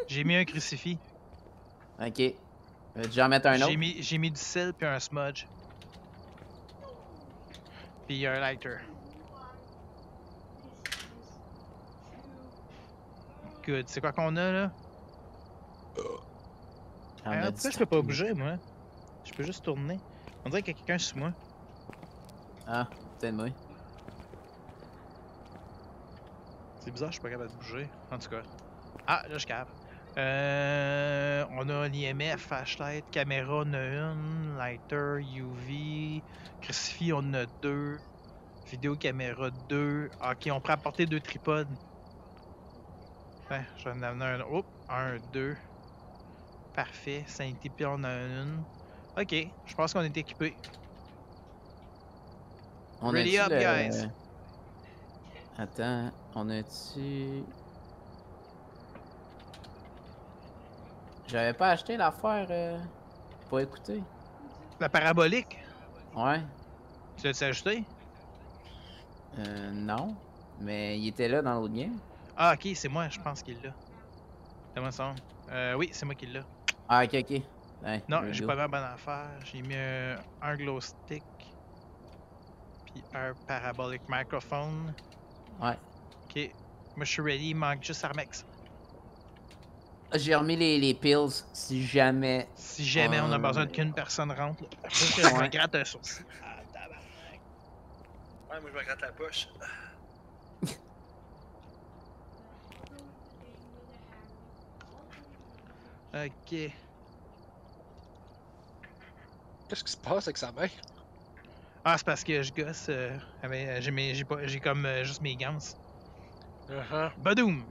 J'ai mis un crucifix. Ok. Veux-tu en mettre un J'ai autre? mis, j'ai mis du sel puis un smudge. Puis un lighter. Good. C'est quoi qu'on a là? Ah, du pourquoi je peux pas bouger moi? Je peux juste tourner. On dirait qu'il y a quelqu'un sous moi. Ah, peut-être moi. C'est bizarre, je suis pas capable de bouger. En tout cas. Ah, là je suis capable. Euh, on a l'IMF, flashlight, caméra, on a une, lighter, UV, crucifix, on a deux, vidéo caméra 2. Ok, on peut apporter deux tripodes. Je vais en amener un. Oh, un, deux. Parfait. Sanity, puis on a une. Ok, je pense qu'on est équipé. On Ready up, le- guys. Attends, on a-tu... J'avais pas acheté l'affaire euh, pour écouter. La parabolique, Ouais. tu l'as-tu ajouté? Euh, non. Mais il était là dans l'autre game. Ah, ok, c'est moi, je pense qu'il l'a. Donne-moi son. Euh, oui, c'est moi qui l'a. Ah, ok, ok. Ouais, Non, j'ai pas go. ma bonne affaire. J'ai mis un, un glow stick. Puis un parabolic microphone. Ouais. Ok. Moi, je suis ready. Il manque juste Armex. J'ai remis les, les pills si jamais. Si jamais on a Euh, besoin qu'une personne rentre. là. Que je me gratte un sourcil. Ah, tabarnak. Ouais, moi, je me gratte la poche. Ok. qu'est-ce qui se passe avec sa main? Ah, c'est parce que je gosse. euh, ah, euh, j'ai comme euh, juste mes gants. Uh-huh. Badoum!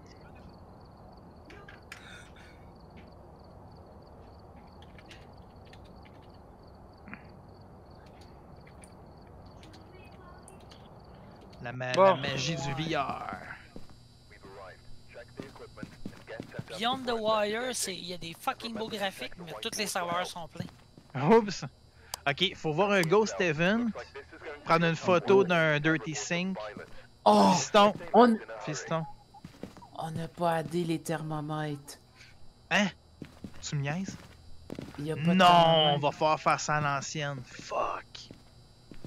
La, ma- Bon. la magie du VR. We've arrived. Check the equipment and get set up. Beyond the Wire, c'est- il y a des fucking beaux graphiques, mais tous les serveurs sont pleins. Oups! Ok, faut voir un Ghost Event. Prendre une photo d'un Dirty violence. Oh! Fiston! On Fiston. on n'a pas addé les thermomètres. Hein? Tu me niaises? Il y a pas de Non, on va falloir faire ça à l'ancienne. Fuck!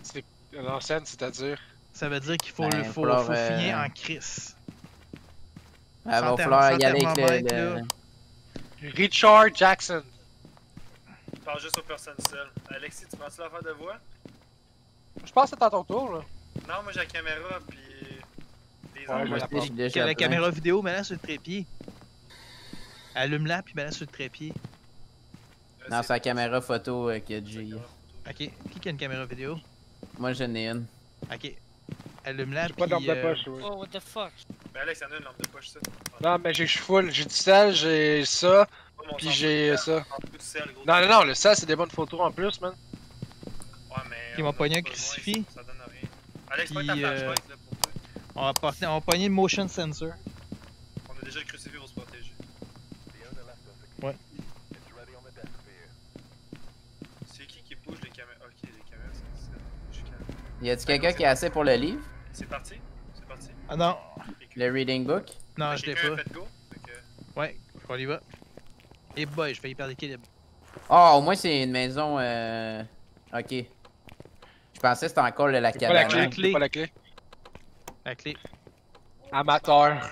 C'est l'ancienne, c'est-à-dire? Ça veut dire qu'il faut, Ben, le faut faut, euh, finir en crise. Il va sans falloir y aller avec le. thermomètre, le- Richard Jackson. Je parle juste aux personnes seules. Alexis, tu penses la faire de voix? Je pense que c'est à ton tour, là. Non, moi j'ai la caméra, puis. Des Ouais, Moi la caméra vidéo, mets-la sur le trépied. Allume-la, puis mets-la sur le trépied. Euh, Non, c'est la caméra photo euh, que j'ai. Ok, qui qui a une caméra vidéo? Moi, j'en ai une. Ok. Allume-la, J'ai pas puis... d'arme de euh, poche, oui. Oh, what the fuck? Mais Alex, y'en a une lampe de poche, ça. Non, mais j'ai- je suis full. J'ai du sel, j'ai ça, sang j'ai de ça. de. Non, non, non, le sel, c'est des bonnes photos en plus, man. Ouais, mais. Ils on m'ont pogné un crucifix. Ça, donne rien. Alex, pas Puis, ta euh, flashlight, là, pour toi. On va, porter, on va pogner le motion sensor. On a déjà le crucifix pour se protéger. Ouais. C'est qui qui bouge les caméras? Ok, les caméras, suis calme. Y a-tu quelqu'un qui a assez pour le livre? C'est parti? C'est parti. Ah non, Le reading book? non, je l'ai pas. fait go? Fait que- Ouais, on y va. Et boy, je vais y perdre l'équilibre. Ah, au moins c'est une maison. Euh... Ok. Je pensais que c'était encore le- la pas la clé, pas la clé. La clé. Amateur.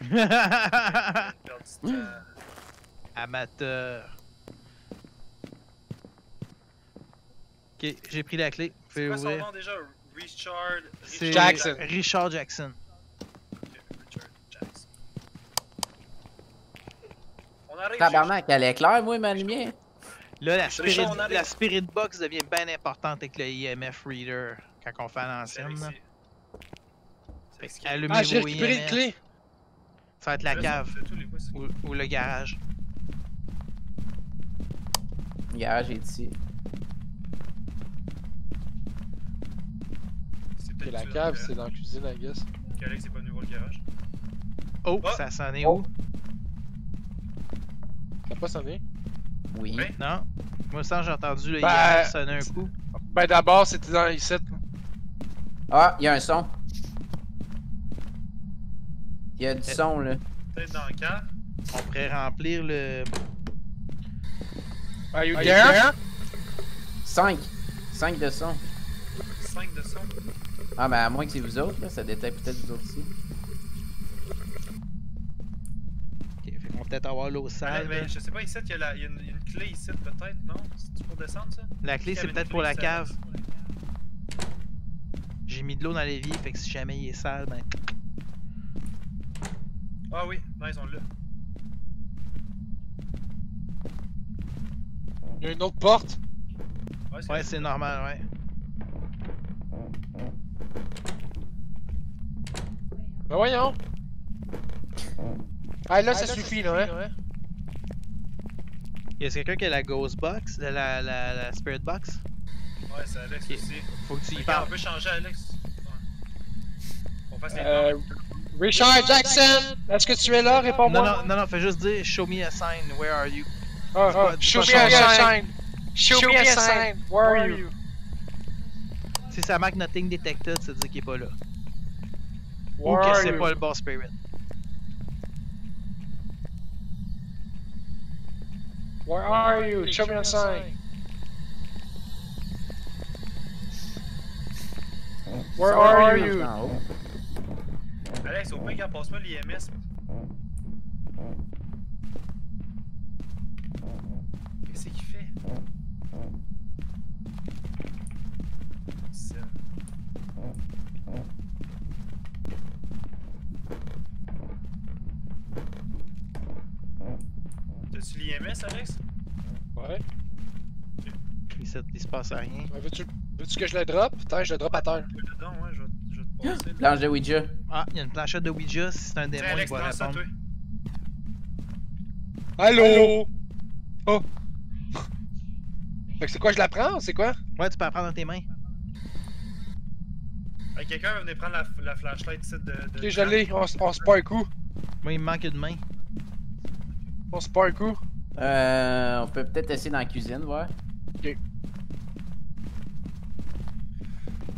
Amateur. Ok, j'ai pris la clé. Vous C'est pouvez quoi son ouvrir. nom déjà? Richard. Jackson. Richard Jackson. Tabarnak, elle est claire, moi, ma lumière. Là, la spirit, Richard, on arrive. la spirit box devient bien importante avec le IMF reader quand on fait à l'ancienne. allumez Ah, j'ai récupéré une clé. Ça va être la cave ou, ou le garage. Le garage est ici. Et la ça, cave, c'est dans la cuisine, I guess. est pas venu voir le garage? Oh, Oh. ça s'en est Oh. où? T'as pas sonné? Oui. Non? Moi, ça, j'ai entendu le Ben, sonner un coup. Ben d'abord, c'était dans les sites. Ah, il y a un son. Il y a du Eh. son, là. Peut-être dans le cave. On pourrait remplir le. Are you Are you there? 5. 5 de son. 5 de son. Ah, ben à moins que c'est vous autres, là. Ça détecte peut-être vous autres aussi. Ok, fait qu'on va peut-être avoir l'eau sale. mais je sais pas, ici, il y a, la- il y a une, il y a une clé ici, peut-être, non? C'est pour descendre, ça? La clé, c'est peut-être pour la ici, cave. J'ai mis de l'eau dans l'évier, fait que si jamais il est sale, ben. Ah oui, non, ils ont là. Il y a une autre porte? Ouais, Ouais, c'est normal, ouais. Ben voyons. Ah là, ça suffit, là, hein. Y a quelqu'un qui a la Ghost Box, la, la, la, la Spirit Box? Ouais, c'est Alex Ok. aussi. Faut que tu y parles. on peut changer Alex. Ouais. On fasse les Euh. Richard Jackson, est-ce que tu es là? Non, Réponds-moi. non, non, non, fais juste dire Show me a sign, where are you? Ah, pas- ah, dis Show me a sign. Show me a sign. Where are you? Si ça marque Nothing Detected, ça veut dire qu'il est pas là. Ou Where que are c'est you? pas le bon Spirit. Where are you? Show me a sign. Where are you? Alex, au pire, quand passe-moi l'IMS. Qu'est-ce qu'il fait Ça. Alex Ouais. Ici, il se passe rien. Ben, Veux-tu veux-tu que je le drop? Putain, je le drop à terre. Dedans, ouais, je vais, je vais te passer. là. Planche de Ouija. Ah, il y a une planchette de Ouija, si c'est un Tiens, démon, il Alex, va prends ça, répondre. toi. Allô? Oh. Fait que c'est quoi, je la prends? C'est quoi? Ouais, tu peux la prendre dans tes mains. Hey, quelqu'un va venir prendre la, la flashlight ici de. de Ok, je l'ai. On, se part un coup. Moi, il me manque une main. On se part un coup. Euh, on peut peut-être essayer dans la cuisine, voir.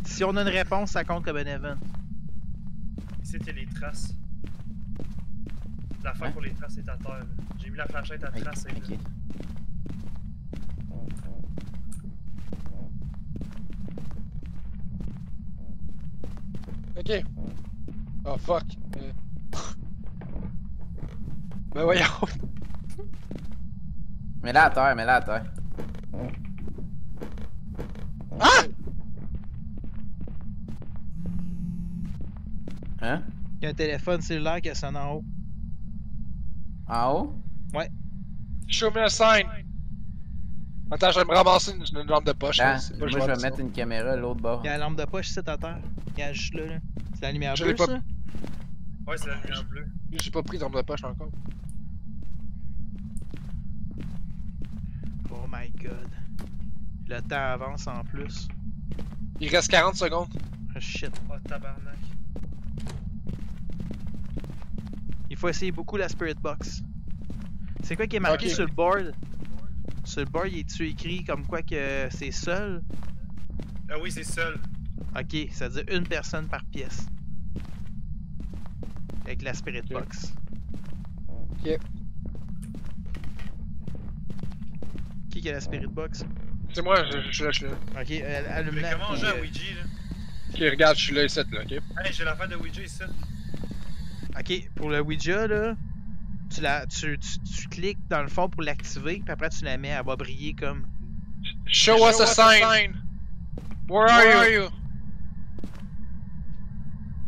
Si on a une réponse, ça compte comme un event. A les traces. L'affaire Hein? pour les traces est à terre. là. J'ai mis la flashlight à Ok, traces. c'est là. ok. Ok. Oh fuck. Euh. Ben voyons. Mets-la à terre, mets-la à terre. Ah! Hein? Il y a un téléphone cellulaire qui sonne en haut. En haut? Show me a sign. Attends, je vais me ramasser une, une lampe de poche. Ben, là, c'est pas moi je vais de mettre ça. une caméra à l'autre bord. Il y a la lampe de poche ici à terre. Il y a juste là. là. C'est la lumière Je bleue, l'ai pas- ça? Ouais, c'est la lumière bleue. J'ai pas pris d'arme de poche encore. Oh my god. Le temps avance en plus. Il reste 40 secondes. Ah, shit. Oh, tabarnak. Il faut essayer beaucoup la Spirit Box. C'est quoi qui est marqué sur le board? Sur le board, il est-tu écrit comme quoi que c'est seul? Ah oui, c'est seul. Ok, ça veut dire une personne par pièce. Avec la Spirit. Box. Ok. Qui a la Spirit Box? C'est moi, je, je suis là, je suis là. Ok, elle- Mais allume-la. comment on joue à Ouija, là? Ok, regarde, je suis là, ici, là, ok? Hey, j'ai l'affaire de Ouija ici. Ok, pour le Ouija, là, tu, la, tu, tu, tu cliques dans le fond pour l'activer, puis après tu la mets, elle va briller comme. Show, us a sign. Where are, you?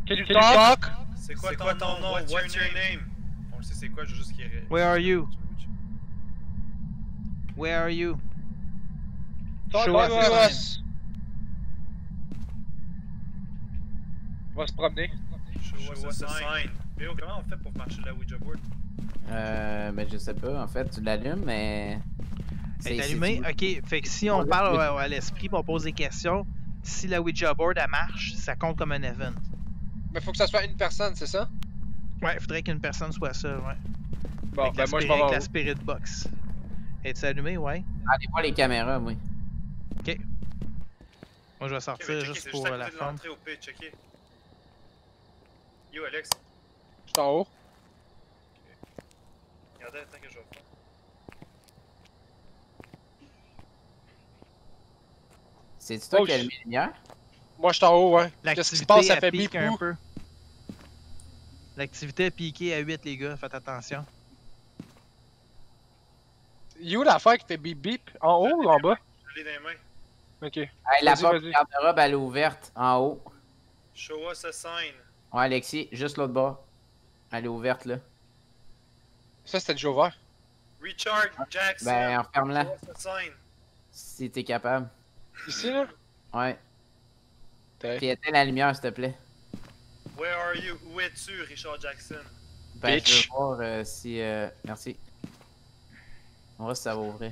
Can you talk? C'est quoi, ton, nom? What's, your name? On le sait, c'est quoi, je veux juste qu'il Where are you? Where are you? Talk Show us us. On va se promener. Show us a sign. Léo, comment on fait pour marcher la Ouija board? Euh, ben, je sais pas. En fait, tu l'allumes, mais. Elle est c'est- allumée? c'est- Ok, fait que si on parle à, à l'esprit, on pose des questions, si la Ouija board elle marche, ça compte comme un event. Mais faut que ça soit une personne, c'est ça? Ouais, faudrait qu'une personne soit seule, ouais. Bon, avec ben moi je m'en avec vais. la Spirit Box. Es-tu allumé? Ouais. Allez voir les caméras, oui. Moi je vais Ok, sortir juste pour à euh, la au pitch, checker. Yo, Alex. Je suis en haut. Regardez, attends que je vais faire. C'est-tu toi Oh, qui as allumé les lumières? Moi je suis en haut, ouais. Qu'est-ce qui L'activité se passe? Ça fait pique bip un peu. L'activité a piqué à 8 les gars, faites attention. You l'affaire qui fait bip bip? En haut ou en bas? Je l'ai dans les mains. Ok. Hey, la porte du garde-robe, elle est ouverte, en haut. Show us a sign. Ouais, Alexis, juste l'autre bas. Elle est ouverte, là. Ça c'était déjà ouvert. Richard Jackson. Ben, referme-la, Show us a sign. si t'es capable. Ici là? Ouais. T'es- Puis éteins la lumière, s'il te plaît. Where are you? Où es-tu, Richard Jackson? Ben, je veux voir euh, si... Euh... Merci. On va voir si ça va ouvrir.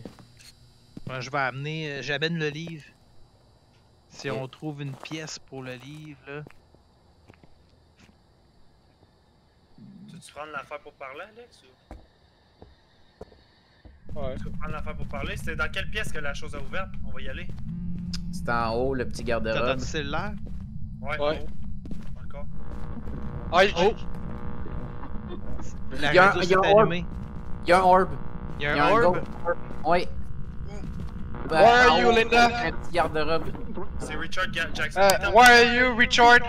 Moi je vais amener, euh, j'amène le livre. Si on trouve une pièce pour le livre, là. Tu veux prendre l'affaire pour parler, Alex? Ou... Ouais. Tu veux prendre l'affaire pour parler? C'était dans quelle pièce que la chose a ouverte? On va y aller. C'est en haut, le petit T'as garde-robe. du cellulaire? Ouais. Ouais. oh. Encore. Ah, il- Oh! La Il y a radio il y a s'est un orb. allumée. Il y a un orb. Il y a Il y a un orb. orb. Ouais. Ben, Where are you, Linda? Un petit garde-robe. C'est Richard Ga- Jackson. Uh, Attends, where are you, Richard?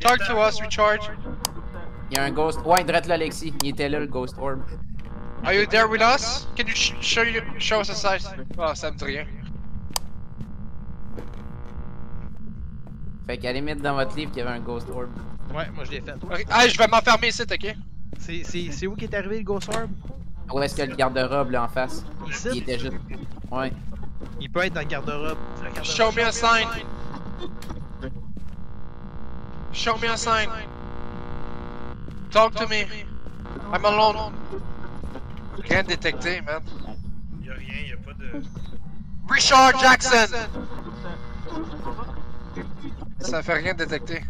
Talk to us, Richard. Il y a un ghost. Ouais, drette là, Alexis. Il était là, le ghost orb. Are you there with us? Can you sh show, you show us a size? Ah, ça me dit rien. Fait qu'allez mettre dans votre livre qu'il y avait un ghost orb. Ouais, moi je l'ai fait. Ah, je vais m'enfermer ici, ok? C'est où qui est arrivé le Ghost Orb? Où est-ce que le garde-robe là en face? Ici? Il était juste. Ouais. Il peut être dans le garde-robe. Le garde-robe. Show me a sign. Show me a sign. Talk to me. I'm alone. Rien détecté, man. Y'a rien, y'a pas de. Richard Jackson! Ça fait rien détecter.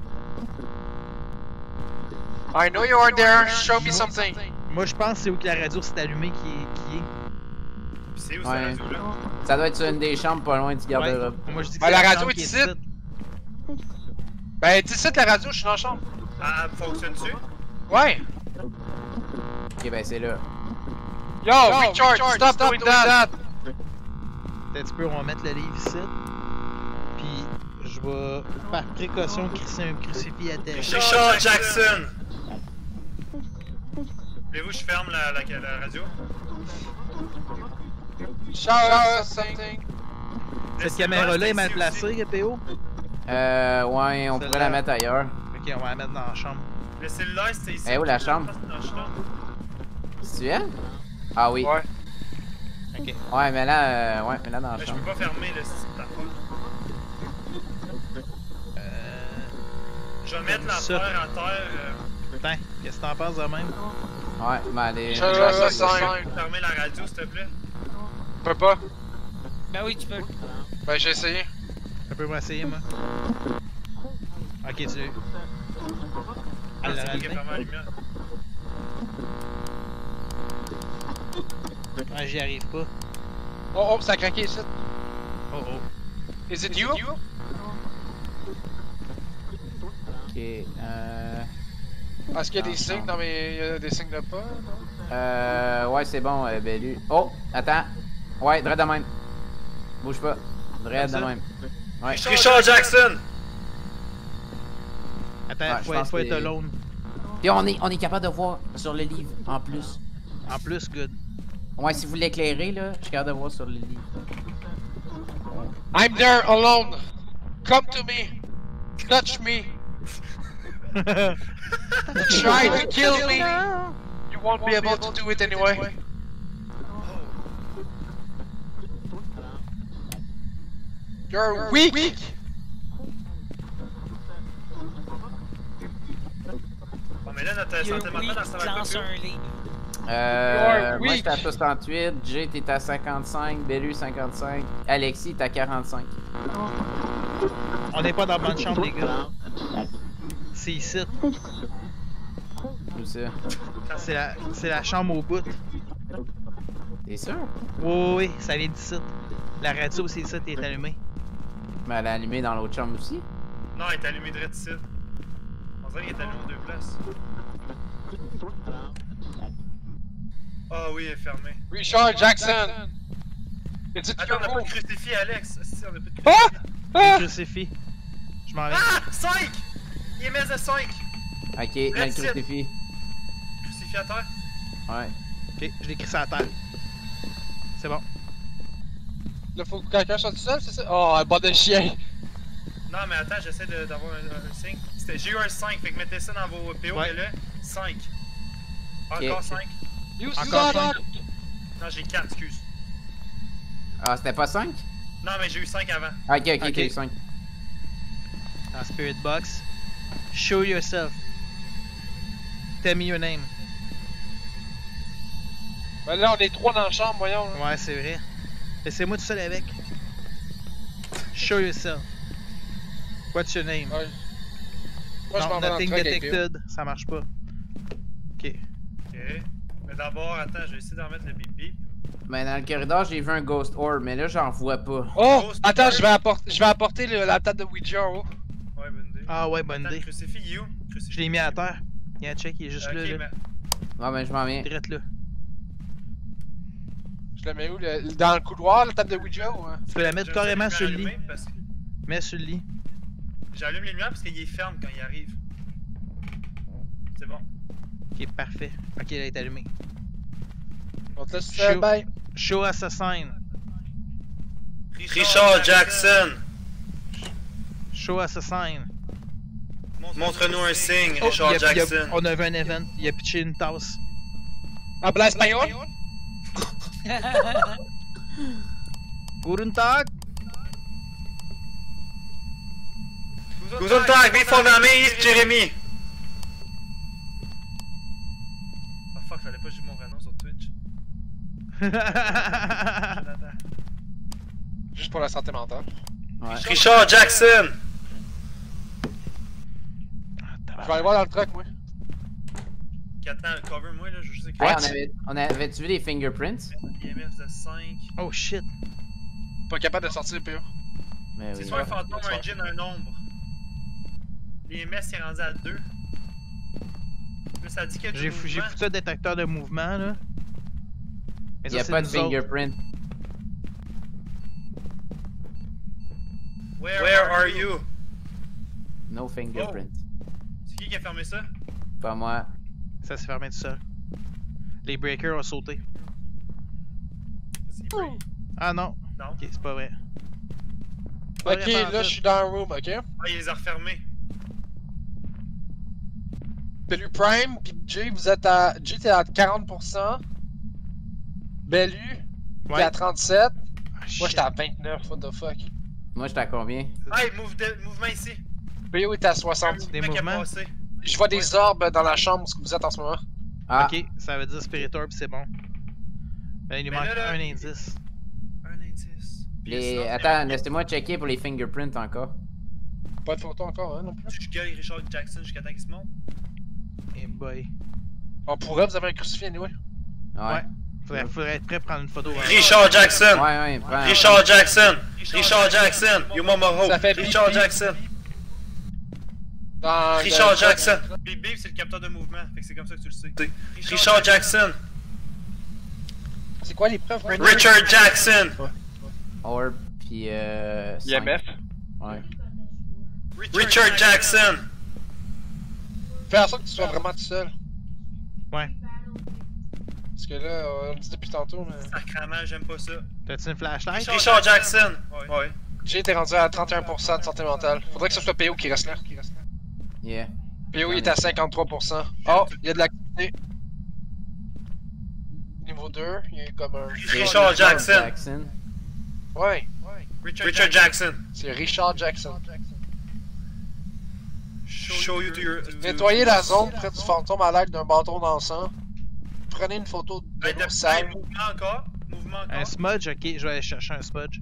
I know you are there. Show me something. Moi je pense que c'est où que la radio s'est allumée qui est. Qui est. C'est où Ouais. cette radio-là? Ça doit être sur une des chambres pas loin du garde-robe. Ouais. Moi je dis que Ben, c'est la la radio est ici. Ben, 17 la radio, je suis dans la chambre. Ah, fonctionne-tu? Ouais. Ok, ben c'est là. Yo, Richard, stop, doing that. Peut-être peu, on va mettre le livre ici. Puis je vais par précaution crisser un crucifix à terre. Richard Jackson! Voulez-vous que je ferme la, la, la radio? Show us something. Cette caméra-là est mal aussi. placée, PO? Euh, ouais, on pourrait la mettre ailleurs. Ok, on va la mettre dans la chambre. Le cellulaire, c'était ici. Eh, où la chambre? La. C'est elle? Ah oui. Ouais. Ok. Ouais, mais là, euh, ouais, mais là dans la Mais je chambre. peux pas fermer le site. Euh. Je vais mettre Ça. l'affaire à terre. euh, Putain. Qu'est-ce que t'en penses de même? Ouais, mais allez. Je- je- je- Je peux fermer la radio, s'il te plaît? Je peux pas? Ben oui, tu peux. Ben, j'ai essayé. Ça peut m'essayer, moi. Ok, tu l'as eu. Ah, c'est qui fermé la lumière. Ah, j'y arrive pas. Oh, oh, ça a craqué ici. Oh oh. Is it you? Ok, euh. Est-ce qu'il y a des signes dans mes. Il y a des signes de pas? non? Euh. Ouais, c'est bon, euh, Bellu. Oh, attends. Ouais, dread de même. Bouge pas. Dread de même. Ouais. Richard Jackson! Attends, Ouais, faut, être alone. Puis on est, on est capable de voir sur le livre en plus. En plus, good. Ouais, si vous l'éclairez, là, je suis capable de voir sur le livre. I'm there alone. Come to me. Touch me. Try to kill me. You won't be able to do it anyway. You're weak. Bon, mais là, notre You santé mentale, tu va. Euh. You're Moi, weak. j'étais à 68, Jay, t'es à 55, Bellu, 55, Alexis, t'es à 45. On n'est pas dans la bonne chambre, les gars. C'est ici. Ça. C'est la, chambre au bout. T'es sûr? Oui, oui, oui, ça vient d'ici. La radio, c'est ici, t'es allumée. Mais elle est allumée dans l'autre chambre aussi? Non, elle est allumée direct ici. On dirait qu'il est allumé aux deux places. Ah oui, elle est fermée. Richard Jackson. Attends, on a pas de crucifix, Alex. Si, on a pas de Ah! crucifix. Ah! crucifix. Je m'en vais. Ah! 5! IMS de 5! Ok, it. crucifix. Crucifix à terre. Ouais. Ok, je l'écris ça à terre. C'est bon. Là, faut que quelqu'un soit tout seul, c'est ça? Oh, un bande de chien. Non, mais attends, j'essaie d'avoir un, un signe. C'était- J'ai eu un 5, fait que mettez ça dans vos PO, Ouais. mais là, 5. Encore Ok. 5. You Encore suck. Non, j'ai 4, excuse. Ah, c'était pas 5? Non, mais j'ai eu 5 avant. Ok, ok, Ok. t'as eu 5. Dans Spirit Box. Show yourself. Tell me your name. Ben là, on est trois dans la chambre, voyons. là. Ouais, c'est vrai. Laissez-moi tout seul avec. Show yourself. What's your name? Ouais. Moi, je non, m'en vais dans le nothing detected. Ça marche pas. Ok. Ok. Mais d'abord, attends, je vais essayer d'en mettre le bip bip. Mais dans le corridor, j'ai vu un Ghost Orb, mais là, j'en vois pas. Oh! Ghost Attends, je vais apporter, je vais apporter le- la table de Ouija en haut. Ah ouais, bonne Attends, idée. crucifix, il est où? Crucifix. Je l'ai mis à terre. Y'a un check, il est juste là. là. mais... Ouais, ben je m'en viens. Direct là. Je la mets où? le- dans le couloir, la table de Ouija ou hein? Tu peux la mettre carrément sur le lit. parce que- Mets sur le lit. J'allume les lumières parce qu'il est ferme quand il arrive. C'est bon. Ok, parfait. Ok, elle est allumée. On te laisse Show. bye. Show Assassin. Richard Jackson! Show Assassin. Montre-nous un signe, Oh, Richard a- a- Jackson. on a vu un event. Il a pitché une tasse. Habla espagnol? Guten Tag? Guten Tag, wie von Name ist Jeremy? Ah fuck, fallait pas jouer mon vrai nom sur Twitch. Juste pour la santé mentale. Ouais. Richard Jackson! Je vais aller voir dans le truck, moi. Cover-moi là, je juste Hey, écrire. on avait, on avait-tu vu les fingerprints? IMF de 5. oh shit. Pas capable de sortir le PO. Mais C'est soit un fantôme, un djinn, un ombre. L'IMS est rendu à 2. Là, ça dit du J'ai foutu un détecteur de mouvement là. Mais Il y a ça, pas de fingerprint. Where, are you? No fingerprint. Qui qui a fermé ça? Pas moi. Ça s'est fermé tout seul. Les breakers ont sauté. Ah non. Non. Ok, c'est pas vrai. Pas Ok, vrai, là, je suis dans le room, ok? Ah, il les a refermés. Bellu Prime, pis Jay, vous êtes à. Jay, t'es à 40%. Bellu, t'es à 37. Ah, Moi, j'étais à 29, what the fuck. Moi, j'étais à combien? Hey, move de- mouvement ici. PO est à 60. Des mouvements? je vois des orbes dans la chambre où vous êtes en ce moment. Ah, Ok, ça veut dire Spirit Orb, c'est bon. Ben, il nous Mais manque là, là- un indice. Un indice. Les... attends, laissez-moi checker pour les fingerprints encore. Pas de photo encore, hein, non plus. Je gueule Richard Jackson jusqu'à temps qu'il se monte. Et boy. On pourrait, vous avez un crucifix, anyway. Ouais. Ouais. Faudrait, faudrait être prêt à prendre une photo. hein. Richard Jackson! Ouais, ouais, prends. Richard Jackson! Richard Jackson! Ça fait Richard. Jackson! Dans, Richard dans- Jackson! Bip bip, c'est le capteur de mouvement, fait que c'est comme ça que tu le sais. Richard Jackson! C'est quoi les preuves? right? Richard Jackson! Orb, puis euh. IMF. Ouais. Richard Jackson! Fais en sorte que tu sois vraiment tout seul. Ouais. Parce que là, on le dit depuis tantôt, mais. Sacrament, j'aime pas ça. T'as-tu une flashlight? Richard Jackson! Ouais. J'ai été rendu à 31% de santé mentale. Faudrait que ce soit PO qui reste là. Yeah. PO il est à 53%. Oh, il y a de l'activité. Niveau 2, il y a comme un. Richard Jackson! Jackson. Ouais, Richard Jackson! c'est Richard Jackson. Show you to your. to- Nettoyez la zone près du fantôme à l'aide d'un bâton d'encens. Prenez une photo de Hey, sale. hey, mouvement encore? Mouvement Un encore? smudge? Ok, je vais aller chercher un smudge.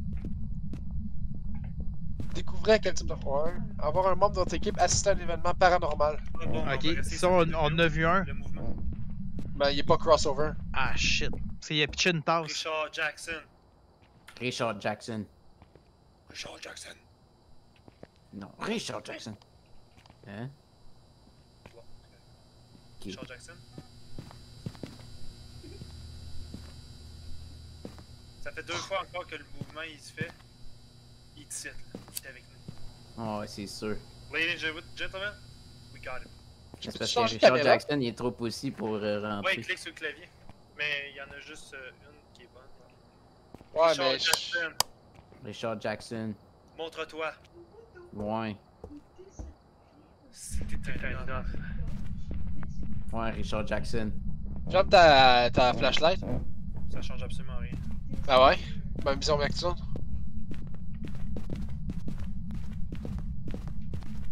Découvrez à quel type de ouais. Avoir un membre de votre équipe assister à un événement paranormal. Ok, ça on, on a vu un. Le mouvement. Ben, il est pas crossover. Ah shit. C'est il a pitché une tasse. Richard Jackson. Richard Jackson. Richard Jackson. Non, Richard Jackson. Hein? Ok. Richard Jackson. Ça fait deux fois encore que le mouvement il se fait. Il est ici, là. Il est avec nous. Oh, ouais, c'est sûr. Ladies and gentlemen, we got C'est parce que Richard? Jackson, il est trop pussy pour euh, Ouais, rentrer. il clique sur le clavier. Mais il y en a juste euh, une qui est bonne. Ouais, Richard mais. Jackson, Richard Jackson. montre-toi. Ouais. C'était un. Ouais, Richard Jackson. J'aime ta, ta flashlight. Ça change absolument rien. Ah ouais? Même vision nocturne.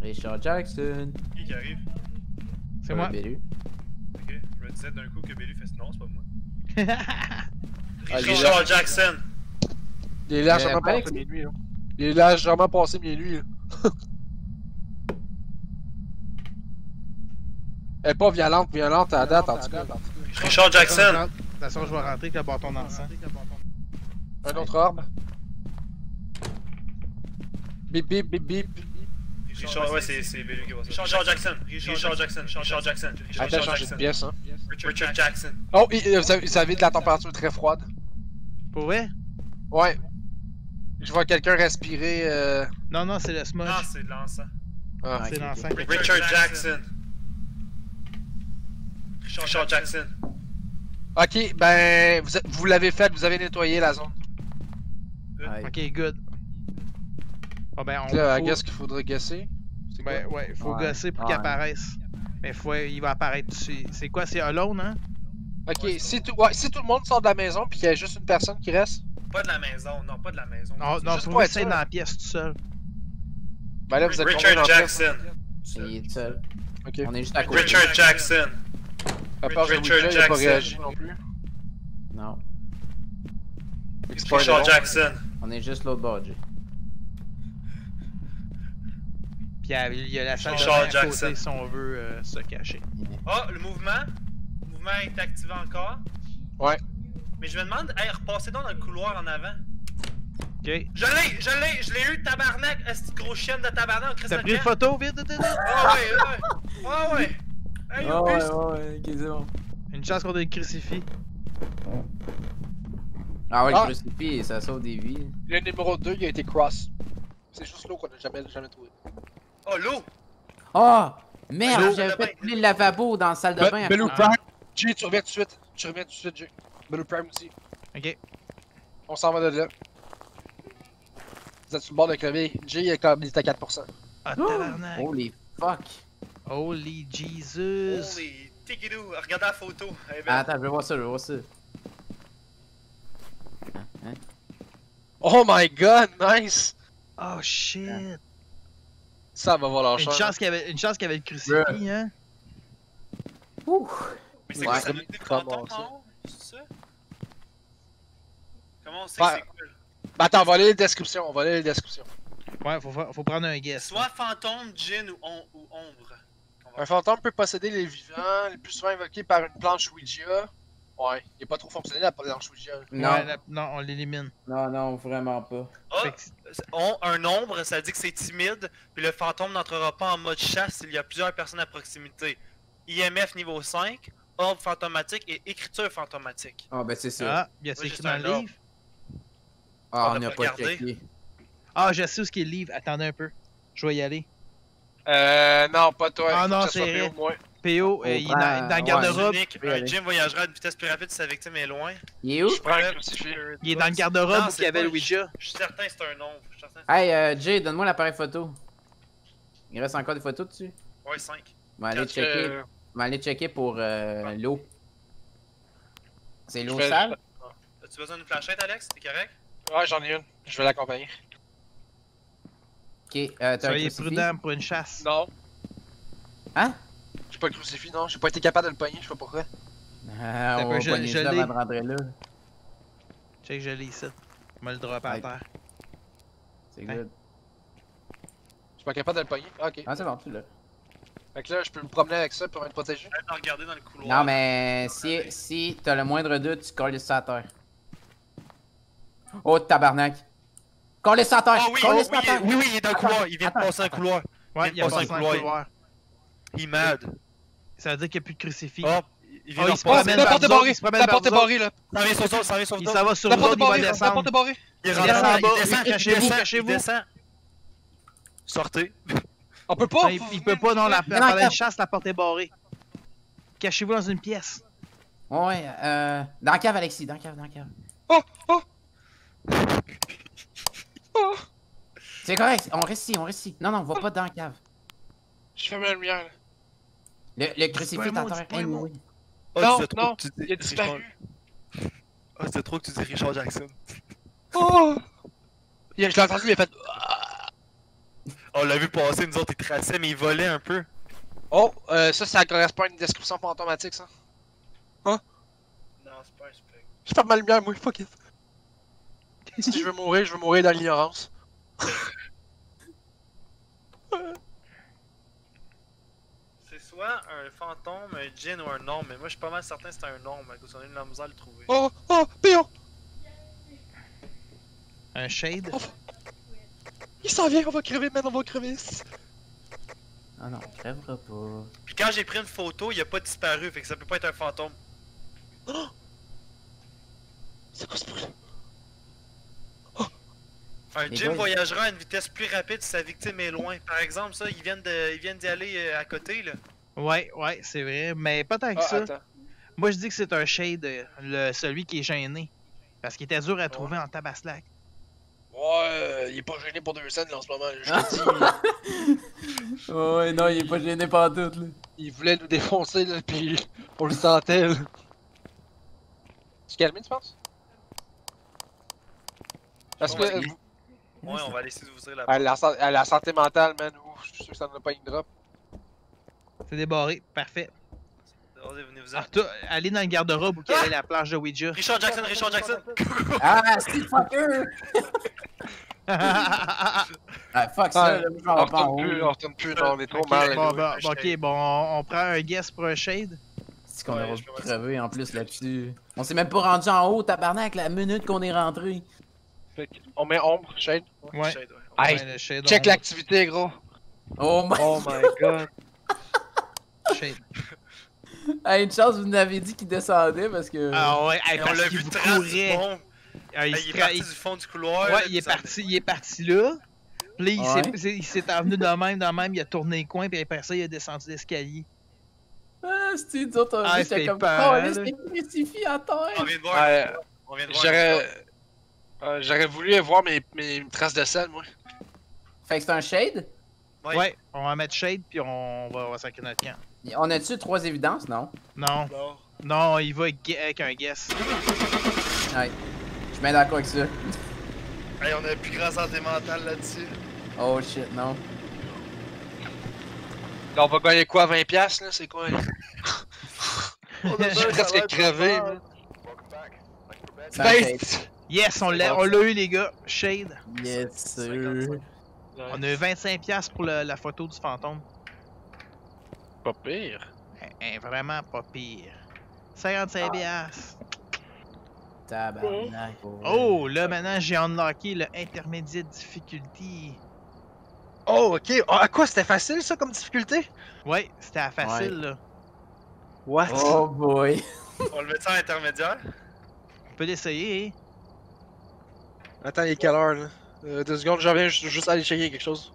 Richard Jackson. Qui qui arrive? C'est Ouais, moi. Bellu. Ok, je me disais d'un coup que Bellu fait non, c'est pas moi. Ah, Richard. Jackson! Il est largement passé lui, là. Il est largement passé lui, là. Elle est pas violente, violente à la date, en tout cas. Richard Jackson! De toute façon, je vais rentrer avec le bâton d'encens. Un autre orbe. Bip bip bip bip. Richard, ouais, c'est Bellu qui ça. Richard Jackson! Richard Jackson! Richard Jackson! Attends, changer de Jackson! pièce, hein. Richard Jackson! Oh, il- euh, vous avez, de la température très froide. Pour vrai? Ouais. Je vois quelqu'un respirer. Euh... Non, non, c'est le smudge. Non, c'est de l'encens. Ah. c'est l'encens. Richard Jackson! Richard Jackson! Ok, ben, vous, l'avez fait, vous avez nettoyé la zone. Ok, good. Bon ben, on. Là, faut- guess qu'il faudrait quoi? Ben ouais, faut Ouais. gosser pour Ouais. qu'il apparaisse. Mais faut, il va apparaître dessus. C'est quoi, c'est alone, hein? Ok, si tout, ouais, si tout le monde sort de la maison puis qu'il y a juste une personne qui reste, Pas de la maison, non, pas de la maison. Non, C'est non, juste faut pour sûr. dans la pièce tout seul. ben là vous êtes Richard dans la pièce? Jackson! Il est seul. Ok. On est juste à côté. Richard Jackson! À part Richard Richard il a pas Jackson. réagi non plus. Non. Richard. Jackson! On est juste l'autre bord, Jay. Puis il y a- il y a la salle de Richard bain à Jackson. côté si on veut euh, se cacher. Ah, le mouvement. Le mouvement est activé encore. Ouais. Mais je me demande, hey, repassez donc dans le couloir en avant. Ok. Je l'ai, je l'ai, je l'ai eu, tabarnak, est gros chienne de tabarnak, T'as pris une photo, vite, vite, vite? Ah ouais, ah ouais, ah ouais. Hey, Ah ouais, ouais, ok, c'est bon. Une chance qu'on ait le crucifix. Ah ouais, Ah. le crucifix, ça sauve des vies. Le numéro 2 il a été cross. C'est juste l'eau qu'on a jamais, jamais trouvé. Oh, l'eau. Oh! Merde, j'avais fait couler le lavabo dans la salle de Be- bain. Bellew Ah. Prime. Jay, tu reviens tout de suite. Tu reviens tout de suite, Jay. Bellew Prime aussi. Ok. On s'en va de là. Vous êtes sur le bord de crever. Jay il est comme il est à 4%. Ah, Oh! tabarnak. Holy fuck! Holy Jesus. Holy tigidou, regardez la photo. Belle. Ah, attends, je vais voir ça, je vais voir ça. Hein, hein? Oh my god, nice! Oh shit. Ça va voir leur Une chance. chance qu'il y avait, une chance qu'il y avait le crucifix, hein? Ouh. Mais c'est Ouais. quoi, ça en haut? C'est ça? Comment on sait que c'est quoi? Ben attends, on va lire les descriptions, on va lire les descriptions. Ouais, faut, fa- faut prendre un guess. Soit fantôme, djinn ou, on- ou ombre. Un fantôme peut posséder les vivants, le plus souvent invoqué par une planche Ouija. Ouais, il est pas trop fonctionné la planche Ouija. Non, Ouais, la- non, on l'élimine. non, non, vraiment pas. Ah, c'est- on- un ombre, ça dit que c'est timide, puis le fantôme n'entrera pas en mode chasse s'il y a plusieurs personnes à proximité. IMF niveau 5, orbe fantomatique et écriture fantomatique. Ah, ben c'est ça. Ah, il y a c'est écrit dans un le ordre. livre? Ah, on n'a pas pas regardé. checké. Ah, je sais où ce qui est le livre. Attendez un peu. Je vais y aller. Euh, non, pas toi. Ah non, c'est vrai. PO, euh, il est dans, dans le ouais. garde-robe. Un allez. djinn voyagera à une vitesse plus rapide si sa victime est loin. Il est où? Je prends un crucifix. Il est dans le garde-robe Non, où il c'est y avait Ouija. Je suis certain que c'est un ombre. Hey, euh, Jay, donne-moi l'appareil photo. Il reste encore des photos dessus? Ouais, 5. Je vais aller Quand, checker, euh, je vais aller checker pour euh, l'eau. C'est l'eau sale? As-tu besoin d'une flashette, Alex? T'es correct? Ouais, j'en ai une. Je vais l'accompagner. Ok, euh, t'as un Soyez prudent pour une chasse. Non. Hein? J'ai pas le crucifix, non? J'ai pas été capable de le pogner, je sais pas pourquoi. Ah, on pas- va je- pogner je ça avant de rentrer là. Check, je l'ai ici. On va le dropper à terre. C'est Hein? good. Je suis pas capable de le pogner. Ah, ok. Ah, c'est bon, tu l'as. Fait que là, je peux me promener avec ça pour regarder dans le couloir. Non, mais si, si t'as le moindre doute, tu colles ça à terre. Oh, tabarnak! Colle ça à terre! Oui, Colle oui, terre! oui, oui, il est dans le couloir. Il vient de passer un couloir. Ouais, il y a passe pas un couloir. Il est mad. Ça veut dire qu'il n'y a plus de crucifix. Oh, il vient Oh, de il se promène la porte est barrée! il La porte est barrée, là! Ça vient sur ça, ça vient sur Il nous s'en va sur est il va barrée! La descendre. porte est barrée! Il Il rentre descend en bas. il descend, il Cachez-vous, descend, cachez-vous. il. Sortez. On peut pas! il, faut- il peut pas, non, la, une chasse, la porte est barrée. Cachez-vous dans une pièce. Ouais, euh. Dans la cave, Alexis, dans la cave, dans la cave. Oh! Oh! Oh! C'est correct, on reste ici, on reste ici. Non, non, va pas dans la cave. Je ferme la lumière, là. Le, le crucifix est terre. mot. anyway. Oh, Non, tu non, tu dis Il a Richard-. Oh, c'est trop que tu dis Richard Jackson. Oh! Il a- Je l'ai entendu, il a fait. On l'a vu passer, nous autres, il traçait, mais il volait un peu. Oh, euh, ça, ça correspond à une description fantomatique, ça. Non, c'est pas un spec. Je ferme ma lumière, moi, fuck it. si je veux mourir, je veux mourir dans l'ignorance. Un fantôme, un djinn ou un orme, mais moi je suis pas mal certain que c'est un orme, à cause qu'on a eu de la misère à le trouver. Oh, oh, Péon! Un shade? Il s'en vient, on va crever, man, on va crever. Ah non, on crèvera pas. Puis quand j'ai pris une photo, il a pas disparu, fait que ça peut pas être un fantôme. C'est quoi ce bruit? Un djinn gars, voyagera à une vitesse plus rapide si sa victime est loin. Par exemple, ça, ils viennent de- ils viennent d'y aller euh, à côté, là. Ouais, ouais, c'est vrai. Mais pas tant que Ah, ça. attends. Moi, je dis que c'est un shade, le, celui qui est gêné. Parce qu'il était dur à trouver en tabaslac. Ouais, euh, il est pas gêné pour deux scènes, là, en ce moment. Je te dis, ouais, non, il est pas gêné par tout, là. il voulait nous défoncer, là, pis on le sentait, là. Tu calmes, tu penses? Parce que, Ouais, euh, Ouais, on va aller essayer d'ouvrir la à la, à la santé mentale, man, ouf, je suis sûr que ça en a pas une drop. C'est débarré. Parfait. Toi, allez dans le garde-robe où il y avait la planche de Ouija. Richard Jackson, Richard Jackson! Ah, c'est fucker! Ah, fuck ça, là, On retourne plus, on retourne plus, non, on est trop Ok, mal. bon, bah, je ok, bon, on, on prend un guess pour un shade. C'est qu'on Ouais, aura crevé en plus là-dessus. On s'est même pas rendu en haut, tabarnak, la minute qu'on est rentré. Fait que On met ombre, Shane. Ouais. Shade, ouais. Hey, shade, check l'activité, gros. Oh my... Oh my god. Shade. Hey, une chance, vous nous avez dit qu'il descendait parce que... Ah ouais, hey, on l'a vu courait. bon. Ah, il il est tra- parti il- du fond du couloir. Ouais, là, il est parti, il est parti là. Puis là, il s'est- Ouais. s'est- il s'est avenu de même, de même, il a tourné le coin, puis après ça, il a descendu l'escalier. Ah, c'est nous autres, on Ah, c'était comme... peur, Oh, là. crucifix à On terre! vient de voir. Ouais, On vient de voir. j'aurais. euh, J'aurais voulu voir mes, mes traces de sel, moi. Fait que c'est un shade? Ouais. Ouais, on va mettre shade, puis on va, on va sacrer notre camp. On a-tu trois évidences, non? Non, Non. il va avec avec un guess. Ouais. Je suis bien d'accord avec ça. Hey, on a plus grand santé mentale là-dessus. Oh shit, non. Là, on va gagner quoi, 20$ piastres, là? C'est quoi? là? Je suis presque crevé, fait- Yes, on l'a on l'a eu, les gars. Shade. Yes, sir. On a eu 25$ pour le- la photo du fantôme. Pas pire. Vraiment pas pire. 55$. piastres. Tabarnak. pour vrai. Oh, là maintenant j'ai unlocké le intermédiaire difficulty. Oh, ok. Ah, à quoi c'était facile ça comme difficulté? Ouais, c'était à facile là. What? Oh boy. On le met ça à intermédiaire? On peut l'essayer. hein. Attends, il est quelle heure là? Euh, deux secondes, je reviens juste, juste aller checker quelque chose.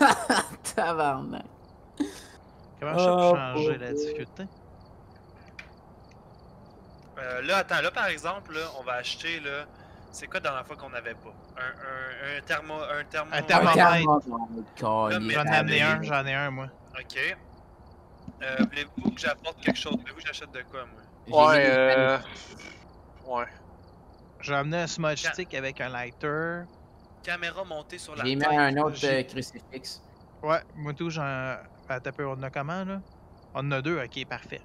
Tabarnak. Comment je Oh, pour changer oh, la difficulté? Euh, là, attends, là par exemple, là, on va acheter là. C'est quoi la dernière fois qu'on avait pas? Un, un, un thermo. Un thermo. Un thermomètre. J'en ai amené un, j'en ai un moi. Ok. Euh, voulez-vous que j'apporte quelque chose? Voulez-vous que j'achète de quoi, moi? Ouais, euh. Ouais. J'ai amené un smudge stick avec un lighter. Caméra montée sur la J'ai mis un autre euh, crucifix. Ouais, moi tout, j'en. Attends un peu, on en a comment là? On en a deux, ok, parfait.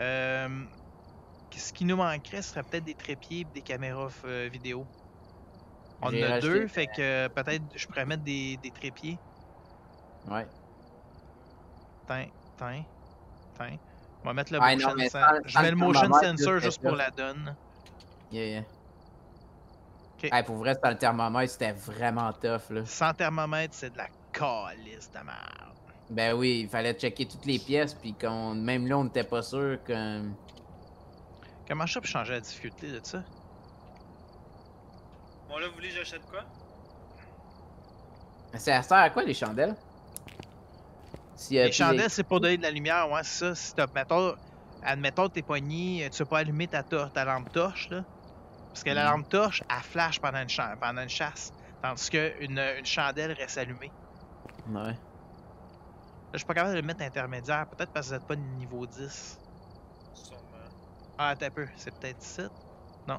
Euh... Ce qui nous manquerait ce serait peut-être des trépieds et des caméras euh, vidéo. On en a deux, fait que euh, peut-être je pourrais mettre des, des trépieds. Ouais. Tiens, tiens, tiens. On va mettre le Ah, motion non, mais sen- sans- Je mets le motion sensor juste pour la donne. Yeah, yeah. Hey, pour vrai, c'était le thermomètre, c'était vraiment tough, là. Sans thermomètre, c'est de la calice de merde. Ben oui, il fallait checker toutes les pièces, puis qu'on... même là, on n'était pas sûr que... Comment je fais pour changer la difficulté de ça? Bon, là, vous voulez que j'achète quoi? Ça sert à quoi, les chandelles? Les chandelles, c'est pour donner de la lumière, ouais, c'est ça. Si t'as, mettons, admettons, t'es poigné, tu veux pas allumer ta, ta lampe torche, là. Parce que la lampe torche, elle flash pendant une, pendant une chasse. Tandis qu'une une chandelle reste allumée. Là, Ouais. je suis pas capable de le mettre intermédiaire, peut-être parce que vous êtes pas de niveau 10. Sûrement. Ah, un peu, c'est peut-être 7? Non.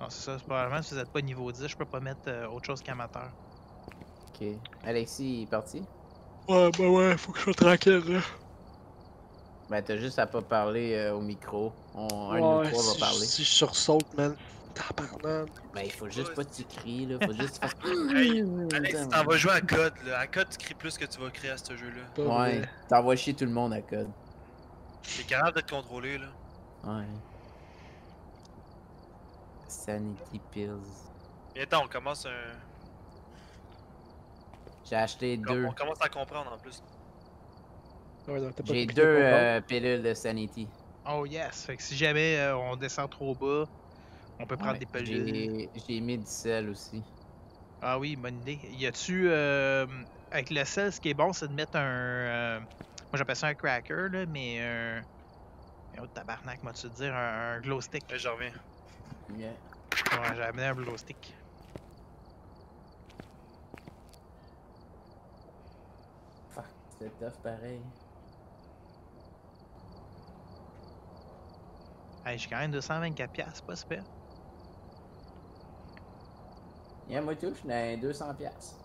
Non, c'est ça, c'est probablement si vous êtes pas niveau 10, je peux pas mettre euh, autre chose qu'amateur. Ok. Alexis il est parti? Ouais, bah ouais, faut que je sois tranquille là. Ben, t'as juste à pas parler euh, au micro. On... Un de Ouais, nous trois si, va parler. si je sursaute, man. Tabarnak. Ben, il faut juste pas que tu cries, là. Faut juste faire... Hey, Alex, t'en vas jouer à code, là. À code, tu cries plus que tu vas créer à ce jeu-là. Ouais, vrai. t'envoies chier tout le monde à code. T'es capable de te contrôler, là. Ouais. Sanity pills. Et attends, on commence un. J'ai acheté deux. On commence à comprendre en plus. Ouais, t'as pas J'ai deux euh, pilules de sanity. Oh yes, fait que si jamais euh, on descend trop bas, on peut prendre Ouais, des pelules. J'ai mis du sel aussi. Ah oui, bonne idée. Y a-tu. euh, avec le sel, ce qui est bon, c'est de mettre un. euh, moi j'appelle ça un cracker, là, mais un. Un autre tabarnak, moi, tu dire un, un glow stick? Là, je reviens. Yeah. Ouais, j'ai amené un glow stick. Fuck, c'était tough pareil. Hey, j'ai quand même 224$, piastres, pas super. Yeah, moi tout, je suis dans 200 piastres.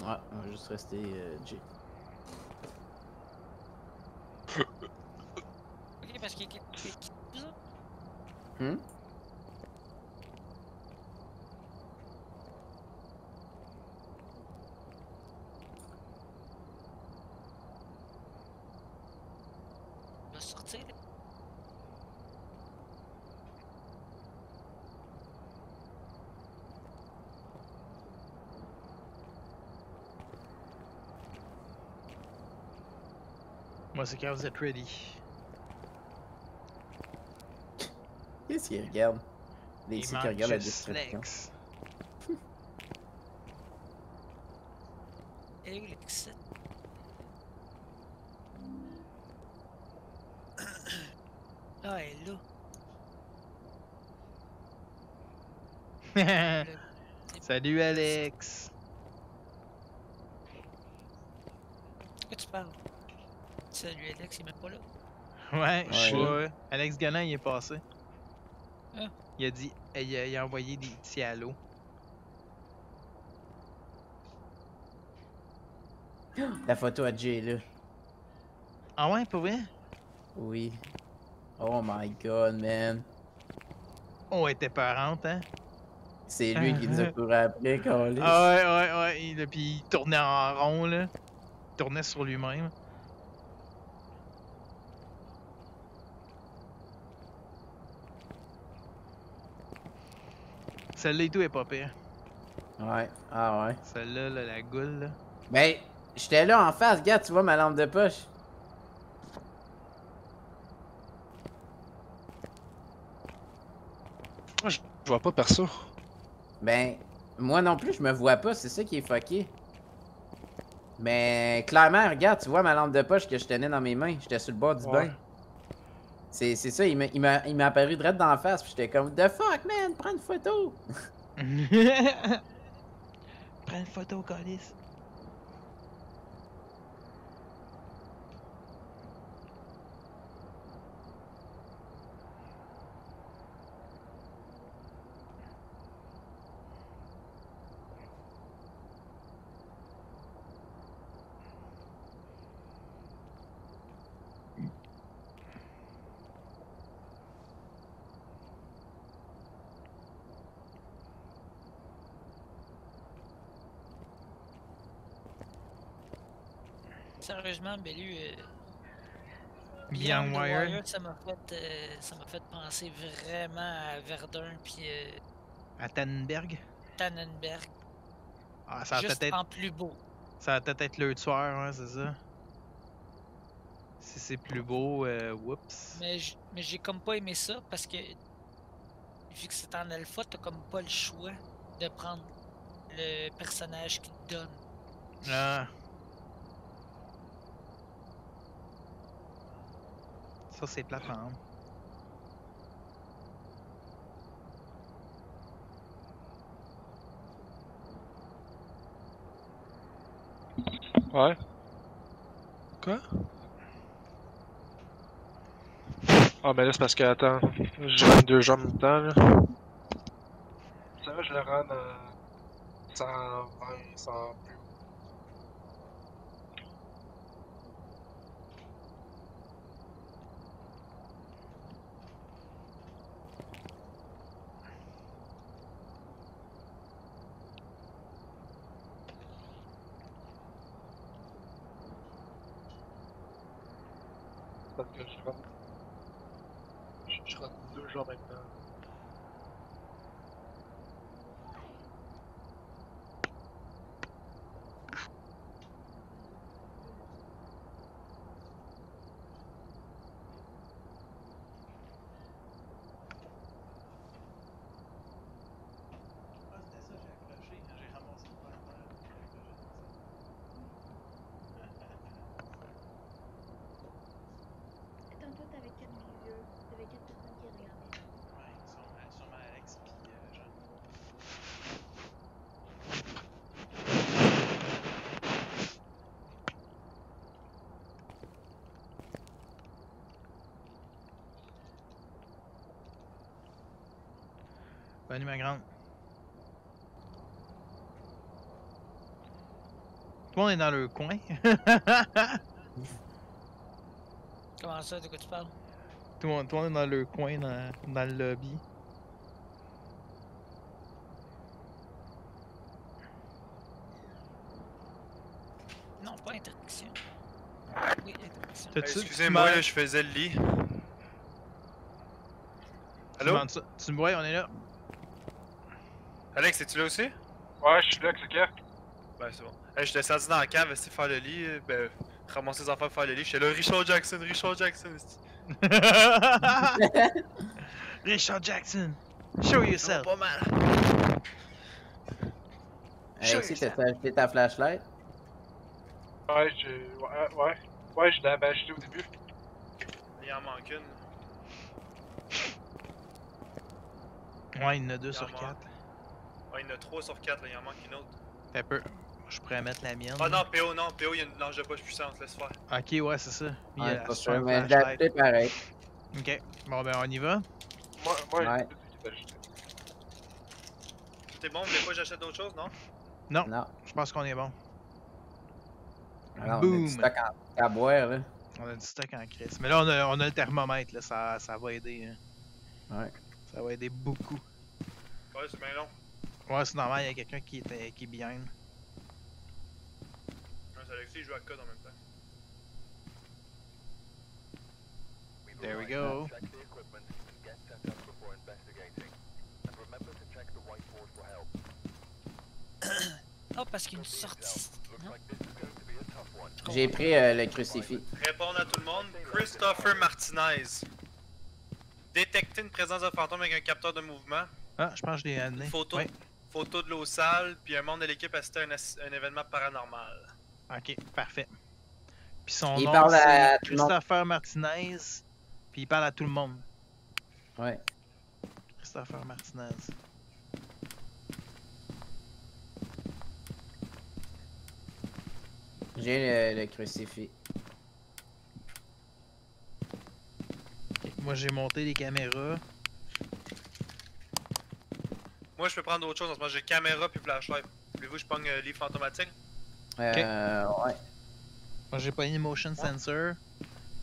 Ouais, on va juste rester euh, J. Ok, parce qu'il est? Hmm? Il va sortir. là. Moi, c'est quand vous êtes ready. Qu'est-ce qu'il regarde? Les qui regardent la description. Lex. Ah, elle est là. Salut Alex. De quoi tu parles? Salut Alex, il est même pas là. Ouais, je sais Ouais. pas. Alex Galland, il est passé. Hein? Il a dit. Il a, il a envoyé des petits. La photo à Jay là. Ah ouais, pour vrai? Oui. Oh my god, man. Oh, elle était parente, hein? C'est lui qui nous a couru après, câlisse. Ah ouais, ouais, ouais. Il, puis il tournait en rond, là. Il tournait sur lui-même. Celle-là et tout est pas pire. Ouais, ah ouais. Celle-là, là, la goule, là. Ben, j'étais là en face, gars, tu vois ma lampe de poche. Moi, je je vois pas perso. Ben, moi non plus, je me vois pas, c'est ça qui est fucké. Mais clairement, regarde, tu vois ma lampe de poche que je tenais dans mes mains, j'étais sur le bord du Ouais. bain. C'est ça, il m'a- apparu direct dans la face, puis j'étais comme, The fuck, man, prends une photo! Prends une photo, Calis. Sérieusement, Bellu, euh, Beyond Wire. Wire, ça m'a fait, euh, ça fait penser vraiment à Verdun puis euh, À Tannenberg? Tannenberg. Ah, ça va juste peut-être en plus beau. ça va peut-être être le tueur, ouais, c'est ça? Si c'est plus beau, euh, whoops. Mais j'ai comme pas aimé ça parce que vu que c'est en alpha, t'as comme pas le choix de prendre le personnage qui te donne. Ah. Ça, c'est plate, hein. Ouais. Quoi? Ah, mais là, c'est parce que, attends, j'ai 22 jeux en même temps, là. Ça va, je le rends à 120, 100 plus. Parce que je. Je, je rentre deux en même temps. Tantôt, t'avais quatre vieux, t'avais quatre personnes qui regardaient. Bonne nuit, ma grande. Tout le monde est dans le coin. Comment ça, de quoi tu parles? tout, le monde, tout le monde est dans le coin, dans, dans le lobby. Non, pas interdiction. Oui, interdiction. Excusez-moi, je faisais le lit. Allô? Tu me vois, on est là? Alex, es-tu là aussi? Ouais, je suis là, c'est clair. Ben, c'est bon. Hey, j'étais descendu dans la cave, essayer de faire le lit. euh, Ben, ramasser les affaires, faire le lit. J'étais là, Richard Jackson, Richard Jackson. Richard Jackson, show yourself. Pas mal. Hey, aussi, t'as acheté ta flashlight? Ouais, je. Ouais, ouais. Ouais, je l'avais acheté au début. Il en manque une. Ouais, il y en a deux Il sur quatre. Il y en a 3 sur 4, là, il en manque une autre. T'as peu. Je pourrais mettre la mienne. Ah non, PO, non, PO, il y a une lance de poche puissante, laisse faire. Ok, ouais, c'est ça. Puis, Ouais, strong mais pareil. Ok, bon ben on y va. Moi, moi, Ouais. Est bon, voulez pas que j'achète d'autres choses, non? Non. Je pense qu'on est bon. Alors, on a Boom. du stock en- à boire, là. On a du stock en crise. Mais là, on a, on a le thermomètre, là, ça, ça va aider. hein. Ouais. Ça va aider beaucoup. Ouais, c'est bien long. Ouais, c'est normal, il y a quelqu'un qui est, qui est behind. Ouais, c'est Alexis, il joue à code en même temps. There we go. Ah, parce qu'il y a une sortie. J'ai pris euh, le crucifix. Répondre à tout le monde. Christopher Martinez. Détecter une présence de fantôme avec un capteur de mouvement. Ah, je pense que je l'ai amené. Photo, Ouais. Photo de l'eau sale, puis un membre de l'équipe assistait à un, événement paranormal. Ok, parfait. Puis son Il nom, parle à. Christopher Martinez. Puis il parle à tout le monde. Ouais. Christopher Martinez. J'ai le, le crucifix. Ok, Moi, j'ai monté les caméras. Moi, je peux prendre d'autres choses en ce moment. J'ai caméra puis flashlight. Voulez-vous que je pogne euh, livre fantomatique? Euh, ouais. Moi, j'ai pogné le motion sensor.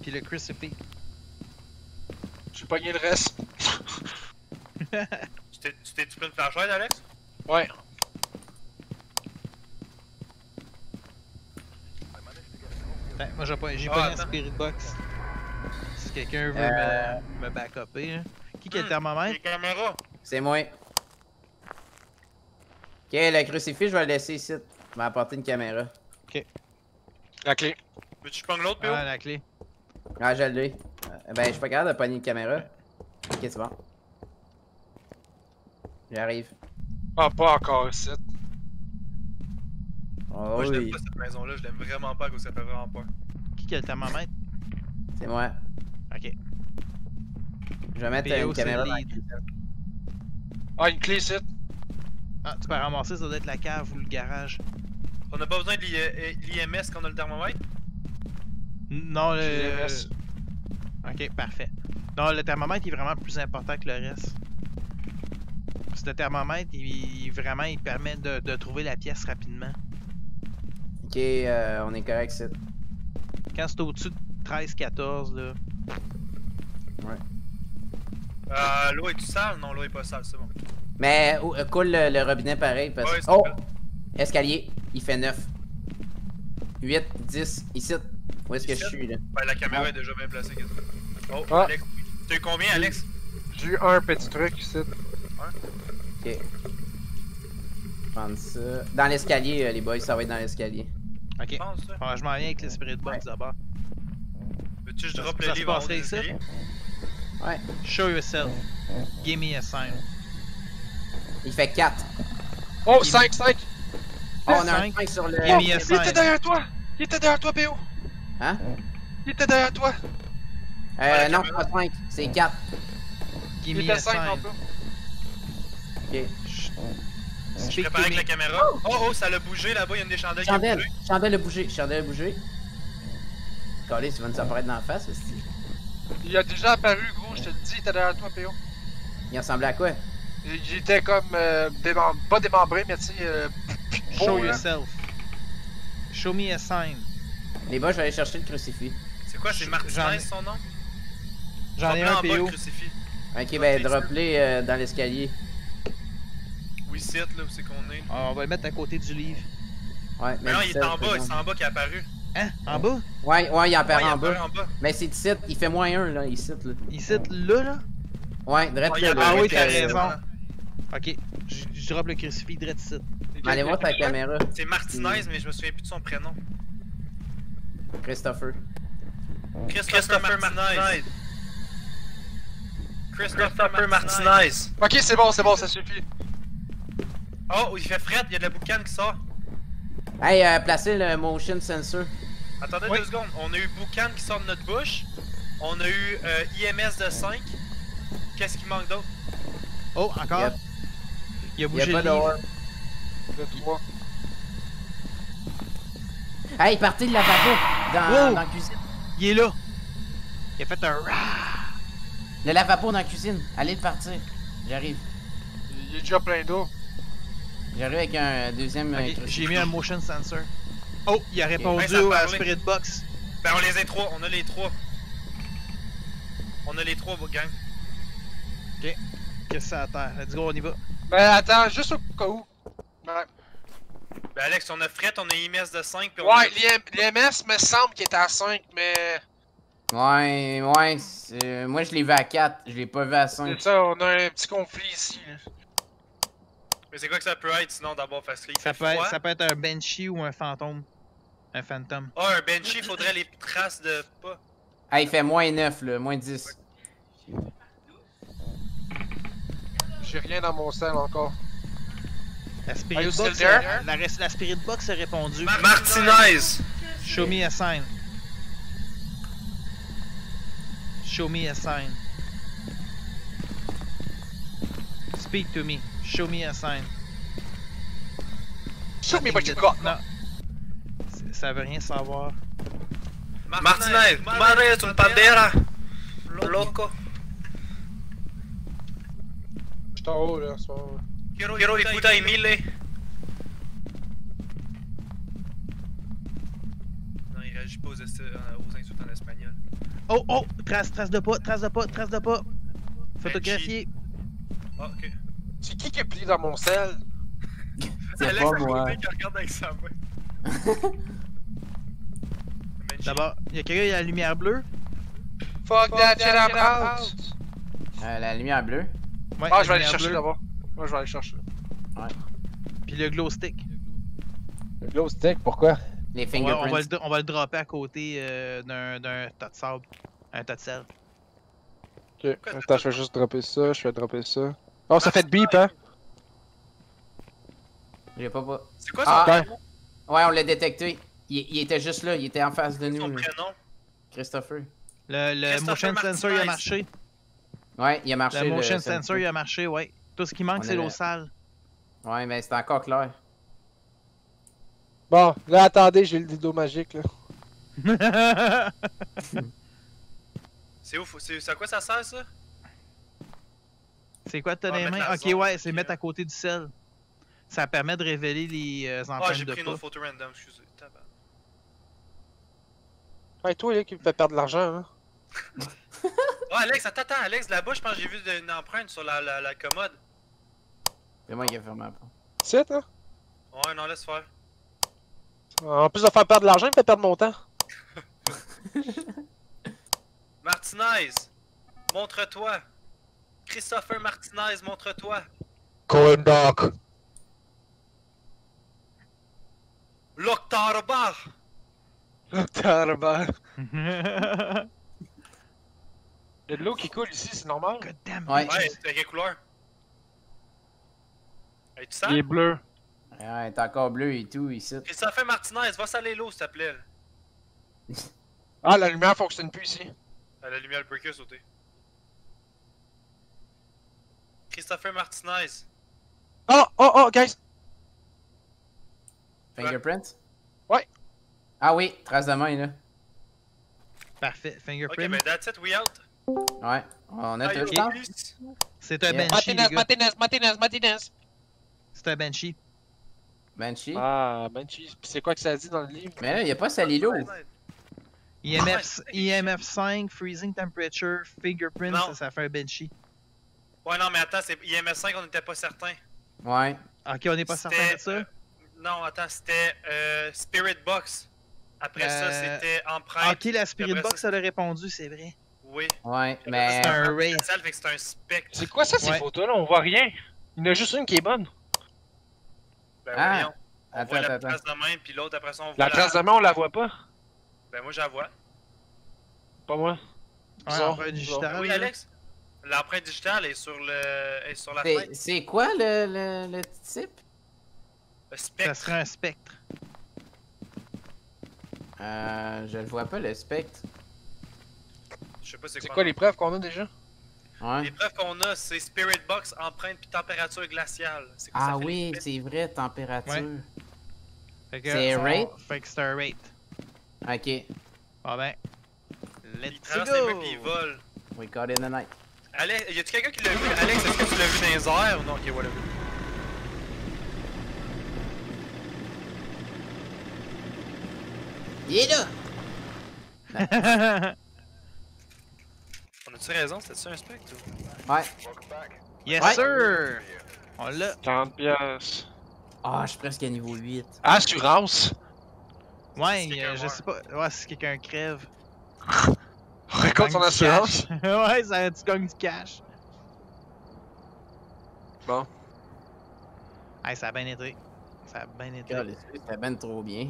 Puis le crucifix. J'ai pogné le reste. Tu t'es- tu t'es-tu pris une flashlight, Alex? Ouais. Ben, moi, j'ai pas- j'ai Ah, pogné un spirit box. Si quelqu'un veut Euh. me, me back-upper. hein. Qui qui a le Hmm, thermomètre? Les caméras. C'est moi. Ok, le crucifix, je vais le laisser ici. Je vais apporter une caméra. La clé. Veux-tu que je l'autre, PO? Ah, la clé. Ah, je l'ai. Euh, Ben, je suis pas capable de pogner une caméra. Ok, c'est bon. J'arrive. Ah, pas encore ici. Oh, Moi, je l'aime oui, pas cette maison-là. Je l'aime vraiment pas, cause que ça fait vraiment peur. Qui qui a le thermomètre? c'est moi. Ok. Je vais mettre une caméra dans la. Ah, une clé ici. Ah, tu peux ramasser, ça doit être la cave ou le garage. On n'a pas besoin de l'IMS quand on a le thermomètre? Non, le. Ok, parfait. Non, le thermomètre est vraiment plus important que le reste. Parce que le thermomètre, il, il- vraiment, il permet de, de trouver la pièce rapidement. Ok, euh, on est correct, c'est. Quand c'est au-dessus de 13-14, là. Euh, l'eau est-tu sale? Non, l'eau est pas sale, c'est bon. Mais oh, euh, coule le, le robinet pareil parce Ouais, que. Oh! Escalier, il fait 9. 8, 10, ici. Où est-ce que je suis là? Ben, la caméra est déjà bien placée. Oh, Ah. Alex. T'as eu combien, Alex? J'ai eu un petit truc ici. Ok. Prendre ça. Dans l'escalier, euh, les boys, ça va être dans l'escalier. Ok. Bon, je m'en viens avec le spirit box d'abord. Veux-tu que je drop le livre en? Ouais. Show yourself. Give me a sign. Il fait 4. Oh, Il- 5, 5. Oh, on a un Cinq. 5 sur le. A Il était derrière toi. Il était derrière toi, PO. Hein? Il était derrière toi. Euh, non, pas 5, c'est 4. Give Il était 5 sign. tantôt. Ok. Je Speak prépare to avec la caméra. Oh, oh, ça l'a bougé là-bas, il y a une des chandelles qui a Chandelle, bougé. chandelle a bougé, chandelle a bougé. Calé, tu vas nous apparaître dans la face, aussi. Il a déjà apparu, gros. Je te le dis, il était derrière toi, PO. Il ressemblait à quoi? Il il était comme. euh, démem- Pas démembré, mais tu sais. Euh, Show là. yourself. Show me a sign. Les boys, je vais aller chercher le crucifix. C'est quoi, c'est Martinez son nom? J'en ai un en bas, le PO. crucifix. Ok, ben, drop-les euh, dans l'escalier. Oui, c'est là où c'est qu'on est. On va le mettre à côté du livre. Ouais, Mais non, il est en bas, c'est c'est en bas qui est apparu. Hein? En bas? Ouais, ouais, il Ouais, il est en bas. en bas. Mais c'est 17, il fait moins 1 là, ici là. Ici, là, là? Ouais, direct il est là. Ah oui, t'as raison. Ok, je je drop le crucifix direct ici. Allez voir ta caméra, C'est Martinez, mais je me souviens plus de son prénom. Christopher. Christopher Martinez. Christopher Martinez. Ok, c'est bon, c'est bon, ça suffit. Oh, il fait fret, il y a de la boucane qui sort. Hey, euh, placez le motion sensor. Attendez Oui. deux secondes. On a eu boucan qui sort de notre bouche. On a eu euh, IMS de 5. Qu'est-ce qui manque d'autre? Oh, encore? Yep. Il a Il y bougé a pas 3. Hey, partez le lavabo dans, Wow. dans la cuisine. Il est là! Il a fait un! Le lavabo dans la cuisine. Allez le partir. J'arrive. Il est déjà plein d'eau. J'arrive avec un deuxième. euh, Ok. J'ai mis un motion sensor. Oh, il a répondu ça au parlé. Spirit Box. Ben on les a trois, on a les trois. On a les trois, gang. Qu'est-ce que c'est à terre? Let's go, on y va. Ben attends, juste au cas où. Ouais, Ben Alex, on a fret, on a IMS de 5 puis on ouais a... l'IMS me semble qu'il était à 5, mais. Ouais, ouais. c'est- Moi, je l'ai vu à 4. Je l'ai pas vu à 5. C'est ça, on a un petit conflit ici. là. Mais c'est quoi que ça peut être sinon d'abord parce qu'il Ça fait peut, être, ça peut être un Banshee ou un fantôme. Un fantôme. Ah, un Banshee, faudrait les traces de pas. Ah, il fait moins 9, là. Moins 10. J'ai rien dans mon sel encore. La Spirit you Box, still a- there? la, la Spirit Box a répondu. Martinez! Show me a sign. Show me a sign. Speak to me. Show me a sign. Show me what you got. Non. Ça veut rien savoir. Martinez! Mare, tu! Loco! Je suis en haut là, en ce moment. Quiero y puta y mille! Non, il réagit pas aux, esti- euh, aux insultes en espagnol. Oh, oh! Trace, trace de pas, trace de pas, trace de pas. Photographié. Ah, ok. C'est qui qui est plié dans mon sel? C'est Alex, pas à moi. côté qui regarde avec sa main. D'abord, il y a quelqu'un qui a la lumière bleue? Fuck that shit, I'm out! Euh, la lumière bleue? Ouais, Ah, je vais aller chercher d'abord. Moi, je vais aller chercher. Puis le glow stick. Le glow stick, pourquoi? Les On va, on, va fingerprints. le, on va le dropper à côté euh, d'un tas de sable. Un tas de sel. Ok, attends, je vais juste dropper ça, je vais dropper ça. Oh, ça fait de beep, hein? J'ai pas pas. C'est quoi son Ah, ouais, on l'a détecté. Il, il était juste là, il était en face de nous. Son prénom? Christopher. Le, le Christopher motion sensor il a marché. Ouais, il a marché. Le motion sensor. sensor il a marché, ouais. Tout ce qui manque c'est l'eau le- sale. Ouais, mais c'est encore clair. Bon, là, attendez, j'ai le dildo magique, là. C'est ouf, c'est c'est à quoi ça sert ça? c'est quoi t'as Ah, les mains? Ok, zone, ouais, c'est mettre à côté du sel. Ça permet de révéler les euh, Ah, empreintes j'ai de pris une autre photo random, excusez. Tabarnak. Ouais, toi, là, qui me fait perdre de l'argent, hein? Ah, Alex, attends, attends, Alex, là-bas, je pense que j'ai vu une empreinte sur la, la, la commode. C'est moi qui ai fermé la porte. C'est, hein? Ouais, non, laisse faire. En plus de faire perdre de l'argent, il me fait perdre mon temps. Martinez, montre-toi. Christopher Martinez, montre-toi. L'Octarbar. Tabarnak. God Il y a de l'eau qui coule ici, c'est normal? damn. Ouais. Ouais, t'as quelle couleur? Hey, tu sens? Il est bleu. Ouais, t'es encore bleu et tout ici. Christopher Martinez, va saler l'eau, s'il te plaît. Ah, la lumière fonctionne plus ici. Ah, la lumière le breaker sauté. Christopher Martinez. Oh, oh, oh, guys! Fingerprints? Ouais. Ah oui, trace de main là. Parfait. Ok, Fingerprint. ben that's it, we out. Ouais. On a Ah, tout yo, le temps. plus. C'est un Yeah. Banshee. Martinez, Martinez, Martinez! C'est un Banshee. Banshee. Ah, Pis c'est quoi que ça dit dans le livre? Mais là, il a pas sali l'eau. IMF, IMF 5, Freezing Temperature, Fingerprint, ça, ça fait un Banshee. Ouais, non, mais attends, c'est IMS5, on n'était pas certain. Ouais. Ok, on n'est pas certain de ça? euh, non, attends, c'était euh, Spirit Box. Après ça, Euh, c'était Empreinte. Ok, la Spirit après ça, Box, elle a répondu, c'est vrai. Oui. Ouais, ça, mais. c'était un Ray. c'est un spectre. C'est quoi ça, ces Ouais. photos-là? On voit rien. Il y en a juste une qui est bonne. Ben Ah. voyons. On Attends, voit la attends, trace de main, puis l'autre après ça, on voit La trace de main, on la voit pas? Ben moi, je la vois. Pas moi. Ouais, Bizarre, empreinte bizarre. digitale. oui. Alex? L'empreinte digitale est sur, le... est sur la C'est- fenêtre. C'est quoi le, le, le type? Le Ça spectre. serait un spectre. Euh. Je le vois pas le spectre. Je sais pas c'est C'est quoi. quoi les preuves qu'on a déjà? Ouais. Les preuves qu'on a, c'est Spirit Box, empreinte puis température glaciale. C'est quoi ça Ah fait oui, c'est vrai, température. Ouais. C'est rate? Fait que c'est un rate. Ok. Bon ben. Il Let's les go! murs pis il vole. We got in the night. Alex, y a-tu quelqu'un qui l'a vu? Alex, est-ce que tu l'as vu dans les airs ou non? Ok, whatever. Il est là! A-tu raison? C'était-tu un spectre ou? Ouais. yes Ouais. sir! On l'a. 40 piastres. Ah, je suis presque à niveau 8. Assurance? Ouais, euh, je sais pas. Ouais, si quelqu'un crève. Récolte son assurance. cash. ouais, ça, tu gagnes du cash. Bon. Hey, ça a bien été. Ça a bien été. Caliste, C'était ben trop bien.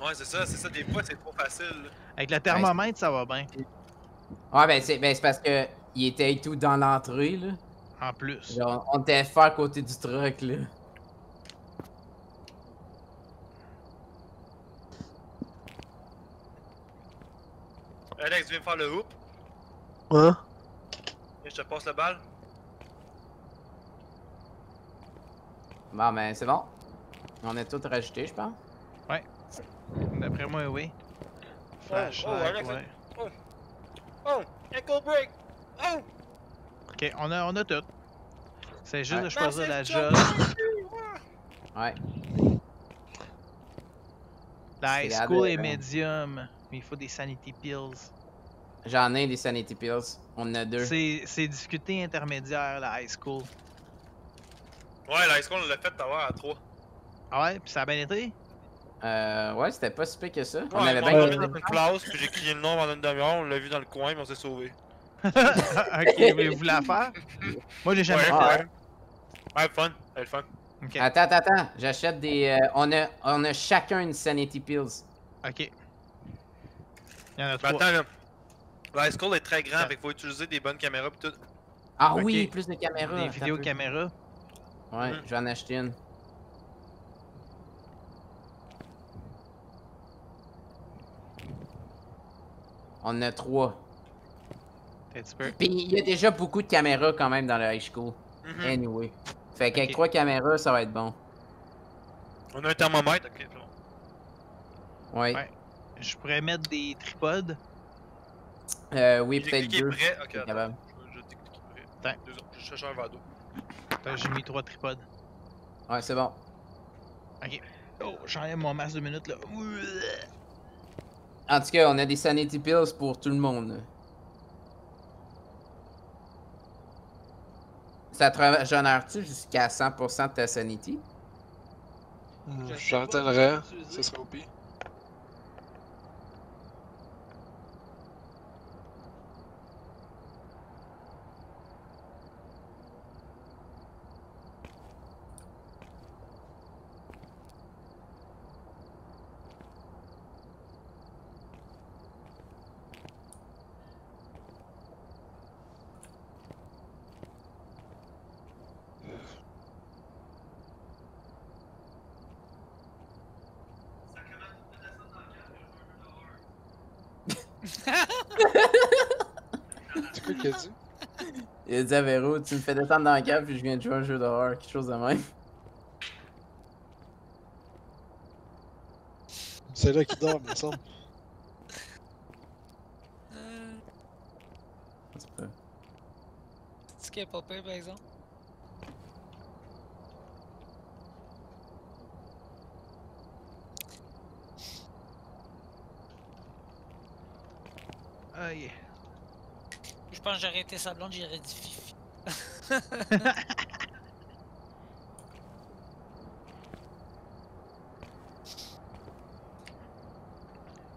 Ouais, c'est ça, c'est ça. Des fois, c'est trop facile. là. Avec le thermomètre, ça va bien. Ouais, ben c'est ben, c'est parce que il était tout dans l'entrée, là. En plus. Genre, on était fait à côté du truck, là. Alex, viens me faire le hoop? Ouais. Et je te passe la balle. Bon, ben c'est bon. On est tous rajoutés, je pense. D'après moi, oui. oh, Alex, ouais. Oh! Echo break! Oh! Ok, on a, on a tout. C'est juste Ouais. de choisir la job. Ouais. La high school est de- médium. Mais il faut des sanity pills. J'en ai des sanity pills. On en a deux. C'est c'est difficulté intermédiaire, la high school. Ouais, la high school, on l'a fait d'avoir à 3. Ah ouais, puis ça a bien été? Euh, ouais, c'était pas si pire que ça. on avait bien mis dans une classe, puis j'ai crié le nom pendant une demi-heure, on l'a vu dans le coin, mais on s'est sauvé. ok, mais vous la faire? Moi, j'ai jamais Ouais, fait. Ouais. Ouais, fun, ouais, fun. Ok, Attends, attends, attends. J'achète des. euh, on, a, on a chacun une sanity pills. ok. Il y en a Mais trois. attends, là. La high school est très grand, fait qu'il faut utiliser des bonnes caméras pis tout. Ah oui, plus de caméras. Des vidéos caméras. Ouais, Mhm. je vais en acheter une. On en a trois. Puis il y a déjà beaucoup de caméras quand même dans le high school. Mhm. Anyway. Fait qu'avec Ok. trois caméras, ça va être bon. On a un thermomètre, ok, c'est bon. Ouais. Ouais. Je pourrais mettre des tripodes. Euh, oui, peut-être deux. prêt, ok, attends. capable. Je, je dis cliquer prêt. Attends. Deux secondes, je cherche un verre d'eau. Attends, J'ai mis trois tripodes. Ouais, c'est bon. Oh, j'enlève mon masque de minutes là. En tout cas, on a des sanity pills pour tout le monde. Ça te régénère-tu jusqu'à 100% de ta sanity? J'entendrais. Ce serait au pire. C'est quoi qu'il a dit? Il a dit à Véro, tu me fais descendre dans le cave puis je viens de jouer un jeu d'horreur, quelque chose de même. C'est là qu'il dort, il me semble. Euh, C'est ce qui est pas par exemple. Ah, yeah. Pense que j'aurais été sa blonde, j'aurais dit Fifi.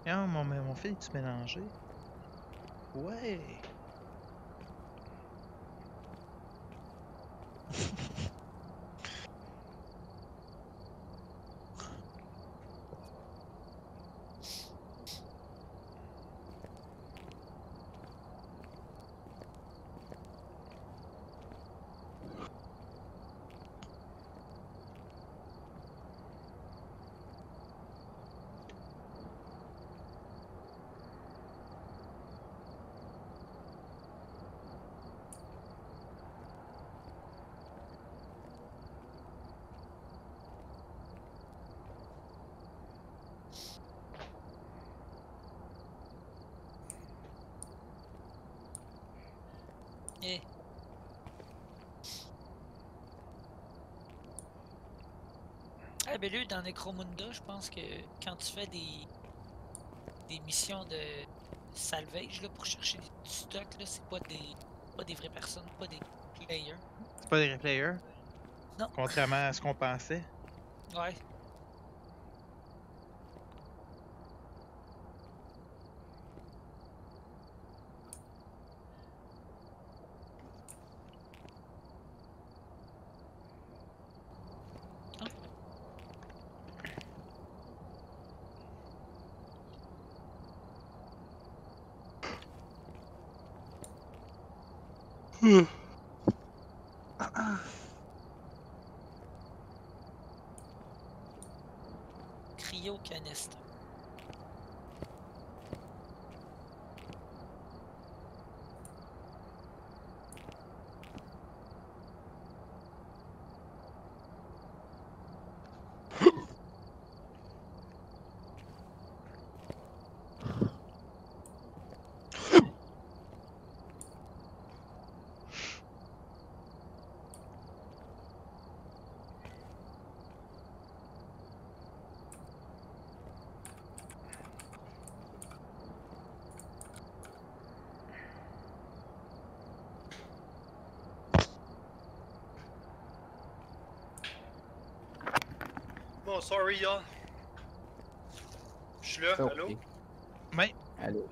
Ah, mon, mon fil, tu mélangé? Ouais. Ah ben lui, dans Necromunda, je pense que quand tu fais des des missions de salvage là, pour chercher des du stock, là, c'est pas des pas des vraies personnes, pas des players. C'est pas des replayers? Non. Contrairement à ce qu'on pensait. Ouais. pianiste. Canister. Bon, sorry, y'all. Je suis là, allô? Ouais. Allô.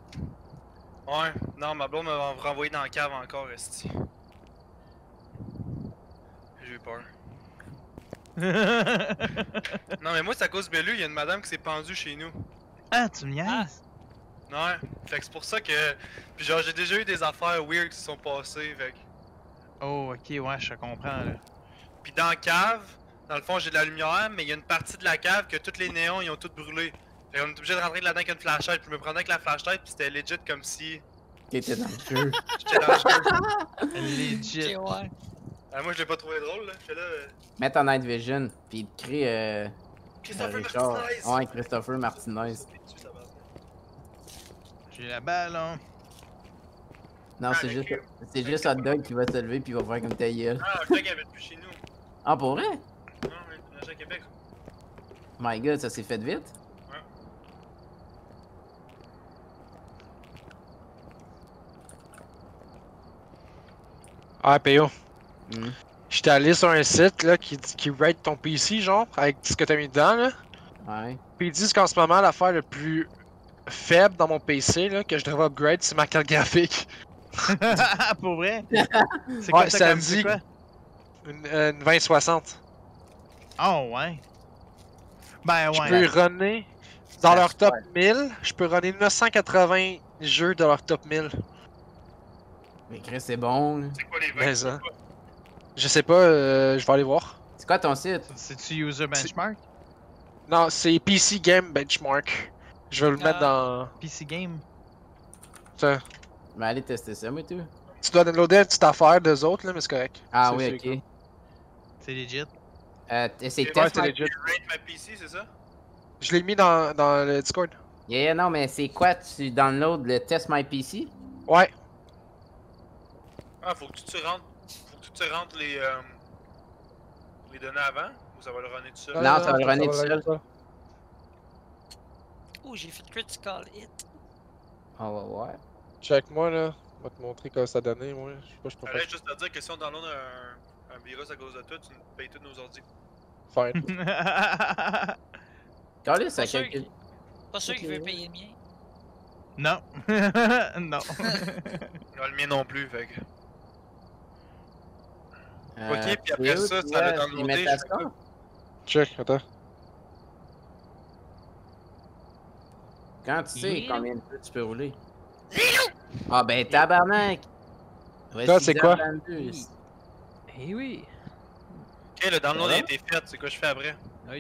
Ouais, non, ma blonde m'a renvoyé dans la cave encore, esti. J'ai eu peur. Non, mais moi, c'est à cause de Bellu, il y a une madame qui s'est pendue chez nous. ah, tu me niaises? Ouais, fait que c'est pour ça que. Puis genre, j'ai déjà eu des affaires weird qui se sont passées, fait que. Oh, ok, ouais, je comprends, là. Puis dans la cave, dans le fond, j'ai de la lumière, mais il y a une partie de la cave que tous les néons, ils ont tout brûlé. Fait qu'on est obligé de rentrer là-dedans avec une flashlight, puis je me prenais avec la flashlight, puis c'était legit comme si T'étais dans le jeu. j'étais dans le jeu. Legit. Ouais. Ah, moi, je l'ai pas trouvé drôle, là. J'étais là. euh, Mets ton night vision, puis il te crée euh, Christopher Richard. Martinez! Ouais, Christopher Martinez. J'ai la balle, hein. Non, Ah, c'est le juste, c'est juste Hot Dog qui va se lever puis il va faire comme ta gueule. Ah, le gars avait plus chez nous. Ah, pour vrai? À Québec. My god, ça s'est fait vite? Ah, PO. J'étais allé sur un site là, qui, qui rate ton PC, genre, avec ce que t'as mis dedans. Là. Ouais. Puis ils disent qu'en ce moment, l'affaire le plus faible dans mon PC là, que je devrais upgrade, c'est ma carte graphique. Pour vrai? C'est Ouais, quoi ça ça me dit- quoi? Une, euh, une 2060. Oh, ouais. Ben, Je ouais. peux runner dans leur top 1000, je peux runner 980 jeux dans leur top 1000. Mais Chris, c'est bon. là. C'est quoi les Mais vagues? ça. Je sais pas, euh, je vais aller voir. C'est quoi ton site? C'est-tu user benchmark? Non, c'est PC Game Benchmark. Je vais le mettre dans. PC Game? Ça. Mais allez tester ça, moi, tout. Tu dois downloader une petite affaire d'eux autres, là, mais c'est correct. Ah C'est- oui, c'est ok. C'est legit. Euh, c'est Ouais, test c'est my... legit. Rate ma PC, c'est ça? Je l'ai mis dans, dans le Discord. Yeah, non, mais c'est quoi? Tu downloads le test my PC? Ouais. Ah, faut que tu te rentres. Faut que tu te rentres les. Euh, les données avant? Ou ça va le runner tout seul? Non, ça va le runner tout seul. Oh, j'ai fait critical hit. On va voir. Check moi là. Je vais te montrer comment ça donnait, moi. Je sais pas, je peux juste te dire que si on download un, un virus à cause de toi, tu nous payes tous nos ordi. Fine. Calais, ça Pas sûr calcule. Pas sûr qu'il veut payer le mien. non. non. Non, le mien non plus, fait que. Euh, Ok, puis après ça, tu ça va je sais Check, attends. Quand tu sais combien de fois tu peux rouler. Ah ben tabarnak! Toi, c'est quoi? 6h22. Eh oui. Ok, le download a été fait, c'est quoi je fais après?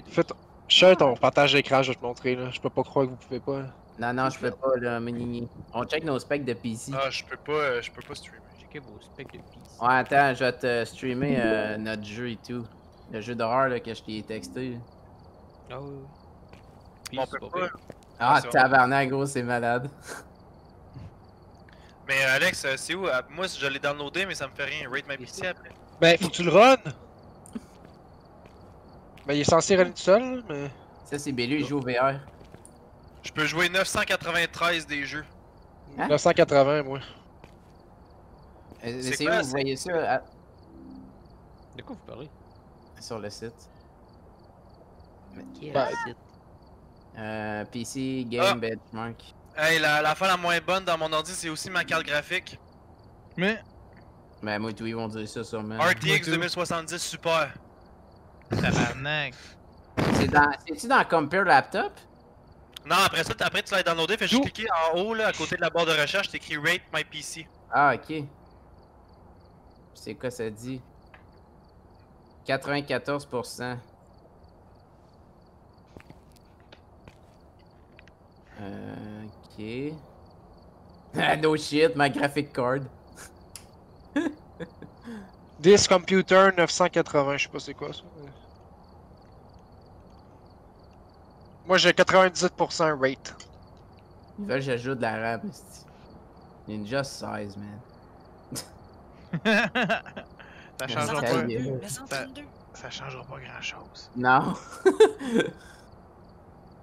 Faites. Share ton partage d'écran, je vais te montrer là. Je peux pas croire que vous pouvez pas. Non, non, je peux pas, là, mini. On check nos specs de PC. Ah, je peux pas, euh, je peux pas streamer. Checkez vos specs de PC. Ouais, attends, je vais te streamer euh, notre jeu et tout. Le jeu d'horreur là, que je t'ai texté. Ah oui. oui. On c'est peut pas pas. pire. Ah, tabarnak, gros, c'est malade. Mais euh, Alex, c'est où? Euh, Moi, je l'ai downloadé, mais ça me fait rien. Rate my PC après. Ben, faut que tu le run! Ben, il est censé runner tout seul, mais. Ça, c'est Bellu, il joue au VR. Je peux jouer 993 des jeux. Hein? 980, moi. Euh, C'est C'est quoi, où vous c'est- voyez ça à- De quoi vous parlez? sur le site? Quel Ben, site? Euh, PC Game Ah. Benchmark. Hey, la, la fin la moins bonne dans mon ordi, c'est aussi ma carte graphique. Mais, Ben, moi, tous ils vont dire ça sûrement. RTX tout. 2070 Super. tabarnak. C'est dans, c'est-tu dans Compare Laptop? Non, après ça, après tu l'as downloadé, fais juste cliquer en haut, là, à côté de la barre de recherche, t'écris Rate my PC. Ah, ok. C'est quoi ça dit? 94%. Euh, ok. Ah, no shit, ma graphic card. This computer 980, je sais pas c'est quoi ça. Moi j'ai 98% rate. Ils veulent que j'ajoute de la RAM, esti. Ninja 16, man. ça changera pas. Ça, 132. ça changera pas grand chose. Non.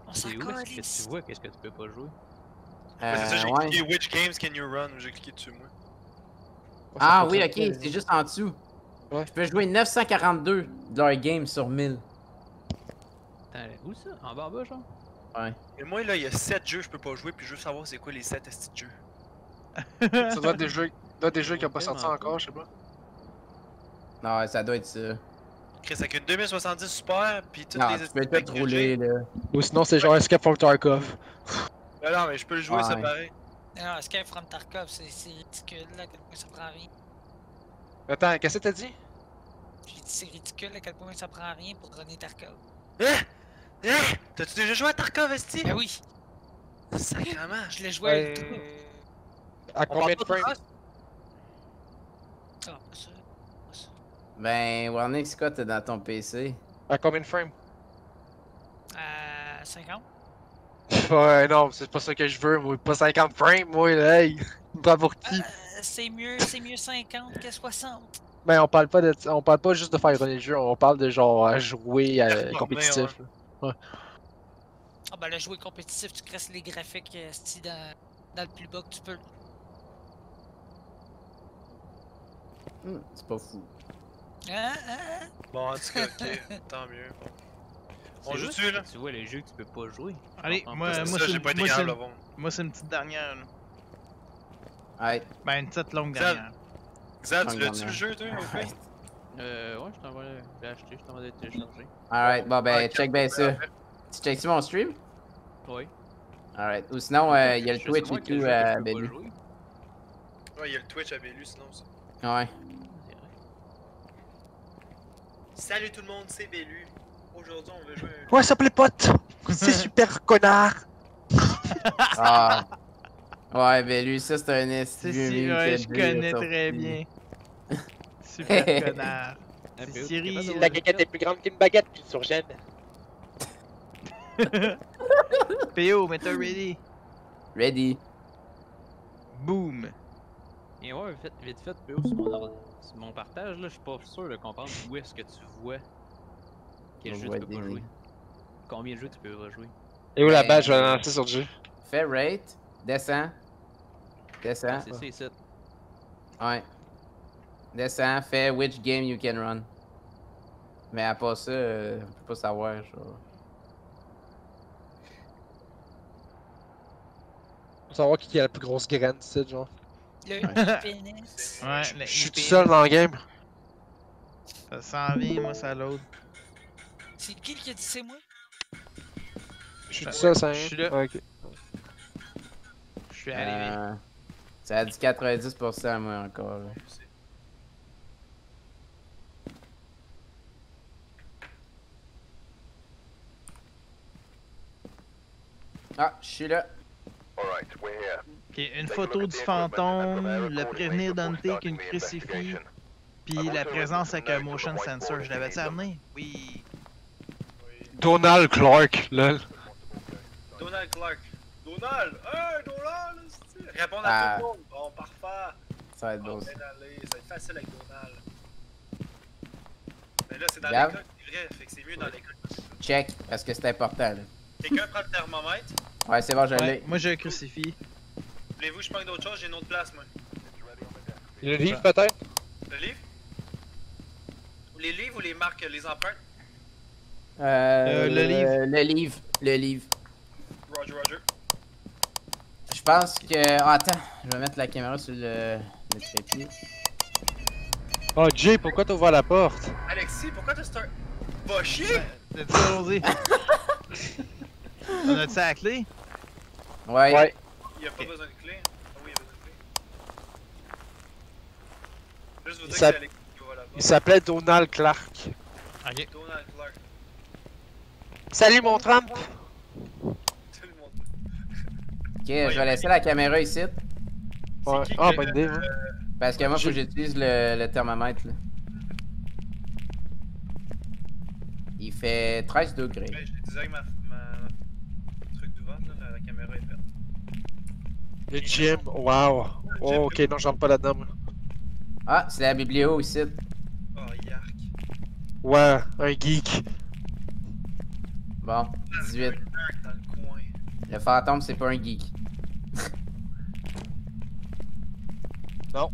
On s'en C'est où? Est-ce que tu vois? Qu'est-ce que tu peux pas jouer? Ouais, c'est ça, j'ai Euh, ouais. cliqué Which games can you run J'ai cliqué dessus, moi. Ah oui, ok, être- c'est juste en dessous. Ouais. Je peux jouer 942 de leur game sur 1000. Attends, où ça? En bas bas, genre? Ouais. Et moi, là, il y a 7 jeux que je peux pas jouer, puis je veux savoir c'est quoi les 7 esti de jeux. Ça doit être des jeux, doit être des jeux qui ont pas sorti encore, je sais pas. Non, ça doit être ça. Chris, avec une 2070 Super, puis toutes Non, les tu esti peux rouler, j'ai. là. Ou sinon c'est genre Escape from Tarkov. Non, non, mais je peux le jouer, ça pareil. Non, Escape from Tarkov, c'est c'est ridicule, là, à quel point ça prend rien. Attends, qu'est-ce que t'as dit? J'ai dit c'est ridicule à quel point ça prend rien pour runner Tarkov. Hein? Hein? T'as-tu déjà joué à Tarkov, Esti? Ben oui, Sacrément. je l'ai joué avec Euh, tout. À combien de frames? Ah, pas ça. Ben, quoi t'as dans ton PC? À combien de frames? Euh, 50. Ouais, non, c'est pas ça que je veux, moi. Pas 50 frames, moi, là, hey! Pas pour qui? Euh, c'est mieux, c'est mieux 50 que 60. Ben, on parle pas de, on parle pas juste de faire runner le jeu, on parle de genre à jouer à Performer, compétitif. là. Ah ben le jouer compétitif, tu cresses les graphiques euh, sti, dans, dans le plus bas que tu peux. Hmm, c'est pas fou. Hein, hein? Bon, en tout cas, ok, tant mieux. On joue dessus, là? Tu vois les jeux que tu peux pas jouer. Allez, moi, ça, j'ai pas été moi, capable c'est-. Moi, une petite dernière. là. Ouais. Ben, une petite longue dernière. Xav, tu l'as-tu le jeu, toi, au fait? Euh, ouais, je t'envoie, acheté, je t'envoie de le télécharger. Alright, bon ben, Ah, check bien ça. Tu checkes mon stream? Oui. Alright. Ou sinon, euh, il y a le Twitch et tout que à Bellu. Ouais, il y a le Twitch à Bellu, sinon ça. Ouais. Salut tout le monde, c'est Bellu. Aujourd'hui, on veut jouer Ouais, ça plaît pote! C'est super, connard! Ah. Ouais, ben lui, ça c'est un esti si, ouais, je connais très bien. Super connard. C'est puis, Siri, la gaguette est plus grande qu'une baguette, tu surgènes. PO, mets-toi ready. Ready. Boom. Et ouais, vite, vite fait, PO, sur mon, sur mon partage, là, je suis pas sûr de comprendre où est-ce que tu vois quel jeu tu peux pas jouer. Combien de jeux tu peux pas jouer. Et où la Ben, badge, je vais la lancer sur le jeu. Fais rate. Descends. Descends. C'est ça. Ouais. Descends, fais which game you can run. Mais à part ça, euh, on peut pas savoir. Genre. Pour savoir qui a la plus grosse graine, c'est genre. Le pénis. Ouais, Je suis tout seul dans le game. Ça s'en vient, moi, ça load. C'est qui qui a dit c'est moi? Je suis tout seul, ça Je suis là. Ok. Je suis arrivé. Euh, ça a dit 90% moi encore. là. Ah, je suis là. Alright, we're here. Ok, une photo du fantôme, le prévenir starting qu'une crucifix, puis la présence avec un motion sensor. Je l'avais-tu amené? Oui. Donald Clark, lol. Donald Clark. Donald! Hey, Donald! Répondre Ah. à tout le monde. Bon, parfait. Ça va être Bon, beau, ça. va être facile avec Donald. Mais là, c'est dans l'école, c'est vrai. Fait que c'est mieux dans l'école. que c'est ça. Check, parce que c'est important, là. Quelqu'un prend le thermomètre. Ouais, c'est bon, je Ouais, l'ai. moi j'ai un crucifix. Voulez-vous que je prenne d'autres choses? J'ai une autre place, moi. Le livre, peut-être? Le livre? Les livres ou les marques, les empreintes? Euh, Euh, le livre. Le livre. Le livre. Roger, Roger. Je pense que. ah, attends, je vais mettre la caméra sur le, le trépied. Oh, Jay, pourquoi t'as ouvert la porte? Alexis, pourquoi t'as start? Va chier! T'as dit allons-y. On a-tu la clé? Ouais. Ouais. Il a pas Ok. besoin de clé. Ah oui, il y a besoin de clé. Juste vous Il dire que s'app- c'est Alexis qui ouvre la Il porte. s'appelait Donald Clark. Ok. Donald Clark. Salut, mon Trump. Ok, je vais laisser la caméra ici. Ouais. Ah, que- bonne idée, hein. Parce que moi, faut que j'utilise le, le thermomètre. Là. Il fait 13 degrés. Ouais, je te disais que ma, ma truc du ventre, là, la, caméra est faite. Le gym, wow. Oh, ok, non, j'entre pas là-dedans. Ah, c'est la biblio ici. Oh, yark. Ouais, un geek. Bon, 18. Un yark dans le coin. Le fantôme, c'est pas un geek. Oh,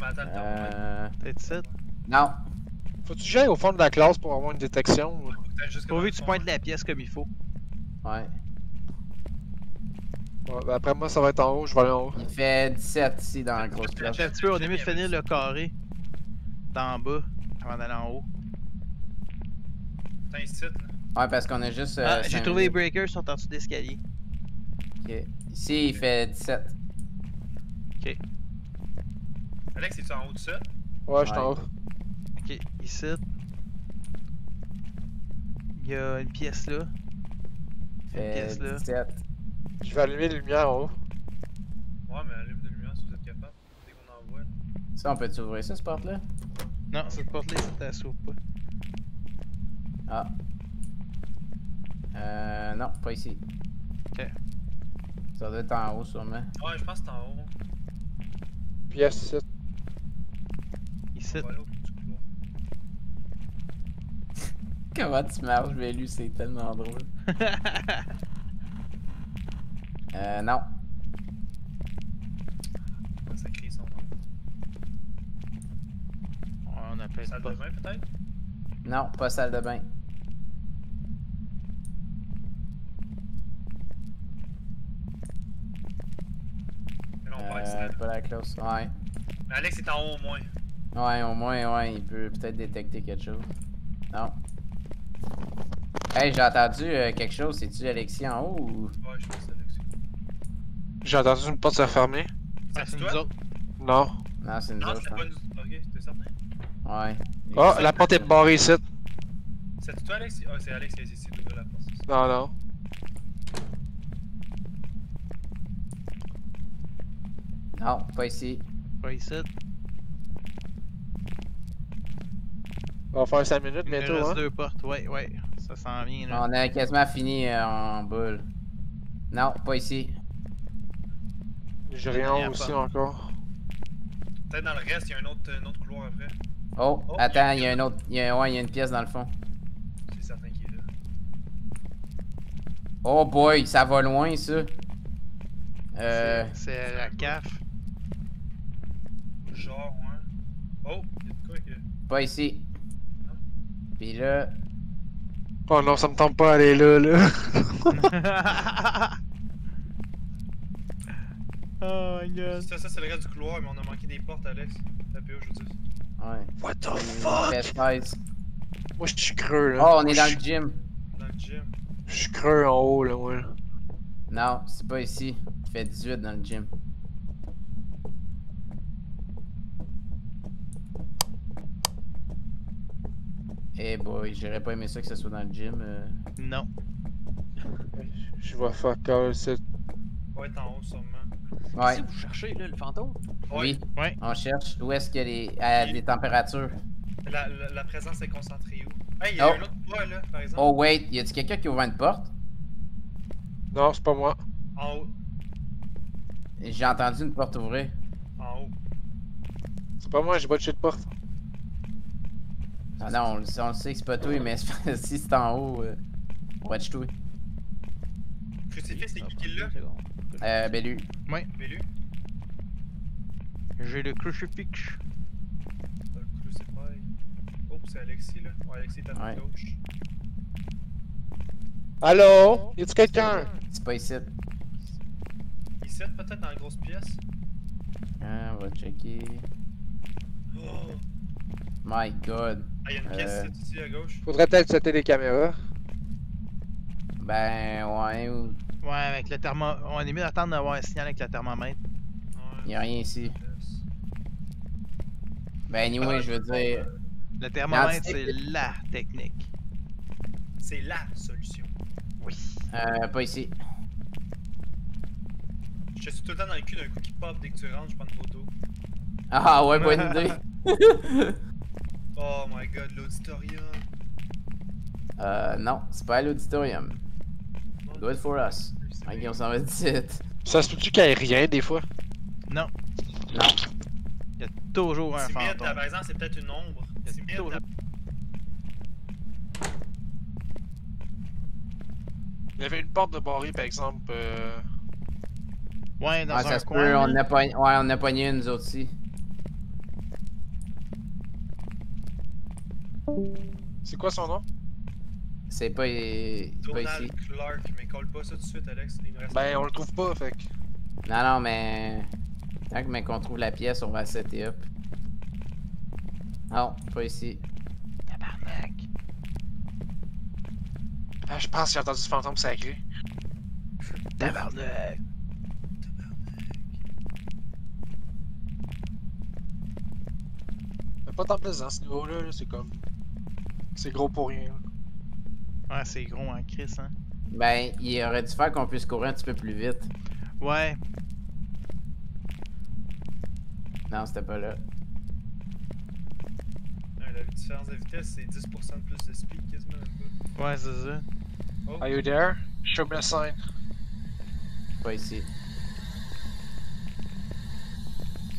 mais attends, le thermomètre. Euh... Peut-être ça. Non. Faut-tu que j'aille au fond de la classe pour avoir une détection Pourvu que tu pointes font. la pièce comme il faut. Ouais. Ouais, ben après moi, ça va être en haut, je vais aller en haut. Il fait 17 ici dans la grosse Attends cloche. un petit peu, on est mieux de finir le carré. D'en bas, avant d'aller en haut. Là. Ouais, parce qu'on a juste. euh, Ah, j'ai trouvé les breakers, ils sont en dessous d'escalier. Ok. Ici, il fait 17. Alex, es-tu en haut de ça? Ouais, je suis en haut. Ok, ici. Il y a une pièce là. Il fait pièce, là. 17. Je vais allumer les lumières en haut. Ouais, mais allume de lumière si vous êtes capable. Dès qu'on en voit. Ça, on peut-tu ouvrir ça, ce porte-là? Non, cette porte-là, ça s'ouvre pas. Ah. Euh. Non, pas ici. Ok. Ça doit être en haut, sûrement. Ouais, je pense que c'est en haut. Pièce ici. Ici. Comment tu marches, Vélu? C'est tellement drôle. Euh, non. Ça crie son nom. on appelle Salle pas. de bain, peut-être? Non, pas salle de bain. Euh, pas la clause. Ouais. Mais Alex est en haut au moins. Ouais, au moins, ouais, il peut peut-être détecter quelque chose. Non. Hey, j'ai entendu euh, quelque chose. C'est-tu Alexis en haut ou? Ouais, je pense que c'est Alex. J'ai entendu une porte se refermer. Ah, c'est nous toi? autres. Non. Non, c'est nous Non, autres, c'était je pas nous. Ok, t'es certain? Ouais. Oh, la porte est barrée ici. C'est toi, Alex? Ah, c'est Alex qui a essayé d'ouvrir la porte. Non, non. Non, pas ici. Pas ici. On va faire 5 minutes Il bientôt, reste hein. deux portes. Ouais, ouais. Ça s'en vient là. On a quasiment fini euh, en boule. Non, pas ici. J'ai rien aussi encore. Peut-être dans le reste, il y a un autre, un autre couloir après. Oh, Oh, attends, il y a un autre. Il y a, ouais, il y a une pièce dans le fond. C'est certain qu'il est là. Oh boy, ça va loin ça. Euh. C'est la CAF. Genre, ouais. Oh, il y a de quoi que. Pas ici. Puis là. Oh non, ça me tente pas aller là, là. oh my god. Ça, ça c'est le reste du couloir, mais on a manqué des portes, Alex. La PO, je veux dire. Ouais. What the fuck? fait 13. Moi, je suis creux, là. Oh, on Moi, est dans le gym. Dans le gym. Je suis creux en haut, là, moi. Non, c'est pas ici. Il fait 18 dans le gym. Eh boy, j'aurais pas aimé ça que ce soit dans le gym. euh. Non. Je vois fuck all ici. On va être en haut, sûrement. Ouais. Si vous cherchez là, le fantôme, Oui. Ouais. On cherche où est-ce qu'il y a les, à des températures. La, la, la présence est concentrée où? Hey, il y a Oh. un autre couloir là, par exemple. Oh wait, y a-tu quelqu'un qui ouvre une porte? Non, c'est pas moi. En haut. J'ai entendu une porte ouvrir. En haut. C'est pas moi, j'ai pas touché de porte. Ah non, on, le sait- on le sait que c'est pas toi, mais si c'est en haut, euh, watch toi. Crucifix, c'est qui qui l'a? Euh, Bellu. Bélu? J'ai le crucifix. Euh, Crucifix. Oh, c'est Alexis là. Ouais, Alexis est à Ouais. gauche. Allô? Y a-tu quelqu'un? C'est pas ici. Ici, peut-être dans la grosse pièce. Ah, on va checker. Oh! My god. Ah, il y a une pièce Euh. ici à gauche. Faudrait peut-être setter les caméras. Ben, ouais, ou- Ouais, avec le thermomètre. On est mieux d'attendre d'avoir un signal avec le thermomètre. Ouais. y a rien ici. Ben, anyway, je veux dire. Le thermomètre, Ah, c'est la technique. C'est la solution. Oui. Euh, pas ici. Je te suis tout le temps dans le cul d'un coup qui pop dès que tu rentres, je prends une photo. Ah, ouais, bonne idée. Oh my god, l'auditorium. euh, non, c'est pas à l'auditorium. Non, Good for us. Ok, on s'en va d'ici. Ça se peut-tu qu'il y ait rien des fois? Non. Non. Il y a toujours un fantôme. par exemple, c'est peut-être une ombre. Il y a Timide, toujours- là- Il y avait une porte de barrée, par exemple. Euh... Ouais, dans Ah, un ça se coin. peut, on a pogné, ouais, on a pogné une, nous autres aussi. C'est quoi son nom? C'est pas, c'est pas ici. Clark, mais colle pas ça tout de suite, Alex. Il me reste Ben, on le trouve pas, fait que. Non, non, mais. Tant que- mais qu'on trouve la pièce, on va la setter up. Non, pas ici. Tabarnak. Ah, je pense que j'ai entendu ce fantôme sacré. Tabarnak. Mais pas tant plaisant ce niveau-là, là, c'est comme. C'est gros pour rien. là. Ouais, c'est gros en crise, hein. Ben, il aurait dû faire qu'on puisse courir un petit peu plus vite. Ouais. Non, c'était pas là. Ouais, la différence de vitesse, c'est 10% de plus de speed quasiment. Ouais, c'est ça. Oh, Are you there? Show me a sign. Pas ici.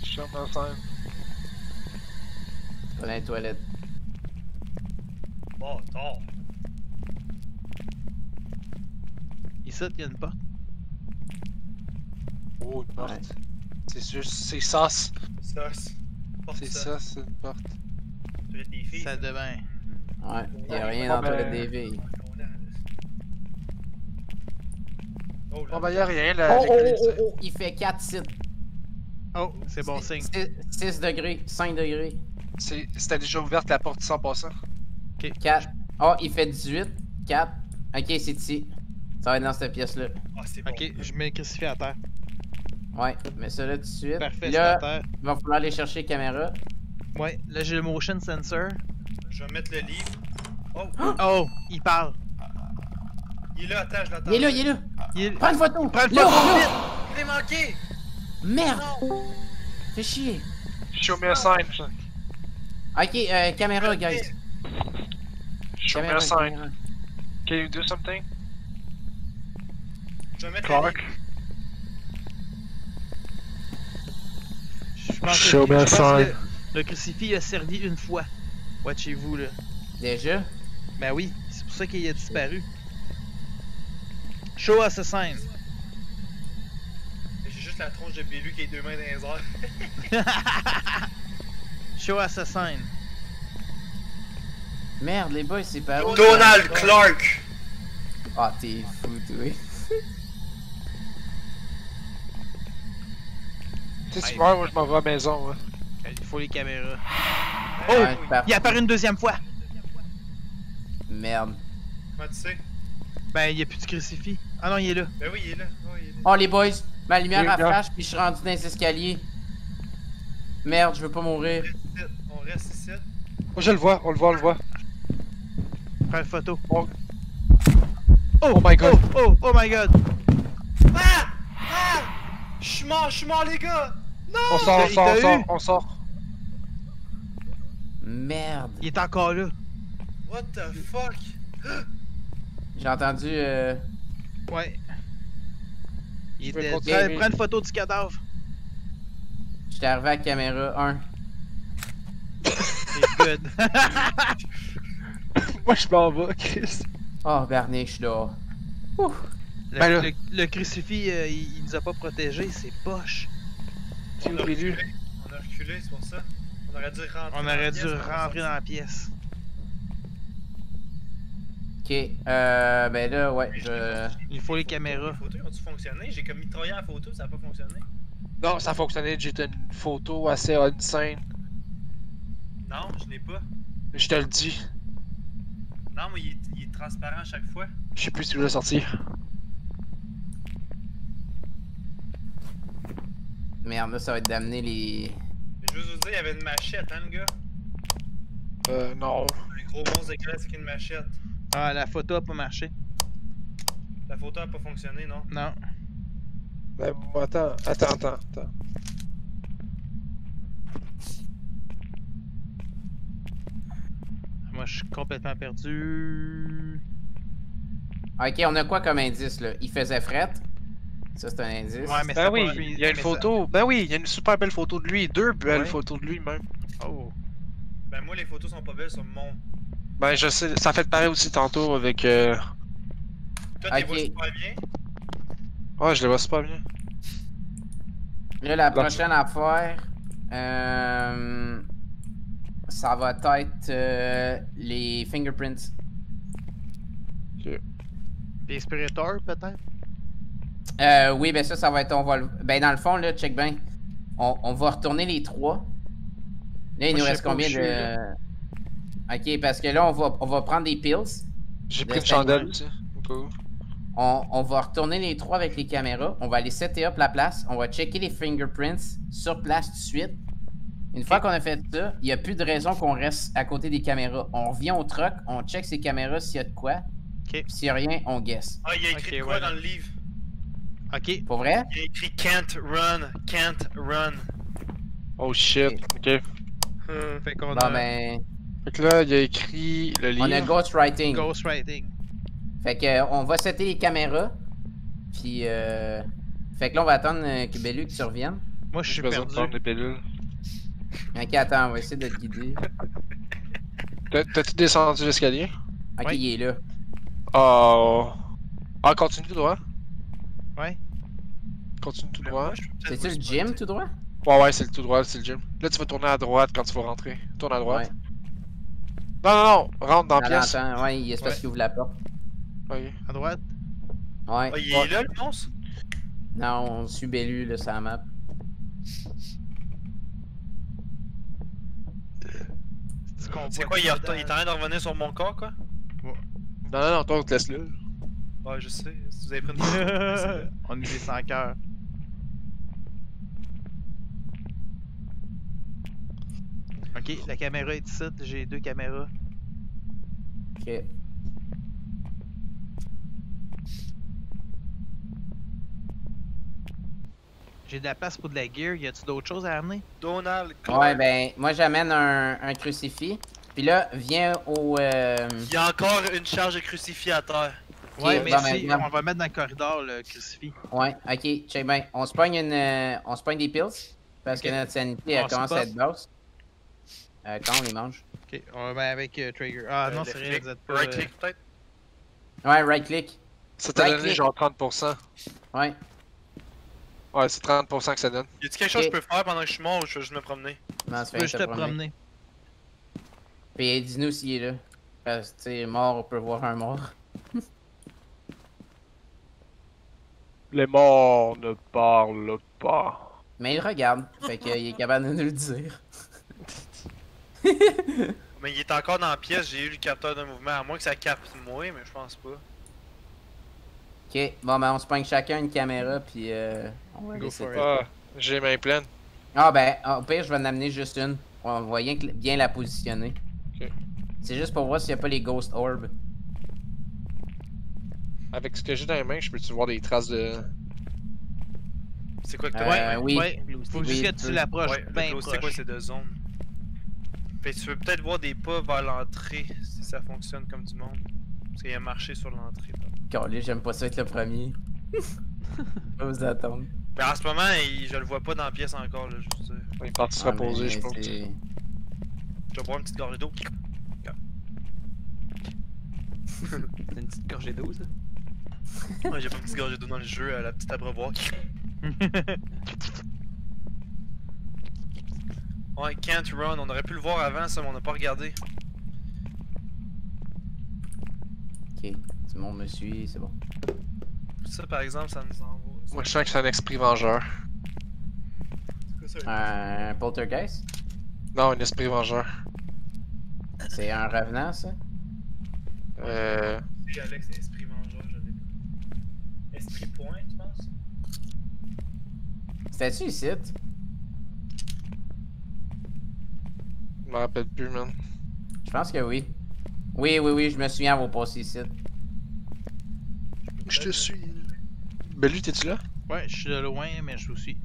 Show me a sign. Pas dans les toilettes. bon, tard. Ici, il y a une porte. Oh, une porte. Ouais. C'est juste. C'est sauce. Ça, c'est. Porte C'est ça, c'est une porte. Tu des filles. Ça devint. Ouais, y a rien dans la toilette des filles. Oh, ben, y'a rien, là. Oh, oh, oh, oh, il fait 4 sites. Oh, c'est bon signe. 6 degrés, 5 degrés, C'est- C'était déjà ouverte la porte sans passant. 4. Oh, il fait 18, 4. Ok, c'est ici. Ça va être dans cette pièce-là. Ah, c'est bon. Ok, je mets le crucifix à terre? Ouais, mais ça là tout de suite. Parfait, c'est à là, terre. il va falloir aller chercher les caméras. Ouais, là j'ai le motion sensor. Je vais mettre le livre. Oh, Oh, il parle. il est là, attends, je l'attends. Il est là, il est là. Il est... Prends une photo. Prends une photo, vite! Je l'ai manqué! Merde. Fais chier. Show me a sign. Ok, euh, caméra, guys. Show me a sign. caméra. Can you do something? Je vais mettre Clark? le livre. Je pense que- Show me a je pense que sign. le, le crucifix a servi une fois. Watchez-vous là. Déjà? Ben oui, c'est pour ça qu'il a disparu. Show us a sign. J'ai juste la tronche de Bélu qui est deux mains dans les airs. Show us a sign. Merde, les boys, c'est pas où? Donald Clark! Ah, t'es fou, toi. Sais, tu meurs, moi je m'en vais à la maison. ouais. Il faut les caméras. Oh! Ouais. Il est apparu une deuxième fois. Merde. Comment tu sais? Ben, il n'y a plus de crucifix. Ah non, il est là. Ben oui, il est là. Oh, il est là. Oh, les boys, ma lumière gars. flash, puis je suis rendu dans les escaliers. Merde, je veux pas mourir. On reste ici. Oh, je le vois, on le voit, on le voit. Prends une photo. Oh, oh my god. Oh, oh, oh my god. Ah! Ah! Je suis mort, je suis mort, les gars! On sort, on sort, on sort, on sort. Merde. Il est encore là. What the fuck? J'ai entendu. Euh... Ouais. Il était prends, prends une photo du cadavre. J'étais arrivé à caméra 1. C'est good. Moi, je m'en vais, Chris. Oh, Bernier, je suis là. Le, Ben là. le- le crucifix, euh, il, il nous a pas protégés, c'est poche. On a reculé, on a reculé, c'est pour ça. On aurait dû rentrer. On dans aurait la dû on rentrer dans la pièce. Ok, euh, ben là, ouais, je. Il faut les caméras. Les photos ont dû fonctionner. J'ai comme mitraillé la photo, ça a pas fonctionné. Non, ça fonctionnait. J'ai une photo assez insane. Non, je n'ai pas. Je te le dis. Non, mais il est, il est transparent à chaque fois. Je sais plus si tu l'as sorti. Merde, là, ça va être d'amener les. Mais je veux vous dire, il y avait une machette, hein, le gars? Euh, non. Un gros monstre de glace avec une machette. Ah, la photo a pas marché. La photo a pas fonctionné, non? Non. Ben, bon, attends, attends, attends, attends. Moi, je suis complètement perdu. Ok, on a quoi comme indice là? Il faisait fret. Ça, c'est un indice. Ouais, mais Ben oui, pas il y a une mais photo. Ben oui, il y a une super belle photo de lui. Deux belles Ouais. photos de lui, même. Oh. Ben, moi, les photos sont pas belles sur mon. Ben, je sais, ça fait pareil aussi tantôt avec. Euh... Toi, t'es Ok. vois super bien? Ouais, je les vois super bien. Là, la prochaine affaire, euh, ça va être euh, les fingerprints. Puis Spiritor, peut-être? Euh, oui, ben ça, ça va être. On va le- Ben, dans le fond, là, check bien. On, on va retourner les trois. Là, il Moi, nous reste combien suis, de. Ok, parce que là, on va, on va prendre des pills. J'ai pris une chandelle où. On, on va retourner les trois avec les caméras. On va aller setter up la place. On va checker les fingerprints sur place tout de suite. Une fois qu'on a fait ça, il n'y a plus de raison qu'on reste à côté des caméras. On revient au truck, on check ces caméras s'il y a de quoi. Ok. Puis S'il n'y a rien, on guess. Ah, il y a écrit quoi ouais, dans le livre? Ok. Pour vrai? Il y a écrit can't run, can't run. Oh shit, ok. Hum. Fait qu'on a ben, Fait que là, il a écrit le livre. on a ghostwriting. ghostwriting. Fait que, euh, on va setter les caméras. Puis, euh... Fait que là, on va attendre euh, que Bellu que tu reviennes. Moi, je J'ai suis besoin de perdu. prendre des pilules. Ok, attends, on va essayer de te guider. T'as- T'as-tu descendu l'escalier? Ok, Oui. il est là. Oh. Ah, continue tout droit. Ouais. Continue tout droit. vous le gym tout droit? Ouais, ouais, c'est le tout droit, c'est le gym. Là, tu vas tourner à droite quand tu vas rentrer. Tourne à droite. Ouais. Non, non, non, rentre dans la pièce. attends, ouais, il- c'est Ouais. qu'il ouvre la porte. Ok. À droite? Ouais. Ah, il est là, le monstre? Non, on suit Bellu, là, sur la map. C'est C'est quoi, il est, en train de revenir sur mon corps, quoi? Non, non, non, toi, on te laisse là. Ouais, je sais. Si vous avez pris une photo, On est des sans cœur. Ok, la caméra est ici, j'ai deux caméras. Ok. J'ai de la place pour de la gear, y a-tu d'autres choses à amener? Donald Ouais, Clark. ben, moi, j'amène un, un crucifix. Puis là, viens au. euh, Il y a encore une charge de crucifix à terre. Ouais, mais ben, si, regarde. on va mettre dans le corridor le crucifix. Ouais, ok, check bien. On se pogne une. euh, on se pogne des pills. Parce que notre sanité, elle On commence à être basse. Euh, quand on les mange? Ok, on va avec euh, Trigger. Ah Euh, non, c'est rien, vous êtes pas. Right euh, click, peut-être? Ouais, right click. Ça t'a Right donné click. genre 30%. Ouais. Ouais, c'est 30% que ça donne. Y a-t-il quelque chose que je peux faire pendant que je suis mort ou je vais juste me promener? Non, c'est peux juste te te promener. promener. Puis dis-nous s'il est là. Parce que, tu sais, mort, on peut voir un mort. Les morts ne parlent pas. Mais il regarde. Fait qu'il est capable de nous le dire. Mais il est encore dans la pièce, j'ai eu le capteur de mouvement, à moins que ça capte moi, mais je pense pas. Ok, bon, ben, on se pogne chacun une caméra, puis euh, on va Go laisser. for it. Ah, j'ai les mains pleines. Ah, ben, au pire, je vais en amener juste une. On va bien, bien la positionner. Ok. C'est juste pour voir s'il n'y a pas les Ghost Orbs. Avec ce que j'ai dans les mains, je peux-tu voir des traces de. C'est quoi que Euh, t'as? oui. Ouais, faut juste que tu l'approches Ouais, bien c'est quoi ces deux zones? Fait que tu peux peut-être voir des pas vers l'entrée, si ça fonctionne comme du monde. Parce qu'il y a marché sur l'entrée. Calé, j'aime pas ça être le premier. Va vous attendre. Mais en ce moment, il- je le vois pas dans la pièce encore, là, juste dire. Il est parti se Ah, reposer, mais je pense. Je vais boire une petite gorgée d'eau. C'est une petite gorgée d'eau, ça? Ouais, j'ai pas une petite gorgée d'eau dans le jeu, à la petite abreuvoir. Ouais, can't run, on aurait pu le voir avant, ça, mais on n'a pas regardé. Ok, tout le monde me suit, c'est bon. Ça, par exemple, ça nous envoie. Moi, je sens que c'est un esprit vengeur. C'est quoi ça? Un poltergeist? Non, un esprit vengeur. C'est un revenant, ça? Euh. Alex, esprit vengeur, je l'ai pas. Esprit point, tu penses? C'était-tu ici? Je me rappelle plus, man. Je pense que oui. Oui, oui, oui, je me souviens avoir passé ici. Je te suis. Bellu, t'es-tu là? Ouais, je suis de loin, mais je vous suis.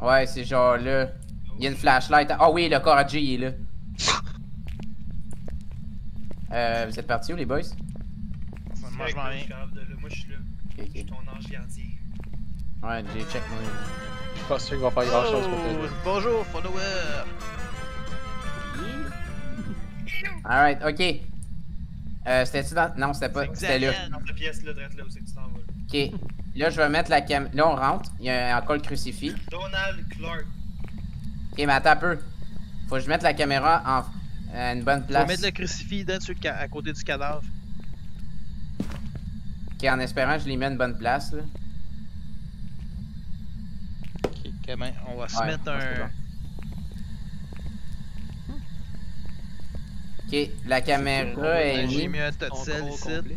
Ouais, c'est genre là. Il y a une flashlight. Ah oui, le corps à Jay, il est là. Euh, vous êtes partis où, les boys? Moi, je m'en viens. Moi, je suis là. Ok, Je suis ton ange gardien. Ouais, Jay, check moi. Je suis pas sûr qu'il va faire grand chose pour Oh, t'aider. bonjour, follower! Alright, ok. Euh, c'était-tu dans. Non, c'était pas. C'était là. Xarian. Dans ta pièce, là, direct là où c'est que tu t'en vas. Ok. Là, je vais mettre la cam. Là, on rentre. Il y a encore le crucifix. Donald Clark. Ok, mais attends un peu. Faut que je mette la caméra en à une bonne Faut place. mettre le crucifix ca- à côté du cadavre. Ok, en espérant que je l'ai mis à une bonne place. Là. Ok, comment? On va se Ouais, mettre un. Ok, la caméra est J'ai mis un tas de sel ici.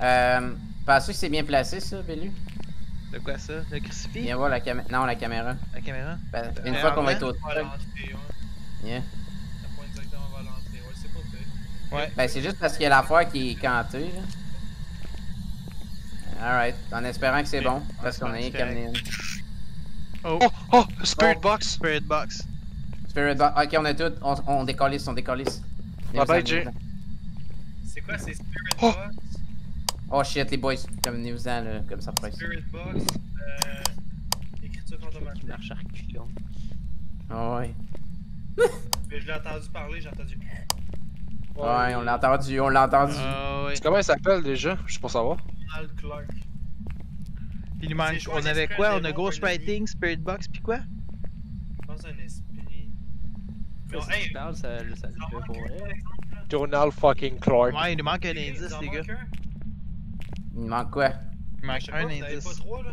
Euh. Penses-tu que c'est bien placé, ça, Bellu? De quoi ça? Le crucifix? Viens voir la caméra. Non, la caméra. La caméra? Ben, Une fois qu'on va être au truc. ouais. Yeah. Ça pointe directement vers l'entrée. Ouais, c'est pas fait. Ouais. Ben, c'est juste parce qu'il y a l'affaire qui est cantée, là. Alright, en espérant que c'est bon, parce qu'on a rien c'est qu'à amener une. Oh! Oh! Oh! Spirit Box! Spirit Box. Spirit Box. Ok, on a tout. On, on décalisse, on décalisse. Bye bye, Jay. C'est quoi, c'est Spirit Oh! Box? Oh shit, les boys, comme nous en là, comme ça presse. Spirit Box. Euh. Écriture fantomatique. Marche. Oh, ouais. Mais je l'ai entendu parler, j'ai entendu. Ouais, on l'a entendu, on l'a entendu. Ah ouais. C'est Comment il s'appelle déjà? Juste pour savoir. Donald Clark. Puis il nous manque. On avait quoi? On a démon, Ghost un ennemi. Writing, Spirit Box, puis quoi? Je pense un esprit. Ça, Non, si hey, tu parles, ça, ça le fait pour. Donald fucking Clark. Ouais, il nous manque un indice, les gars. Il manque quoi? Il manque un pas indice. trois là?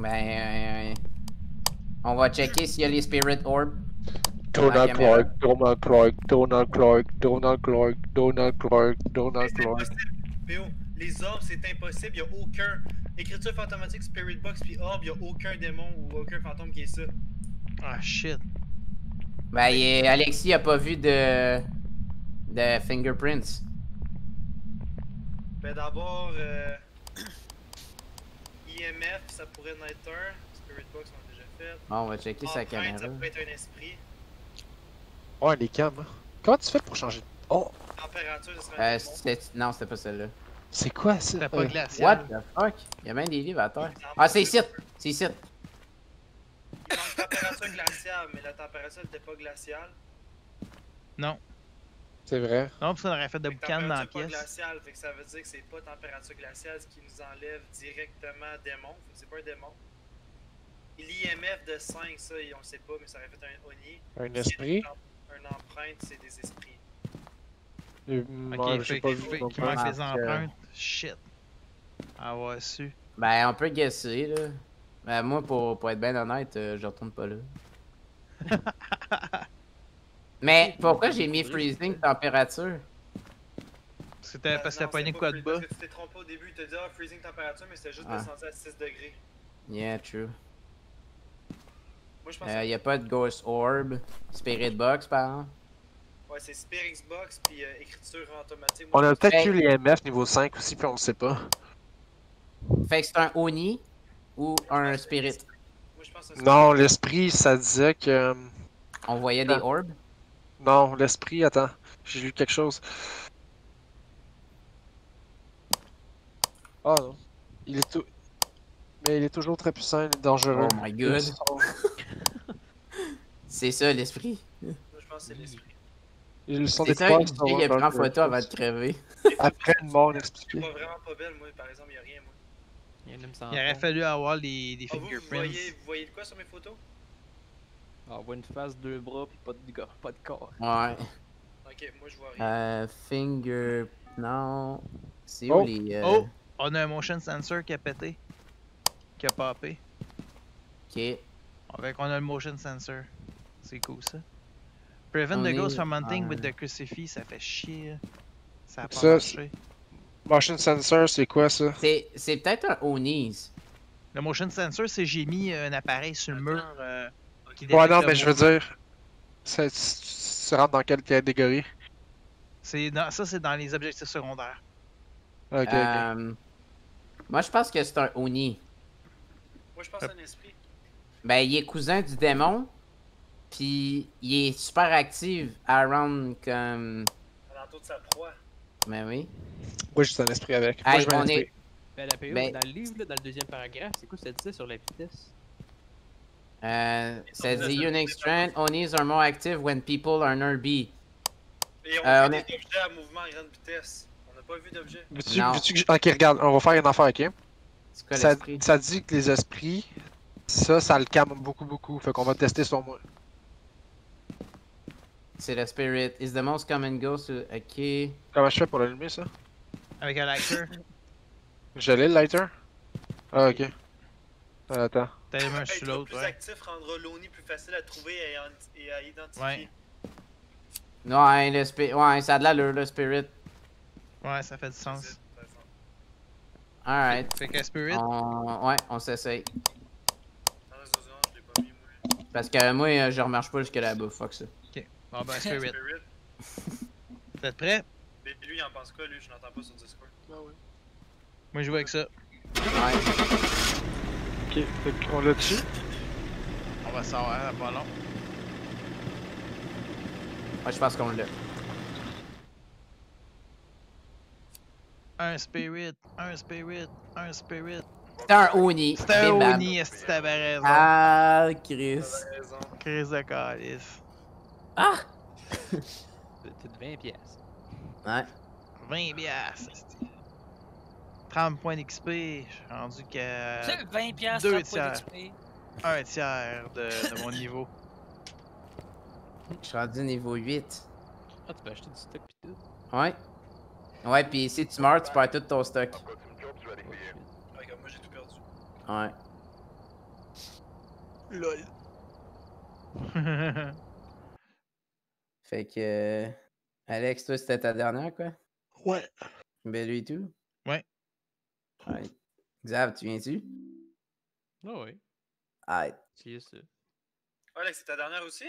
Ben, euh, on va checker s'il y a les Spirit Orb. Donald. Clark, Donald Clark, Donald Clark, Donald Clark, Donald Clark, Donald Clark. Les orbes c'est impossible, y a aucun. Écriture fantomatique, Spirit Box puis orbe, y a aucun démon ou aucun fantôme qui est ça. Ah shit. Ben, il est- Alexis a pas vu de. de fingerprints. Ben d'abord, euh, IMF ça pourrait en être un. Spirit Box on l'a déjà fait. Bon, on va checker sa caméra. ça pourrait être un esprit. Ouais, les cams. hein. Comment tu fais pour changer? Oh! Température, ça serait un Euh, démon. c'est- non, c'était pas celle-là. C'est quoi ça? C'était pas Euh, What glacial. the fuck? Il y a même des livres à terre. Ah, c'est ici! C'est ici! Température glaciale, mais la température n'était pas glaciale. Non. C'est vrai. Non, parce qu'on aurait fait de boucan dans la température pas pièce. glaciale, fait que ça veut dire que c'est pas température glaciale, ce qui nous enlève directement démon. Fait que c'est pas un démon. L'IMF de 5, ça, on le sait pas, mais ça aurait fait un Oni. Un esprit? Un empreinte, c'est des esprits. Euh, Ok, fait pas vu plus. manque les Marque, euh, empreintes. Shit. Ah ouais, su. Ben, on peut guesser, là. Ben, moi, pour, pour être bien honnête, euh, je retourne pas là. Mais pourquoi j'ai mis freezing température? Parce que t'as parce que t'as pogné quoi pas de bas? parce que Tu t'es trompé au début, tu as dit ah, freezing température, mais c'était juste Ah. descendu à 6 degrés. Yeah, true. Moi je pense Euh, y a pas de Ghost Orb. Spirit Box, par exemple. Ouais, c'est Spear Xbox puis euh, écriture automatique. On a peut-être eu les MF niveau 5 aussi, puis on le sait pas. Fait que c'est un Oni ou un Spirit? Moi, je pense que Non, l'esprit, ça disait que. Euh, on voyait des orbes? Non, l'esprit, attends, j'ai lu quelque chose. Oh non. Il est tout. Mais il est toujours très puissant, il est dangereux. Oh my god. c'est ça l'esprit. Moi, je pense que c'est l'esprit. Ils sont C'est des ça, proies, il il prend le- photo avant de crever. Après une mort Je inexpliquée. suis pas vraiment pas belle, moi, par exemple, y'a rien, moi. Il y a un homme sans Il aurait fallu avoir des, des Ah, vous, vous fingerprints. voyez, vous voyez de quoi sur mes photos? Ah, on voit une face, deux bras, pis pas de gars, pas de corps. Ouais. Ok, moi, je vois rien. Euh, finger. Non. C'est Oh. où les. euh, Oh! On a un motion sensor qui a pété. Qui a popé. Ok. Avec on a le motion sensor. C'est cool ça. Prevent the ghost from hunting with the crucifix, ça fait chier. Ça a pas Ça, marché. Motion sensor, c'est quoi ça? C'est c'est peut-être un Onis. Le motion sensor, c'est j'ai mis un appareil sur le mur euh, qui Ouais, non, mais je veux dire. Ça, tu, rentres dans quelle catégorie? C'est dans- ça, c'est dans les objectifs secondaires. Ok, ok. Euh, Moi, je pense que c'est un Oni. Moi, je pense à un esprit. Ben, il est cousin du démon. Puis, il est super actif around comme. Alentour de sa proie. Ben oui. Moi, j'ai un esprit avec. Moi, Hey, je on esprit. est. Ben, la PO, Ben- dans le livre, là, dans le deuxième paragraphe, c'est quoi ça disait sur la vitesse? Euh, ça dit Unique Strength. Onis are more active when people are nearby. Et on Euh, a on vu est- des objets à mouvement à grande vitesse. On n'a pas vu d'objet. Veux-tu, Non. veux-tu que je- Ok, regarde, on va faire une affaire, ok? Quoi Ça, ça dit que les esprits, ça, ça le calme beaucoup, beaucoup. Fait qu'on va tester sur moi. C'est le spirit. Is the most common ghost. to- Ok. Comment je fais pour l'allumer, ça? Avec un lighter. Je l'ai, le lighter? Ah, ok. Euh, attends. T'as les mains sur l'autre, plus ouais. actif rendra l'ONI plus facile à trouver et à, et à identifier. Ouais. Ouais, le spirit. Ouais, ça a de l'allure, le spirit. Ouais, ça fait du sens. Alright. Fait que Spirit, On... Ouais, on s'essaye. La. Parce que moi, je remarche pas jusqu'à là-bas. Fuck ça. Bon ben Spirit. Spirit. Vous êtes prêts? Mais lui, il en pense quoi, lui? Je l'entends pas sur Discord. Moi je joue avec ça. Ouais. Ok, fait qu'on l'a dessus. On va savoir, ça pas long. Ouais, je pense qu'on l'a. Un Spirit, un Spirit, un Spirit. C'était un Oni. C'était un. Oni, est-ce que t'avais raison? Ah, Chris. Crise de calice. Ah! T'as de 20 pièces. Ouais. 20 piastres, esti. 30 points d'XP, je suis rendu qu'à C'est 20 piastres, deux 30 points tiers. d'XP. un tiers de, de mon niveau. Je suis rendu niveau 8. Ah, tu peux acheter du stock pis tout. Ouais. Ouais, pis si tu meurs, tu perds tout ton stock. You. Ouais, regarde, moi, j'ai tout perdu. Ouais. LOL. Fait que. euh, Alex, toi, c'était ta dernière, quoi? Ouais. Ben, lui et tout? Ouais. Ouais. Xav, tu viens-tu? Ah ouais, Ouais. c'est ça. Alex, c'est ta dernière aussi?